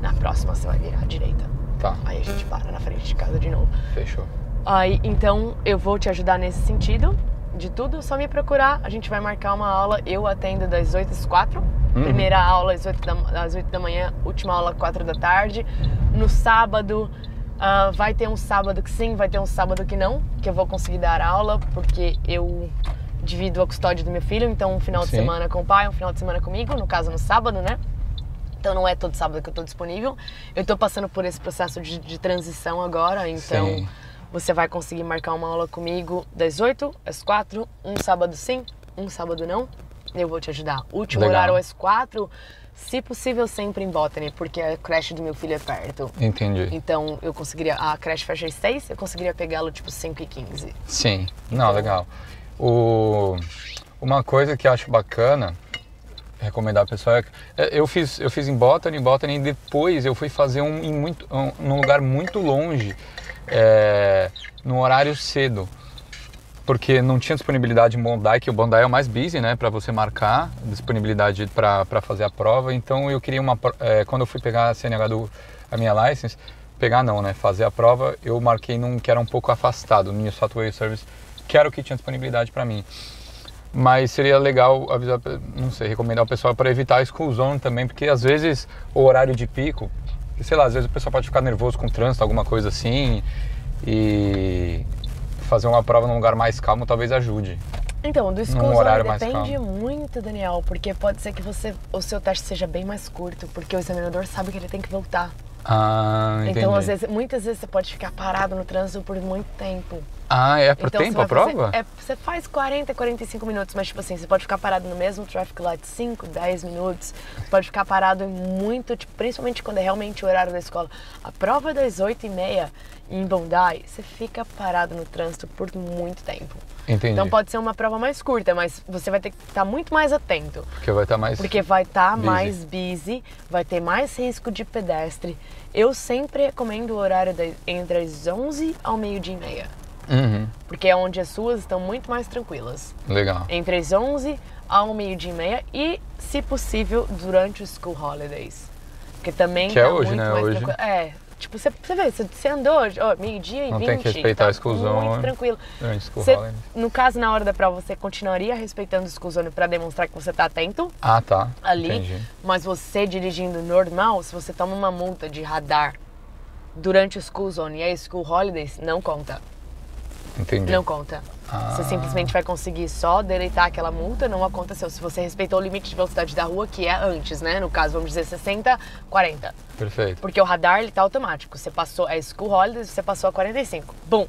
na próxima você vai virar à direita. Tá, Aí a gente para na frente de casa de novo. fechou. Aí, então, eu vou te ajudar nesse sentido. De tudo, só me procurar. A gente vai marcar uma aula. Eu atendo das 8 às 4. Uhum. Primeira aula às 8, da, às 8 da manhã, última aula às 4 da tarde. No sábado, ah, vai ter um sábado que sim, vai ter um sábado que não, que eu vou conseguir dar aula, porque eu divido a custódia do meu filho. Então, um final de Sim. semana com o pai, um final de semana comigo, no caso no sábado, né? Então não é todo sábado que eu tô disponível. Eu tô passando por esse processo de, de transição agora, então Sim. você vai conseguir marcar uma aula comigo das 8 às 4, um sábado sim, um sábado não. Eu vou te ajudar. Último Legal. horário às 4, se possível sempre em Botany, porque a creche do meu filho é perto. Entendi. Então eu conseguiria, a creche fecha às 6, eu conseguiria pegá-lo tipo 5 e 15. Sim, não, legal. O, uma coisa que eu acho bacana recomendar ao pessoal é é, eu fiz eu fiz em Botany, Botany e depois eu fui fazer um em muito um, num lugar muito longe, é, no horário cedo, porque não tinha disponibilidade em Bondi, que o Bondi é o mais busy, né, para você marcar disponibilidade para fazer a prova. Então eu queria uma é, quando eu fui pegar a CNH do a minha license, pegar não, né, fazer a prova, eu marquei num que era um pouco afastado, no New South Wales Service, que era o que tinha disponibilidade para mim. Mas seria legal avisar, não sei, recomendar o pessoal para evitar a school zone também, porque às vezes o horário de pico, sei lá, às vezes o pessoal pode ficar nervoso com o trânsito, alguma coisa assim, e fazer uma prova num lugar mais calmo talvez ajude. Então, do school zone depende muito, Daniel, porque pode ser que você, o seu teste seja bem mais curto, porque o examinador sabe que ele tem que voltar. Ah, entendi. Então, às vezes, muitas vezes você pode ficar parado no trânsito por muito tempo. Ah, é por então, tempo você a vai fazer- prova? é, você faz 40, 45 minutos, mas tipo assim, você pode ficar parado no mesmo traffic light 5, 10 minutos. Pode ficar parado em muito, tipo, principalmente quando é realmente o horário da escola. A prova é das 8 e meia em Bondi, você fica parado no trânsito por muito tempo. Entendi. Então pode ser uma prova mais curta, mas você vai ter que estar muito mais atento. Porque vai estar mais... Porque vai estar Busy. mais busy, vai ter mais risco de pedestre. Eu sempre recomendo o horário da- entre as 11 ao meio-dia e meia. Uhum, Porque é onde as suas estão muito mais tranquilas. legal. Entre as 11 ao meio-dia e meia e, se possível, durante os school holidays. Porque também Que é tá hoje, muito né? mais Hoje. tranquilo. É, tipo, você, você vê, você, andou hoje, ó, meio-dia e Não 20. tem que respeitar tá a school zone. Muito tranquilo. Você- no caso, na hora da prova, você continuaria respeitando o school zone para demonstrar que você tá atento Ah, tá. ali, Entendi. mas você dirigindo normal, se você toma uma multa de radar durante o school zone e a school holidays, não conta. Entendi. Não conta. Você Ah. simplesmente vai conseguir só deletar aquela multa, não aconteceu. Se você respeitou o limite de velocidade da rua, que é antes, né? No caso, vamos dizer 60, 40. Perfeito. Porque o radar, ele tá automático. Você passou a school holidays, você passou a 45. Bum,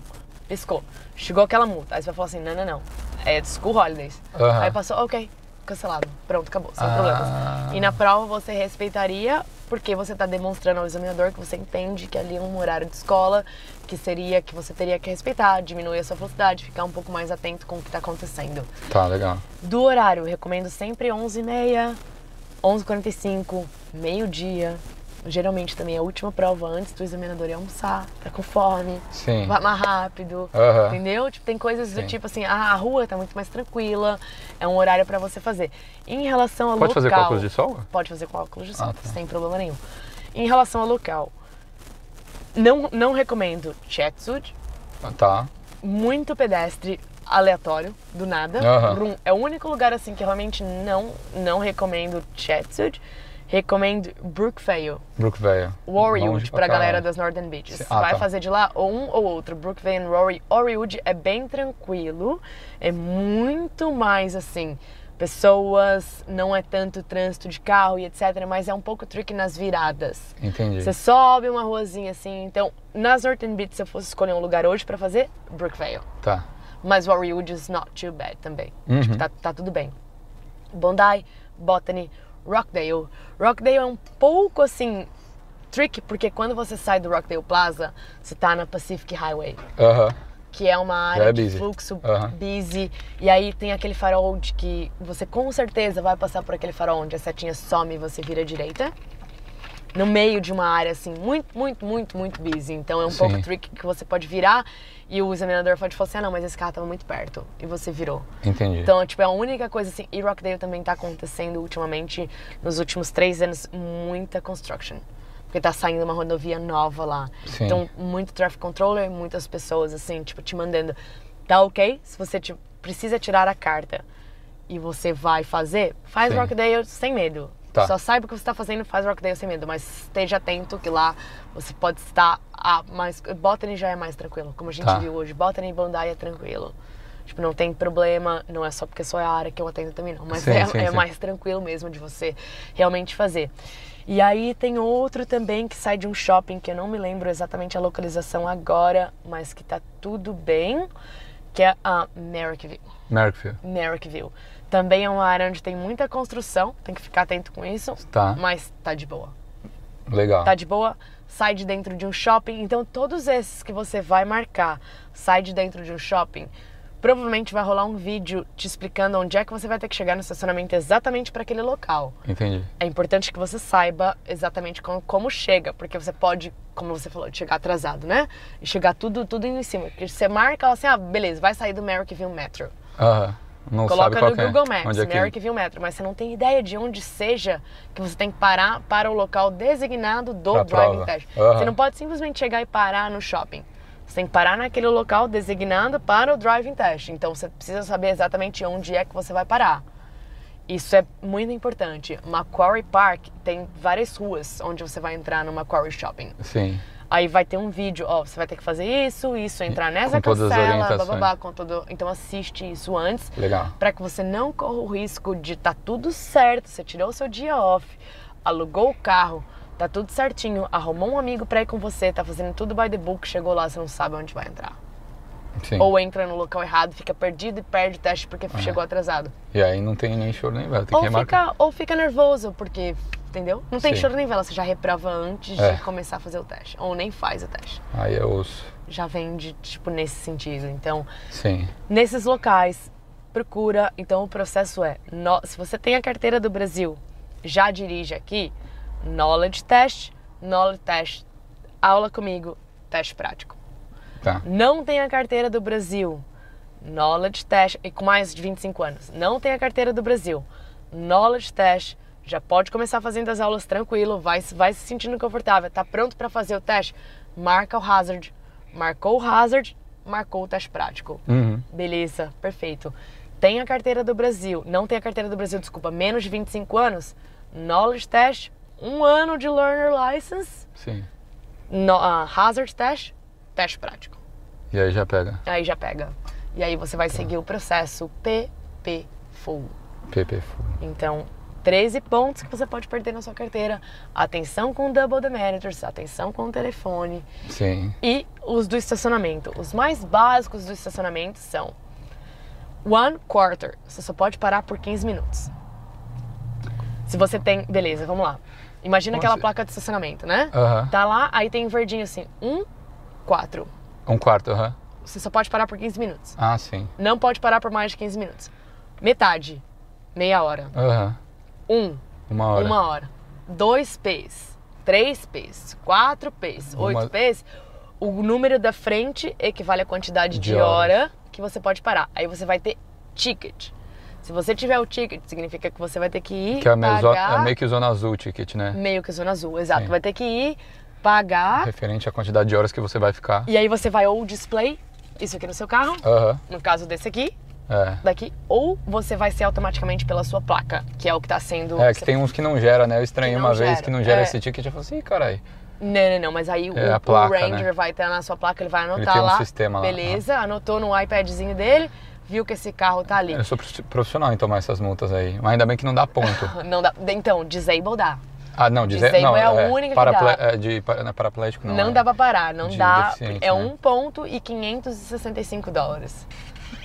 piscou. Chegou aquela multa. Aí você vai falar assim, não, não, não. é school holidays. Aí passou, ok, cancelado. Pronto, acabou, sem Ah. problemas. E na prova você respeitaria porque você está demonstrando ao examinador que você entende que ali é um horário de escola, que seria que você teria que respeitar, diminuir a sua velocidade, ficar um pouco mais atento com o que está acontecendo. Tá, legal. Do horário, recomendo sempre 11h30, 11h45, meio-dia. Geralmente também é a última prova antes do examinador ir almoçar, tá com fome, Sim. vai mais rápido. Aham. Entendeu? Tipo, tem coisas do Sim. tipo assim, ah, a rua tá muito mais tranquila, é um horário pra você fazer. Em relação ao Pode local... fazer com óculos de sol? Pode fazer com óculos de sol, Ah, tá. sem problema nenhum. Em relação ao local, não, não recomendo Chetsuit, Tá. muito pedestre aleatório, do nada. Rum. É o único lugar assim que realmente não, não recomendo Chetsuit. Recomendo Brookvale, Brookvale. Warriwood, Longe pra galera das Northern Beaches. Ah, Vai tá. fazer de lá ou um ou outro, Brookvale e Rory. Warriwood é bem tranquilo, é muito mais assim, pessoas, não é tanto trânsito de carro e etc, mas é um pouco tricky nas viradas. Entendi. Você sobe uma ruazinha assim, então nas Northern Beaches se eu fosse escolher um lugar hoje pra fazer, Brookvale. Tá. Mas Warriwood is not too bad também. Uhum. Tipo, tá, tá tudo bem. Bondi, Botany, Rockdale. Rockdale é um pouco assim tricky, porque quando você sai do Rockdale Plaza, você tá na Pacific Highway, Aham. que é uma área é de busy. fluxo Aham. busy. E aí tem aquele farol de que você com certeza vai passar por aquele farol onde a setinha some e você vira à direita. No meio de uma área assim, muito, muito, muito, muito busy. Então é um Sim. pouco tricky que você pode virar e o examinador pode falar assim: ah, não, mas esse carro tava muito perto. E você virou. Entendi. Então, tipo, é a única coisa assim. E Rockdale também tá acontecendo ultimamente, nos últimos três anos, muita construction. Porque tá saindo uma rodovia nova lá. Sim. Então, muito traffic controller, muitas pessoas, assim, tipo, te mandando. Tá ok? Se você tipo, precisa tirar a carta e você vai fazer, faz Sim. Rockdale sem medo. Tá. Só saiba o que você está fazendo, faz Rockdale sem medo, mas esteja atento que lá você pode estar a mais. Botany já é mais tranquilo, como a gente Tá. viu hoje. Botany e Bondi é tranquilo. Tipo, não tem problema, não é só porque só é a área que eu atendo também, não. Mas Sim, é, sim, é sim. mais tranquilo mesmo de você realmente fazer. E aí tem outro também que sai de um shopping que eu não me lembro exatamente a localização agora, mas que tá tudo bem, que é a Merrickville. Merrickville. Merrickville. Também é uma área onde tem muita construção, tem que ficar atento com isso, Tá. mas tá de boa. Legal. Tá de boa, sai de dentro de um shopping. Então, todos esses que você vai marcar, sai de dentro de um shopping, provavelmente vai rolar um vídeo te explicando onde é que você vai ter que chegar no estacionamento exatamente para aquele local. Entendi. É importante que você saiba exatamente como, como chega, porque você pode, como você falou, chegar atrasado, né? E chegar tudo, tudo em cima. Porque você marca assim, ah, beleza, vai sair do Merrickville Metro. Aham. Não Coloca no é. Google Maps, Onde é que... Merrickville Metro, mas você não tem ideia de onde seja que você tem que parar para o local designado do Pra driving prova. test. Aham. Você não pode simplesmente chegar e parar no shopping. Você tem que parar naquele local designado para o driving test. Então você precisa saber exatamente onde é que você vai parar. Isso é muito importante. Macquarie Park tem várias ruas onde você vai entrar no Macquarie Shopping. Sim. Aí vai ter um vídeo, ó, você vai ter que fazer isso, isso, entrar nessa com cancela, orientações. bababá, com todo. Então assiste isso antes Legal. para que você não corra o risco de tá tudo certo, você tirou o seu dia off, alugou o carro, tá tudo certinho, arrumou um amigo para ir com você, tá fazendo tudo by the book, chegou lá, você não sabe onde vai entrar. Sim. Ou entra no local errado, fica perdido e perde o teste porque chegou atrasado. E aí não tem nem choro nem vela, tem Ou que fica, ou fica nervoso, porque, entendeu? Não tem Sim. choro nem vela, você já reprova antes É. de começar a fazer o teste. Ou nem faz o teste. Aí é osso. Já vem de, tipo, nesse sentido. Então, Sim. Nesses locais, procura. Então, o processo é: no- se você tem a carteira do Brasil, já dirige aqui, knowledge test, knowledge test, aula comigo, teste prático. Tá. Não tem a carteira do Brasil, knowledge test, e com mais de 25 anos, não tem a carteira do Brasil, knowledge test, já pode começar fazendo as aulas tranquilo, vai, vai se sentindo confortável, tá pronto para fazer o teste, marca o hazard, marcou o hazard, marcou o teste prático. Uhum. Beleza, perfeito. Tem a carteira do Brasil, não tem a carteira do Brasil, desculpa, menos de 25 anos, knowledge test, um ano de learner license, Sim. no, ah, hazard test, teste prático. E aí já pega. Aí já pega. E aí você vai seguir o processo PP Full. PP full. Então, 13 pontos que você pode perder na sua carteira. Atenção com double the managers, atenção com o telefone. Sim. E os do estacionamento. Os mais básicos do estacionamento são One quarter. Você só pode parar por 15 minutos. Se você tem. Beleza, vamos lá. Imagina Como aquela assim? placa de estacionamento, né? Aham. Tá lá, aí tem verdinho assim, um, quatro. Um quarto, aham. Você só pode parar por 15 minutos. Ah, sim. Não pode parar por mais de 15 minutos. Metade, meia hora. Aham. Um, Uma hora. uma hora. Dois P's, três P's, quatro P's, Uma- oito P's. O número da frente equivale à quantidade de, De hora que você pode parar. Aí você vai ter ticket. Se você tiver o ticket, significa que você vai ter que ir Que é, meio zo- pagar é meio que zona azul o ticket, né? meio que zona azul, exato. Sim. Vai ter que ir pagar Referente à quantidade de horas que você vai ficar. e aí você vai ou display isso aqui no seu carro, Aham. no caso desse aqui, É. daqui, ou você vai ser automaticamente pela sua placa, que é o que está sendo. É, que tem uns que não gera, né? Eu estranhei Que uma vez gera, que não gera é. esse ticket. Eu falei assim, "Ih, caralho. Não, não, não, mas aí o, É o placa, Ranger né? vai estar na sua placa, ele vai anotar tem um lá. sistema lá, Beleza, anotou no iPadzinho dele, viu que esse carro tá ali. Eu sou profi- profissional em tomar essas multas aí. Mas ainda bem que não dá ponto. Não dá, então, disable dá. Ah, não, dizer. Disable Não, é a única que paraple- dá. É de para- não é paraplégico, não. Não, é. dá pra parar, não de dá. É né? um ponto e 565 dólares.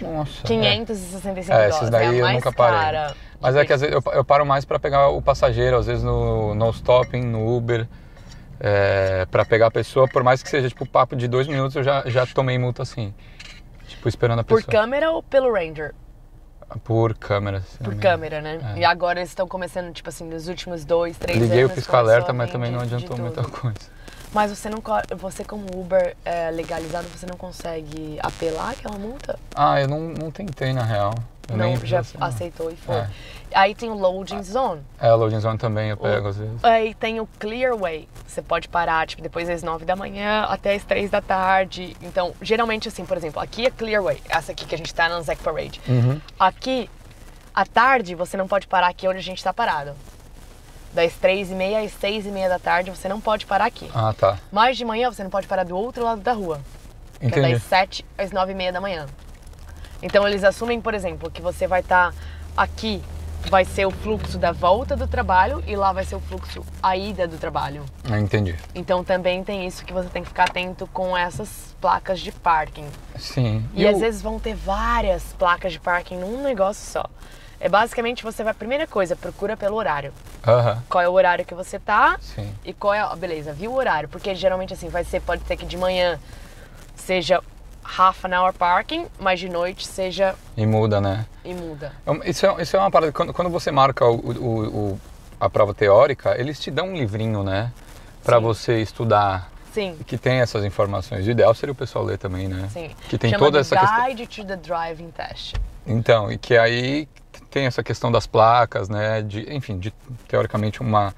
Nossa. é. 565 É, dólares. esses daí é eu nunca parei. cara. Mas é que às vezes eu, eu paro mais pra pegar o passageiro, às vezes no, no stopping, no Uber, é, para pegar a pessoa, por mais que seja tipo papo de dois minutos, eu já, já tomei multa assim. Tipo, esperando a Por pessoa. câmera ou pelo Ranger? Por câmera. Por câmera, né? É. E agora eles estão começando, tipo assim, nos últimos dois, três Liguei o anos. pisca-alerta, começou a mas também não adiantou muita coisa. Mas você não você como Uber é, legalizado, você não consegue apelar aquela multa? Ah, eu não, não tentei na real. Eu não, já assim, não. aceitou e foi. É. Aí tem o loading zone. É, a loading zone também eu pego às vezes. Aí tem o clearway. Você pode parar, tipo, depois das 9 da manhã até as 3 da tarde. Então, geralmente assim, por exemplo, aqui é clearway. Essa aqui que a gente tá na Anzac Parade. Uhum. Aqui, à tarde, você não pode parar aqui onde a gente tá parado. Das 3 e meia às 6 e meia da tarde, você não pode parar aqui. Ah, tá. Mas de manhã, você não pode parar do outro lado da rua. que é Entendi. das 7 às 9 e meia da manhã. Então eles assumem, por exemplo, que você vai estar aqui, vai ser o fluxo da volta do trabalho e lá vai ser o fluxo a ida do trabalho. Ah, entendi. Então também tem isso que você tem que ficar atento com essas placas de parking. Sim. E, às o- vezes vão ter várias placas de parking num negócio só. É basicamente você vai, primeira coisa, procura pelo horário. Aham, Qual é o horário que você tá sim. e qual é, a- beleza, viu o horário? Porque geralmente assim, vai ser, pode ser que de manhã seja half an hour parking, mas de noite seja E muda, né? e muda. Uma- Isso é, isso é uma parada. Quando, quando você marca o, o- o- a prova teórica, eles te dão um livrinho, né? Pra Sim. você estudar. Sim, Que tem essas informações. O ideal seria o pessoal ler também, né? sim. Que tem Chama toda essa questão. Guide to the Driving Test. Então, e que aí tem essa questão das placas, né? De, enfim, de, teoricamente uma,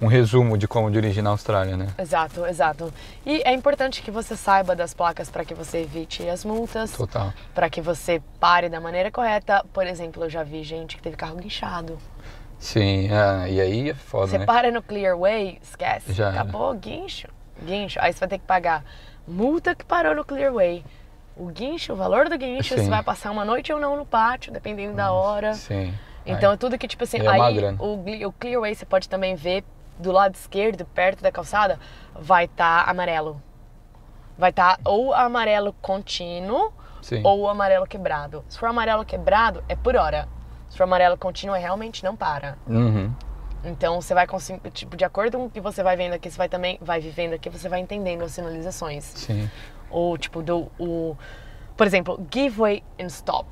um resumo de como dirigir na Austrália, né? Exato, exato. E é importante que você saiba das placas para que você evite as multas, Total. para que você pare da maneira correta. Por exemplo, eu já vi gente que teve carro guinchado. Sim, é, e aí é foda, Você né? para no Clearway, esquece. Já era. Acabou, guincho. Guincho. Aí você vai ter que pagar multa que parou no Clearway. O guincho, o valor do guincho, Sim. você vai passar uma noite ou não no pátio, dependendo da hora. Sim. Então é tudo que, tipo assim, é aí o, o Clearway você pode também ver do lado esquerdo, perto da calçada, vai estar amarelo. Vai estar ou amarelo contínuo Sim. ou amarelo quebrado. Se for amarelo quebrado, é por hora. Se for amarelo contínuo, é realmente não para. Uhum. Então você vai conseguir, tipo, de acordo com o que você vai vendo aqui, você vai também vai vivendo aqui, você vai entendendo as sinalizações. Sim. Ou tipo do o por exemplo, giveaway e stop.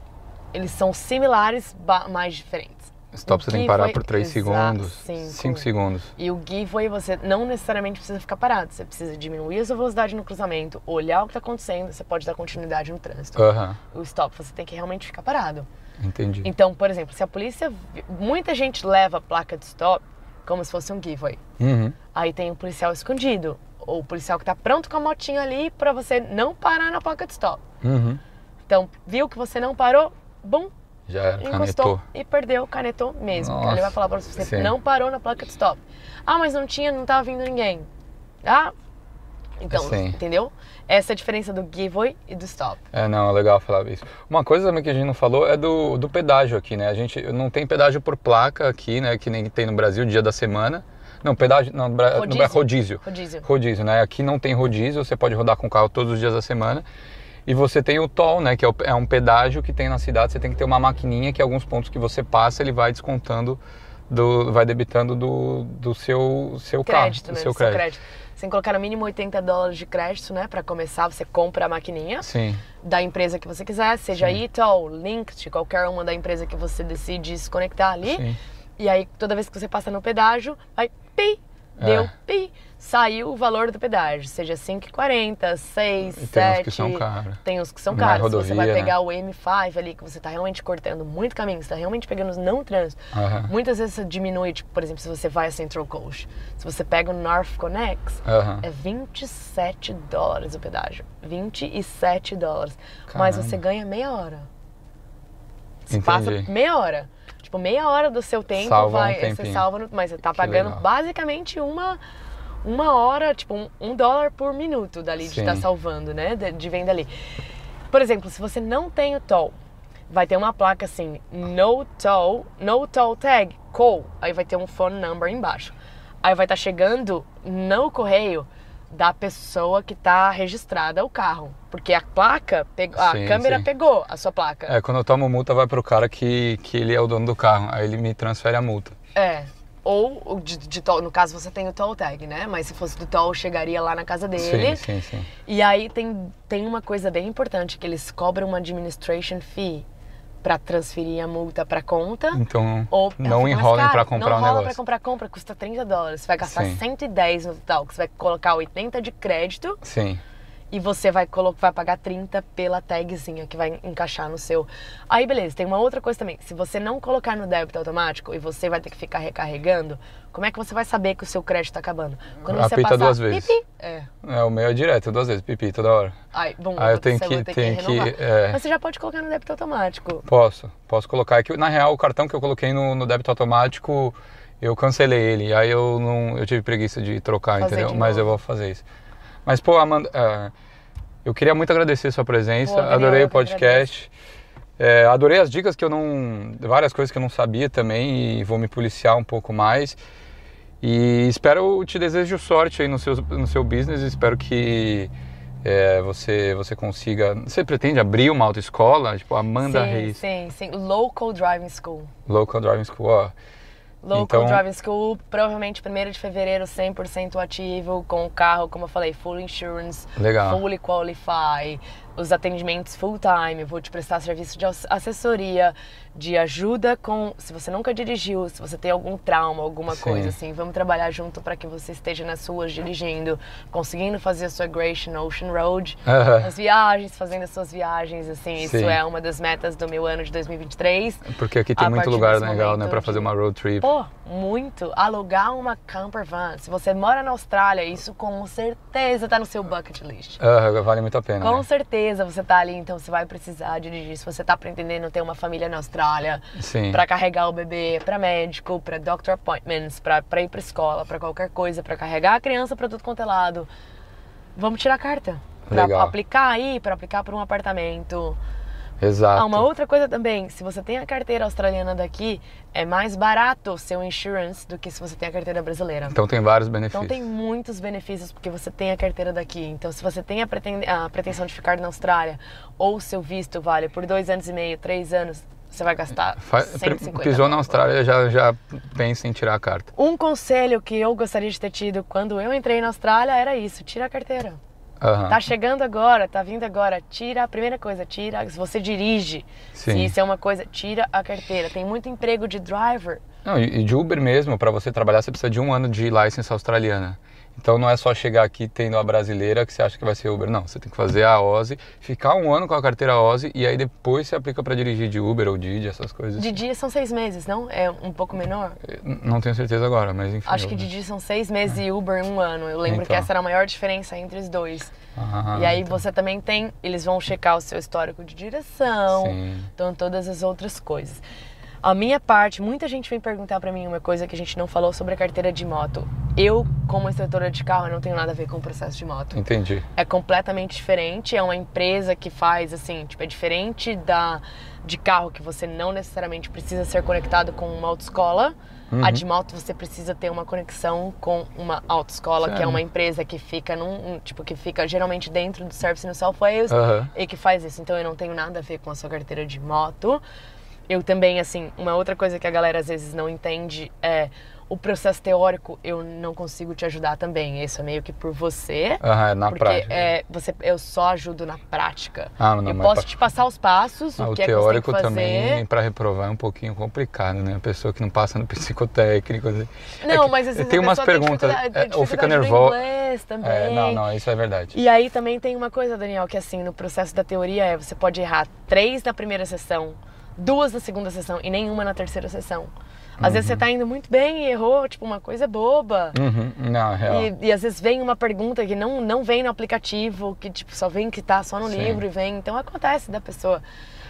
Eles são similares, mais diferentes. Stop O você tem que parar por 3 exato, segundos. cinco. 5 segundos. E o giveaway você não necessariamente precisa ficar parado, você precisa diminuir a sua velocidade no cruzamento, olhar o que está acontecendo, você pode dar continuidade no trânsito. Aham. O stop você tem que realmente ficar parado. Entendi. Então, por exemplo, se a polícia, muita gente leva a placa de stop como se fosse um giveaway. Uhum. Aí tem o policial escondido, ou o policial que tá pronto com a motinha ali pra você não parar na placa de stop. Uhum. Então, viu que você não parou, bum, Já era, encostou canetou. e perdeu, canetou mesmo. Nossa, Ele vai falar pra você, não parou na placa de stop. Ah, mas não tinha, não tava vindo ninguém. Ah, então, Sim. entendeu? Essa é a diferença do giveaway e do stop. É, não, é legal falar isso. Uma coisa também que a gente não falou é do, do pedágio aqui, né? A gente não tem pedágio por placa aqui, né? Que nem tem no Brasil, dia da semana. Não, pedágio, não, no Bra- Rodízio. rodízio. Rodízio. Né? Aqui não tem rodízio, você pode rodar com o carro todos os dias da semana. E você tem o toll, né? Que é, o, é, um pedágio que tem na cidade. Você tem que ter uma maquininha que alguns pontos que você passa ele vai descontando, do, vai debitando do, do seu, seu crédito, carro, né? do seu crédito. crédito. Você tem que colocar no mínimo 80 dólares de crédito, né? Para começar, você compra a maquininha Sim. da empresa que você quiser, seja Sim. Toll, Linked, qualquer uma da empresa que você decide se conectar ali. Sim. E aí, toda vez que você passa no pedágio, vai pi, deu é. pi, saiu o valor do pedágio, seja 5,40, 6, e 7. Tem uns que são caros. Tem uns que são caros. Rodovia, você vai pegar né? o M5 ali, que você está realmente cortando muito caminho, você está realmente pegando não trânsito. Uhum. Muitas vezes você diminui, tipo, por exemplo, se você vai a Central Coast, se você pega o North Connex, uhum. é 27 dólares o pedágio. 27 dólares. Caramba. Mas você ganha meia hora. Você Entendi. passa meia hora. Tipo, meia hora do seu tempo salva vai. Um você salva, no, mas você tá que pagando legal. basicamente uma, uma hora, tipo, um, um dólar por minuto dali Sim. de estar tá salvando, né? De, de venda ali. Por exemplo, se você não tem o toll, vai ter uma placa assim, no toll, no toll tag, call. Aí vai ter um phone number embaixo. Aí vai estar tá chegando no correio da pessoa que está registrada o carro. Porque a placa, pegou, a sim, câmera sim. pegou a sua placa. É, quando eu tomo multa vai pro cara que, que ele é o dono do carro, aí ele me transfere a multa. É. Ou de, de toll, no caso você tem o toll tag, né? Mas se fosse do toll, chegaria lá na casa dele. Sim, sim, sim. E aí tem, tem uma coisa bem importante, que eles cobram uma administration fee para transferir a multa para conta. Então, ou não enrolem para comprar não um negócio. Não para comprar compra, custa 30 dólares. Você vai gastar Sim. 110 no total, que você vai colocar 80 de crédito. Sim e você vai, vai pagar 30 pela tagzinha que vai encaixar no seu. Aí beleza, tem uma outra coisa também. Se você não colocar no débito automático e você vai ter que ficar recarregando, como é que você vai saber que o seu crédito está acabando? Quando você Apita passar, duas vezes. Pipi, é. é. o meu é direto, duas vezes, pipi, toda hora. Aí, bom, Aí eu tenho que, tenho que, que é... Mas você já pode colocar no débito automático. Posso, posso colocar. aqui na real, o cartão que eu coloquei no, no débito automático, eu cancelei ele. Aí eu não, eu tive preguiça de trocar, fazer entendeu? De Mas eu vou fazer isso. Mas, pô, Amanda... Uh, eu queria muito agradecer a sua presença, Pô, adorei o podcast. É, adorei as dicas que eu não. várias coisas que eu não sabia também e vou me policiar um pouco mais. E espero, te desejo sorte aí no seu, no seu business, espero que é, você, você consiga. Você pretende abrir uma autoescola? Tipo, Amanda sim, Reis? Sim, sim. Local Driving School. Local Driving School, ó. Local então... Driving School, provavelmente 1 de fevereiro, 100% ativo, com o carro, como eu falei, full insurance, Legal. fully qualify, os atendimentos full time, vou te prestar serviço de assessoria, de ajuda com se você nunca dirigiu, se você tem algum trauma, alguma Sim. coisa assim, vamos trabalhar junto para que você esteja nas ruas dirigindo, conseguindo fazer a sua Great Ocean Road, uh -huh. as viagens, fazendo as suas viagens, assim, Sim. isso é uma das metas do meu ano de 2023. Porque aqui tem muito lugar legal, né, para fazer uma road trip. Pô, muito. Alugar uma camper van. Se você mora na Austrália, isso com certeza tá no seu bucket list. Uh, vale muito a pena. Com né? certeza você tá ali, então você vai precisar dirigir. Se você tá pretendendo ter uma família na Austrália, para carregar o bebê para médico, para doctor appointments, para ir para escola, para qualquer coisa, para carregar a criança para tudo quanto é lado. Vamos tirar a carta. Para aplicar aí, para aplicar para um apartamento. Exato. Ah, uma outra coisa também, se você tem a carteira australiana daqui, é mais barato o seu insurance do que se você tem a carteira brasileira. Então tem vários benefícios. Então tem muitos benefícios porque você tem a carteira daqui. Então se você tem a, preten a pretensão de ficar na Austrália ou seu visto vale por dois anos e meio, três anos, você vai gastar Fa 150 Pisou na Austrália, já, já pensa em tirar a carta. Um conselho que eu gostaria de ter tido quando eu entrei na Austrália era isso, tira a carteira. Uhum. Tá chegando agora, tá vindo agora, tira a primeira coisa, tira, se você dirige, Sim. se isso é uma coisa, tira a carteira. Tem muito emprego de driver. Não, e de Uber mesmo, para você trabalhar, você precisa de um ano de licença australiana. Então não é só chegar aqui tendo a brasileira que você acha que vai ser Uber. Não, você tem que fazer a OSI, ficar um ano com a carteira OSI e aí depois você aplica para dirigir de Uber ou Didi, essas coisas. De dia são seis meses, não? É um pouco menor? Não tenho certeza agora, mas enfim. Acho que Didi são seis meses é. e Uber um ano. Eu lembro então. que essa era a maior diferença entre os dois. Ah, e aí então. você também tem, eles vão checar o seu histórico de direção, Sim. então todas as outras coisas. A minha parte, muita gente vem perguntar para mim uma coisa que a gente não falou sobre a carteira de moto eu, como instrutora de carro, eu não tenho nada a ver com o processo de moto. Entendi. É completamente diferente, é uma empresa que faz assim, tipo, é diferente da de carro que você não necessariamente precisa ser conectado com uma autoescola. Uhum. A de moto você precisa ter uma conexão com uma autoescola, que é uma empresa que fica num, tipo, que fica geralmente dentro do Service no South Wales uhum. e que faz isso. Então eu não tenho nada a ver com a sua carteira de moto. Eu também, assim, uma outra coisa que a galera às vezes não entende é o processo teórico eu não consigo te ajudar também. Isso é meio que por você. Aham, é na porque prática. É, você, eu só ajudo na prática. Ah, não, eu posso pra... te passar os passos, ah, o que o é teórico que você também, para reprovar, é um pouquinho complicado, né? A pessoa que não passa no psicotécnico. Assim. Não, é mas às vezes tem umas perguntas, tem é, ou fica nervosa. também. É, não, não, isso é verdade. E aí também tem uma coisa, Daniel, que assim, no processo da teoria é você pode errar três na primeira sessão, duas na segunda sessão e nenhuma na terceira sessão. Às uhum. vezes você tá indo muito bem e errou, tipo, uma coisa boba. Uhum. Não, é real. E, e, às vezes vem uma pergunta que não, não vem no aplicativo, que tipo, só vem que tá só no Sim. livro e vem. Então acontece da pessoa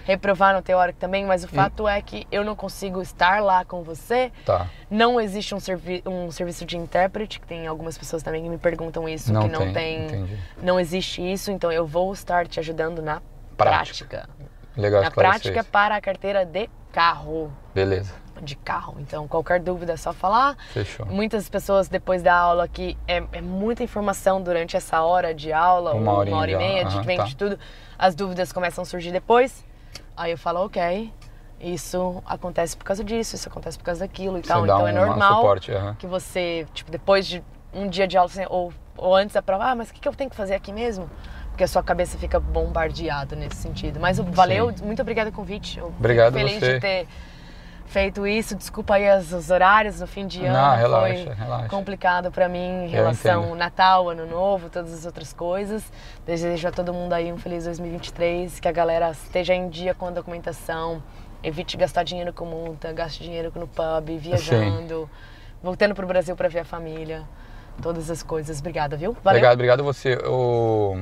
reprovar no teórico também, mas o fato é que eu não consigo estar lá com você. Tá. Não existe um, servi um serviço de intérprete, que tem algumas pessoas também que me perguntam isso, não que não tem, tem não existe isso, então eu vou estar te ajudando na prática. prática. Legal, na prática para a carteira de carro. Beleza de carro. Então, qualquer dúvida é só falar. Fechou. Muitas pessoas depois da aula aqui, é, é muita informação durante essa hora de aula, uma, ou uma hora e meia, de, vem tá. de tudo. As dúvidas começam a surgir depois. Aí eu falo, ok, isso acontece por causa disso, isso acontece por causa daquilo e você tal. Então um, é normal suporte, uhum. que você, tipo, depois de um dia de aula, ou, ou antes da prova, ah, mas o que, que eu tenho que fazer aqui mesmo? Porque a sua cabeça fica bombardeada nesse sentido. Mas valeu, Sim. muito obrigada pelo convite. Obrigado feliz você. de ter feito isso. Desculpa aí os, os horários no fim de ano. Não, relaxa, foi relaxa. complicado para mim em relação Natal, Ano Novo, todas as outras coisas. Desejo a todo mundo aí um feliz 2023, que a galera esteja em dia com a documentação, evite gastar dinheiro com multa, gaste dinheiro no pub, viajando, Sim. voltando pro Brasil para ver a família. Todas as coisas. Obrigada, viu? Valeu. Obrigado, obrigado você. O...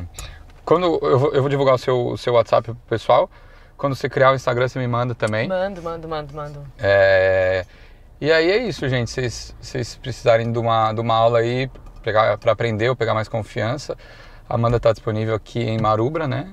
Quando eu vou, eu vou divulgar o seu, o seu WhatsApp pro pessoal, quando você criar o Instagram, você me manda também. Mando, mando, mando, mando. É... E aí é isso, gente. Se vocês precisarem de uma, de uma aula aí para aprender ou pegar mais confiança, a Amanda está disponível aqui em Marubra, né?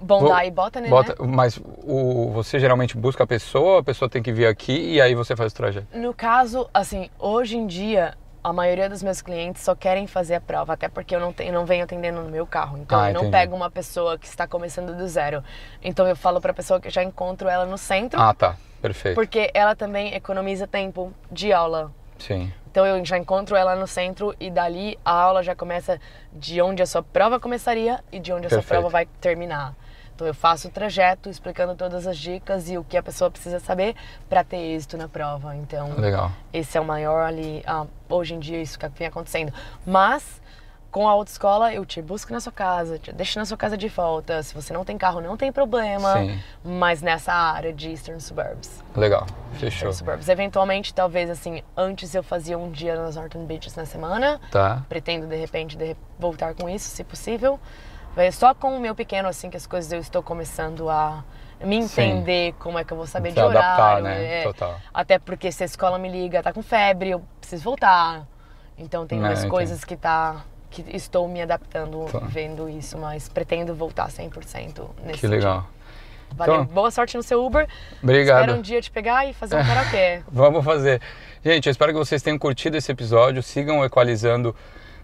Daí bota, né? Bota, mas o, você geralmente busca a pessoa, a pessoa tem que vir aqui e aí você faz o trajeto? No caso, assim, hoje em dia a maioria dos meus clientes só querem fazer a prova, até porque eu não, tenho, não venho atendendo no meu carro. Então ah, eu não pego uma pessoa que está começando do zero. Então eu falo para a pessoa que eu já encontro ela no centro. Ah, tá. Perfeito. Porque ela também economiza tempo de aula. Sim. Então eu já encontro ela no centro e dali a aula já começa de onde a sua prova começaria e de onde a Perfeito. sua prova vai terminar. Então eu faço o trajeto explicando todas as dicas e o que a pessoa precisa saber para ter êxito na prova. Então, Legal. esse é o maior ali, ah, hoje em dia isso que vem acontecendo. Mas com a autoescola eu te busco na sua casa, te deixo na sua casa de volta. Se você não tem carro, não tem problema. Sim. Mas nessa área de Eastern Suburbs. Legal, fechou. Eastern Suburbs. Eventualmente, talvez assim, antes eu fazia um dia nas Northern Beaches na semana. Tá. Pretendo de repente de, voltar com isso, se possível. É só com o meu pequeno, assim, que as coisas eu estou começando a me entender Sim. como é que eu vou saber se de horário. Adaptar, né? É, Total. Até porque se a escola me liga, tá com febre, eu preciso voltar. Então tem umas coisas que tá que estou me adaptando tá. vendo isso, mas pretendo voltar 100% nesse Que legal. Valeu. Então, Boa sorte no seu Uber. Obrigado. Espero um dia te pegar e fazer um karaokê. Vamos fazer. Gente, eu espero que vocês tenham curtido esse episódio. Sigam o Equalizando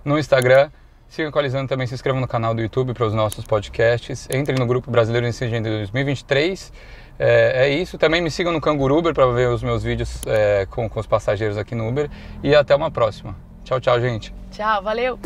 no Instagram. Sigam equalizando também, se inscrevam no canal do YouTube para os nossos podcasts. Entrem no grupo Brasileiro Agenda 2023. É, é, isso. Também me sigam no Canguru Uber para ver os meus vídeos é, com, com os passageiros aqui no Uber. E até uma próxima. Tchau, tchau, gente. Tchau, valeu.